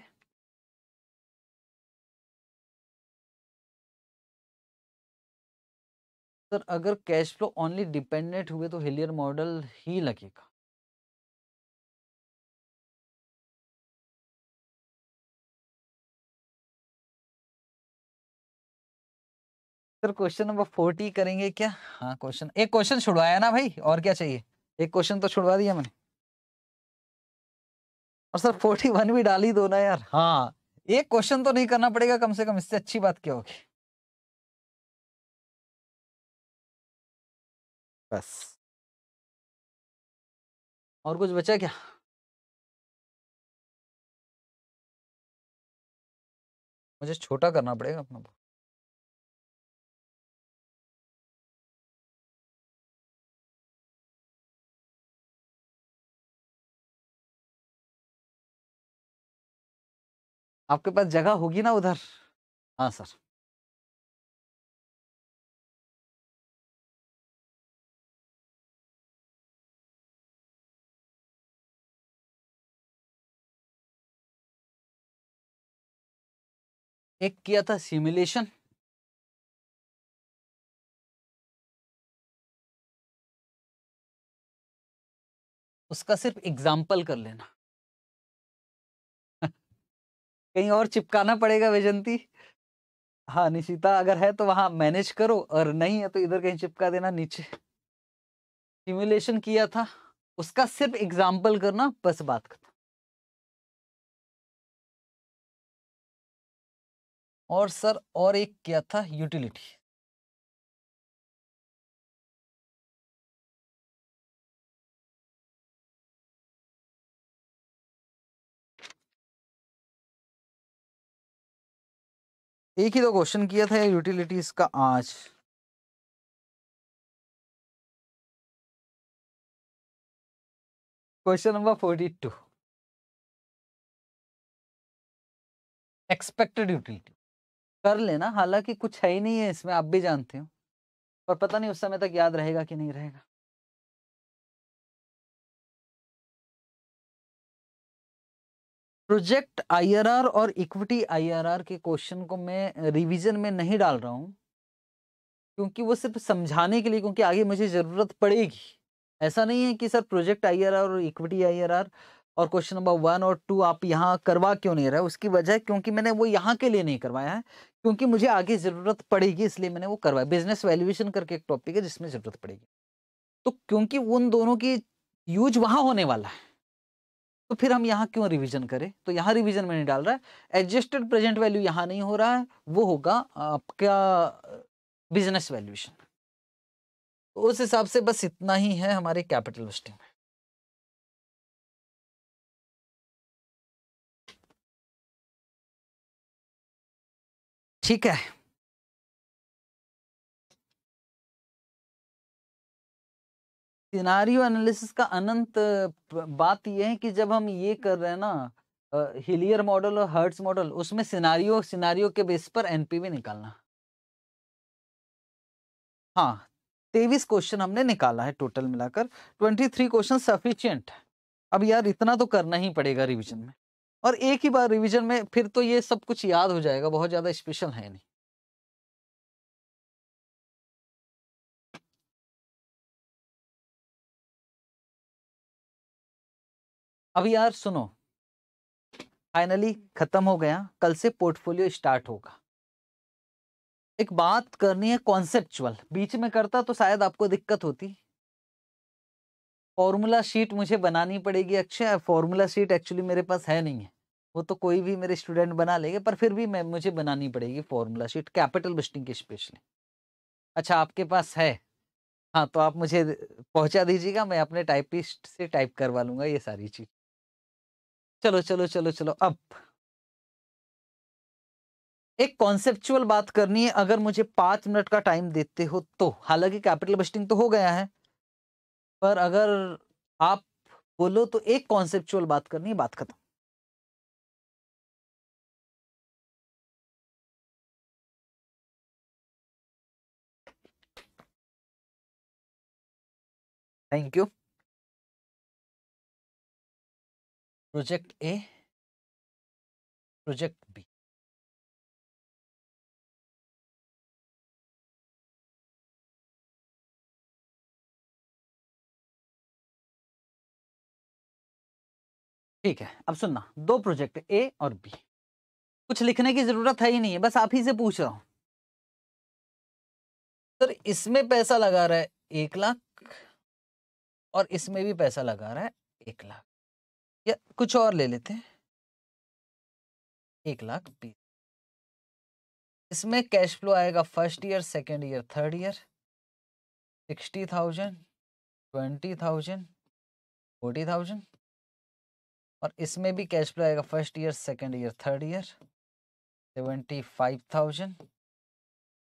सर, अगर कैश फ्लो ओनली डिपेंडेंट हुए तो हिलियर मॉडल ही लगेगा। सर क्वेश्चन नंबर फोर्टी करेंगे क्या? हाँ क्वेश्चन एक क्वेश्चन छुड़वाया ना भाई, और क्या चाहिए? एक क्वेश्चन तो छुड़वा दिया मैंने। और सर फोर्टी वन भी डाल दो ना यार। हाँ एक क्वेश्चन तो नहीं करना पड़ेगा कम से कम, इससे अच्छी बात क्या होगी? बस। और कुछ बचा क्या? मुझे छोटा करना पड़ेगा अपना। आपके पास जगह होगी ना उधर? हाँ सर। एक किया था सिमुलेशन। उसका सिर्फ़ एग्ज़ाम्पल कर लेना। कहीं और चिपकाना पड़ेगा वैजंती हाँ निशिता, अगर है तो वहाँ मैनेज करो, और नहीं है तो इधर कहीं चिपका देना नीचे। सिमुलेशन किया था, उसका सिर्फ़ एग्ज़ाम्पल करना, बस बात खत्म। और सर, और एक क्या था? यूटिलिटी। एक ही तो क्वेश्चन किया था यूटिलिटीज का आज। Question number forty two expected utility कर लेना, हालाँकि कुछ है ही नहीं है इसमें, आप भी जानते हो। पर पता नहीं उस समय तक याद रहेगा कि नहीं रहेगा। प्रोजेक्ट आईआरआर और इक्विटी आईआरआर के क्वेश्चन को मैं रिवीजन में नहीं डाल रहा हूँ। क्योंकि वो सिर्फ़ समझाने के लिए, क्योंकि आगे मुझे ज़रूरत पड़ेगी। ऐसा नहीं है कि सर प्रोजेक्ट आईआरआर और इक्विटी आईआरआर और क्वेश्चन नंबर वन और टू आप यहाँ करवा क्यों नहीं रहे? उसकी वजह क्योंकि मैंने वो यहाँ के लिए नहीं करवाया है, क्योंकि मुझे आगे ज़रूरत पड़ेगी, इसलिए मैंने वो करवाया। बिज़नेस वैल्यूएशन करके एक टॉपिक है जिसमें ज़रूरत पड़ेगी। तो क्योंकि उन दोनों की यूज़ वहाँ होने वाला है। तो फिर हम यहाँ क्यों रिवीजन करें? तो यहाँ रिवीजन में नहीं डाल रहा है। एडजस्टेड प्रेजेंट वैल्यू यहाँ नहीं हो रहा है। वो होगा आपका बिज़नेस वैल्यूएशन तो उस हिसाब से बस इतना ही है हमारे कैपिटल लिस्टिंग में। ठीक है। सिनारियो एनालिसिस का अनंत बात यह है कि जब हम ये कर रहे हैं ना हिलियर मॉडल और हर्ट्स मॉडल, उसमें सिनारियो सिनारियो के बेस पर एनपीवी निकालना। हाँ तेईस क्वेश्चन हमने निकाला है टोटल मिलाकर, ट्वेंटी थ्री क्वेश्चन सफिशियंट अब यार इतना तो करना ही पड़ेगा रिवीजन में। और एक ही बार रिवीजन में फिर तो ये सब कुछ याद हो जाएगा, बहुत ज़्यादा स्पेशल है नहीं। अब यार सुनो। फाइनली खत्म हो गया, कल से पोर्टफोलियो स्टार्ट होगा। एक बात करनी है कॉन्सेप्चुअल बीच में करता तो शायद आपको दिक्कत होती। फॉर्मूला शीट मुझे बनानी पड़ेगी, अक्षय। फॉर्मूला शीट एक्चुअली मेरे पास है नहीं है। वो तो कोई भी मेरे स्टूडेंट बना लेंगे, पर फिर भी मैं, मुझे बनानी पड़ेगी फॉर्मूला शीट कैपिटल बिस्टिंग की स्पेशली अच्छा आपके पास है। हाँ तो आप मुझे पहुँचा दीजिएगा, मैं अपने टाइपिस्ट से टाइप करवा लूँगा ये सारी चीज़। चलो चलो चलो चलो, अब। एक कॉन्सेप्चुअल बात करनी है, अगर मुझे पाँच मिनट का टाइम देते हो तो। हालाँकि कैपिटल बस्टिंग तो हो गया है, पर अगर आप बोलो तो एक कॉन्सेप्चुअल बात करनी है, बात खत्म। Thank you project A, project B. ठीक है, अब सुनना, दो प्रोजेक्ट ए और बी। कुछ लिखने की ज़रूरत है ही नहीं है, बस आप ही से पूछ रहा हूँ। सर, इसमें पैसा लगा रहा है एक लाख और इसमें भी पैसा लगा रहा है एक लाख। या कुछ और ले लेते हैं? एक लाख बीस। इसमें कैश फ्लो आएगा first year, second year, third year. Sixty thousand, twenty thousand, forty thousand. और इसमें भी कैश फ्लो आएगा first year, second year, third year. Seventy five thousand,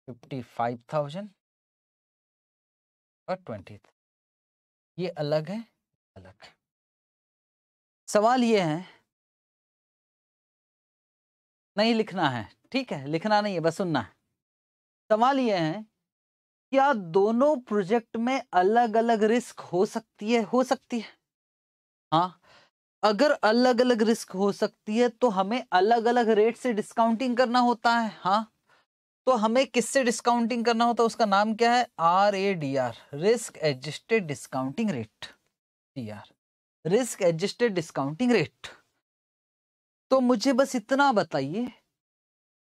fifty five thousand और ट्वेंटी ये अलग है अलग है। सवाल ये है। नहीं लिखना है, ठीक है, लिखना नहीं है, बस सुनना है। सवाल ये है, क्या दोनों प्रोजेक्ट में अलग अलग रिस्क हो सकती है? हो सकती है। हाँ अगर अलग अलग रिस्क हो सकती है तो हमें अलग अलग रेट से डिस्काउंटिंग करना होता है। हाँ तो हमें किससे डिस्काउंटिंग करना होता है, उसका नाम क्या है? R A D R, risk adjusted discounting rate. D R. Risk adjusted discounting rate तो मुझे बस इतना बताइए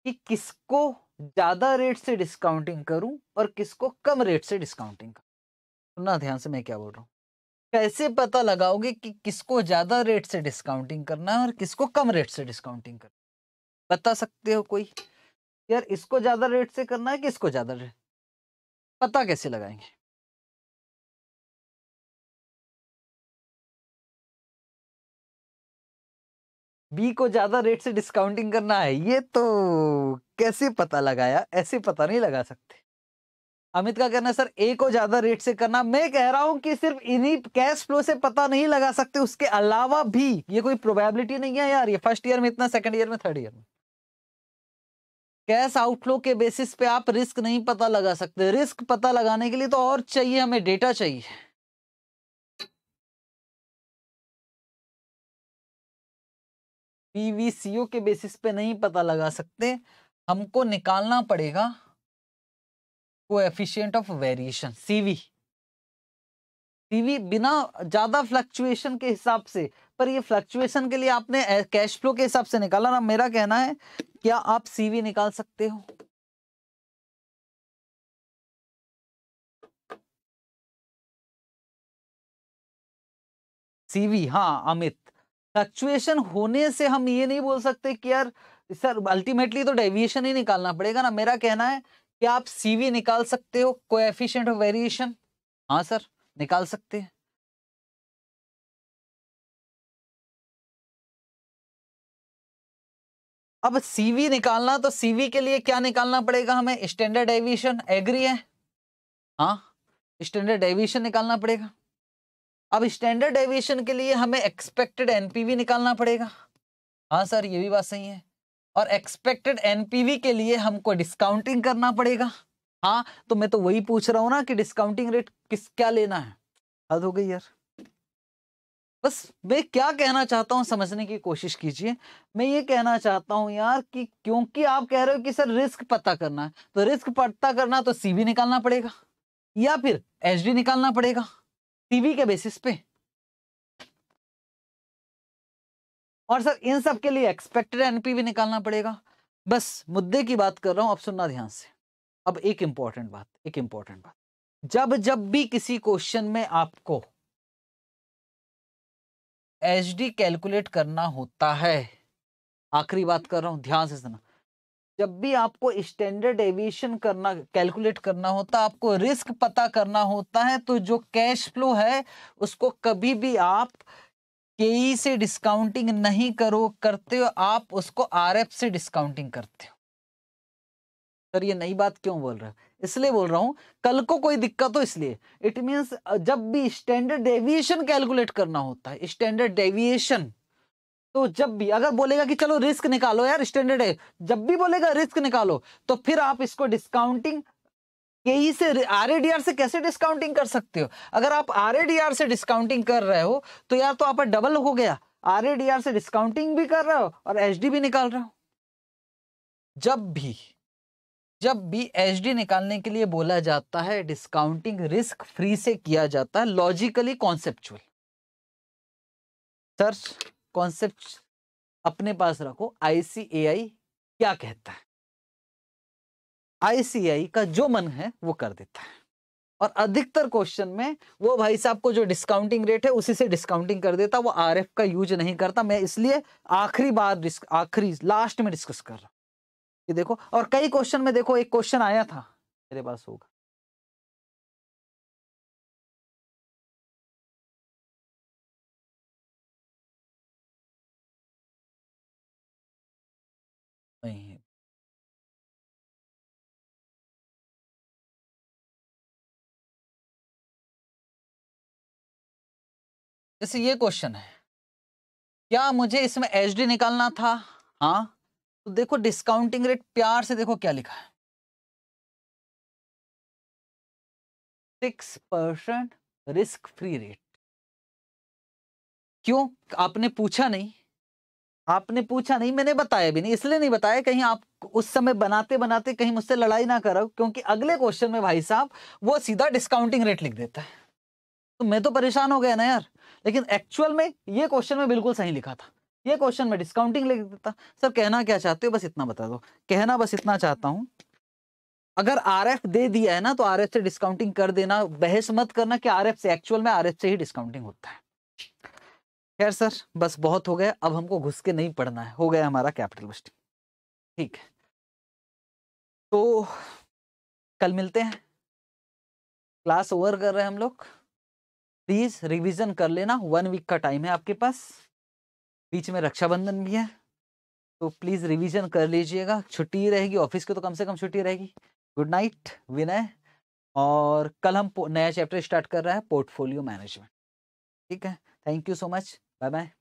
कि किसको ज़्यादा रेट से डिस्काउंटिंग करूँ और किसको कम रेट से डिस्काउंटिंग करूँ? सुनना ध्यान से मैं क्या बोल रहा हूँ। कैसे पता लगाओगे कि किसको ज़्यादा रेट से डिस्काउंटिंग करना है और किसको कम रेट से डिस्काउंटिंग करना बता सकते हो कोई? यार, इसको ज़्यादा रेट से करना है कि इसको ज़्यादा रेट पता कैसे लगाएँगे? बी को ज़्यादा रेट से डिस्काउंटिंग करना है, ये तो कैसे पता लगाया? ऐसे पता नहीं लगा सकते। अमित का कहना सर ए को ज़्यादा रेट से करना, मैं कह रहा हूँ कि सिर्फ़ इन्हीं कैश फ्लो से पता नहीं लगा सकते, उसके अलावा भी ये कोई प्रोबेबिलिटी नहीं है यार, ये फ़र्स्ट ईयर में इतना सेकंड ईयर में थर्ड ईयर में. कैश आउटफ्लो के बेसिस पे आप रिस्क नहीं पता लगा सकते। रिस्क पता लगाने के लिए तो और चाहिए, हमें डेटा चाहिए। पीवीसीओ के बेसिस पे नहीं पता लगा सकते। हमको निकालना पड़ेगा coefficient of variation CV CV बिना ज़्यादा फ्लक्चुएशन के हिसाब से, पर ये फ्लक्चुएशन के लिए आपने कैश फ्लो के हिसाब से निकाला ना। मेरा कहना है, क्या आप सीवी निकाल सकते हो? सीवी हाँ अमित। फ्लक्चुएशन होने से हम ये नहीं बोल सकते कि यार, सर अल्टीमेटली तो डेविएशन ही निकालना पड़ेगा ना। मेरा कहना है कि आप सीवी निकाल सकते हो कोएफिशिएंट ऑफ़ वेरिएशन हाँ सर, निकाल सकते हैं। अब सीवी निकालना तो सीवी के लिए क्या निकालना पड़ेगा हमें? स्टैंडर्ड डेविएशन एग्री है? हाँ स्टैंडर्ड डेविएशन निकालना पड़ेगा। अब स्टैंडर्ड डेविएशन के लिए हमें एक्सपेक्टेड एनपीवी निकालना पड़ेगा। हाँ सर, ये भी बात सही है। और एक्सपेक्टेड एनपीवी के लिए हमको डिस्काउंटिंग करना पड़ेगा। हाँ तो मैं तो वही पूछ रहा हूँ ना कि डिस्काउंटिंग रेट किस, क्या लेना है। हद हो गई यार। बस मैं क्या कहना चाहता हूँ समझने की कोशिश कीजिए। मैं ये कहना चाहता हूँ यार कि क्योंकि आप कह रहे हो कि सर रिस्क पता करना है तो रिस्क पता करना तो सीवी निकालना पड़ेगा या फिर एचडी निकालना पड़ेगा। सीवी के बेसिस पे। और सर, इन सब के लिए एक्सपेक्टेड एनपीवी निकालना पड़ेगा। बस मुद्दे की बात कर रहा हूँ, अब सुनना ध्यान से। अब एक इंपॉर्टेंट बात, एक इंपॉर्टेंट बात। जब जब भी किसी क्वेश्चन में आपको एच डी कैलकुलेट करना होता है, आखिरी बात कर रहा हूँ, ध्यान से सुना जब भी आपको स्टैंडर्ड एविएशन करना कैलकुलेट करना होता है आपको रिस्क पता करना होता है तो जो कैश फ्लो है, उसको कभी भी आप के से डिस्काउंटिंग नहीं करो, करते हो, आप उसको आरएफ से डिस्काउंटिंग करते हो। सर, ये नई बात क्यों बोल रहा है? इसलिए बोल रहा हूँ, कल को कोई दिक्कत हो इसलिए। इट मींस जब भी स्टैंडर्ड डेविएशन कैलकुलेट करना होता है स्टैंडर्ड डेविएशन तो जब भी अगर बोलेगा कि चलो रिस्क निकालो यार, स्टैंडर्ड है, जब भी बोलेगा रिस्क निकालो तो फिर आप इसको डिस्काउंटिंग के ही से आर से कैसे डिस्काउंटिंग कर सकते हो? अगर आप आर से डिस्काउंटिंग कर रहे हो तो यार तो आप डबल हो गया। आर से डिस्काउंटिंग भी कर रहे हो और एच भी निकाल रहे हो। जब भी जब भी एचडी निकालने के लिए बोला जाता है डिस्काउंटिंग रिस्क फ्री से किया जाता है लॉजिकली कॉन्सेप्चुअल सर कॉन्सेप्ट अपने पास रखो, आईसीएआई क्या कहता है? आईसीआई का जो मन है, वो कर देता है। और अधिकतर क्वेश्चन में वो भाई साहब को जो डिस्काउंटिंग रेट है, उसी से डिस्काउंटिंग कर देता, वो आरएफ का यूज़ नहीं करता। मैं इसलिए आखिरी बार आखिरी लास्ट में डिस्कस कर रहा हूँ। देखो, और कई क्वेश्चन में देखो, एक क्वेश्चन आया था, मेरे पास होगा। जैसे ये क्वेश्चन है। क्या मुझे इसमें एच डी निकालना था? हाँ। तो देखो डिस्काउंटिंग रेट प्यार से देखो क्या लिखा है। Six percent risk free rate क्यों? आपने पूछा नहीं। आपने पूछा नहीं, मैंने बताया भी नहीं, इसलिए नहीं बताया कहीं आप उस समय बनाते बनाते कहीं मुझसे लड़ाई ना करो क्योंकि अगले क्वेश्चन में भाई साहब वो सीधा डिस्काउंटिंग रेट लिख देता है। तो मैं तो परेशान हो गया ना यार। लेकिन एक्चुअल में ये क्वेश्चन में बिल्कुल सही लिखा था। ये क्वेश्चन में डिस्काउंटिंग लिख देता। सर, कहना क्या चाहते हो? बस इतना बता दो। कहना बस इतना चाहता हूँ, अगर आरएफ दे दिया है ना तो आरएफ से डिस्काउंटिंग कर देना। बहस मत करना कि आरएफ से एक्चुअल में आरएफ से ही डिस्काउंटिंग होता है। खैर सर, बस बहुत हो गया। अब हमको घुस के नहीं पढ़ना है। हो गया हमारा कैपिटल बस्टिंग ठीक है। तो कल मिलते हैं। क्लास ओवर कर रहे हैं हम लोग। प्लीज़ रिवीजन कर लेना, वन वीक का टाइम है आपके पास। बीच में रक्षाबंधन भी है तो प्लीज़ रिवीजन कर लीजिएगा। छुट्टी रहेगी, ऑफ़िस की तो कम से कम छुट्टी रहेगी। गुड नाइट, विनय, और कल हम नया चैप्टर स्टार्ट कर रहे हैं, पोर्टफोलियो मैनेजमेंट। ठीक है, thank you so much, bye bye.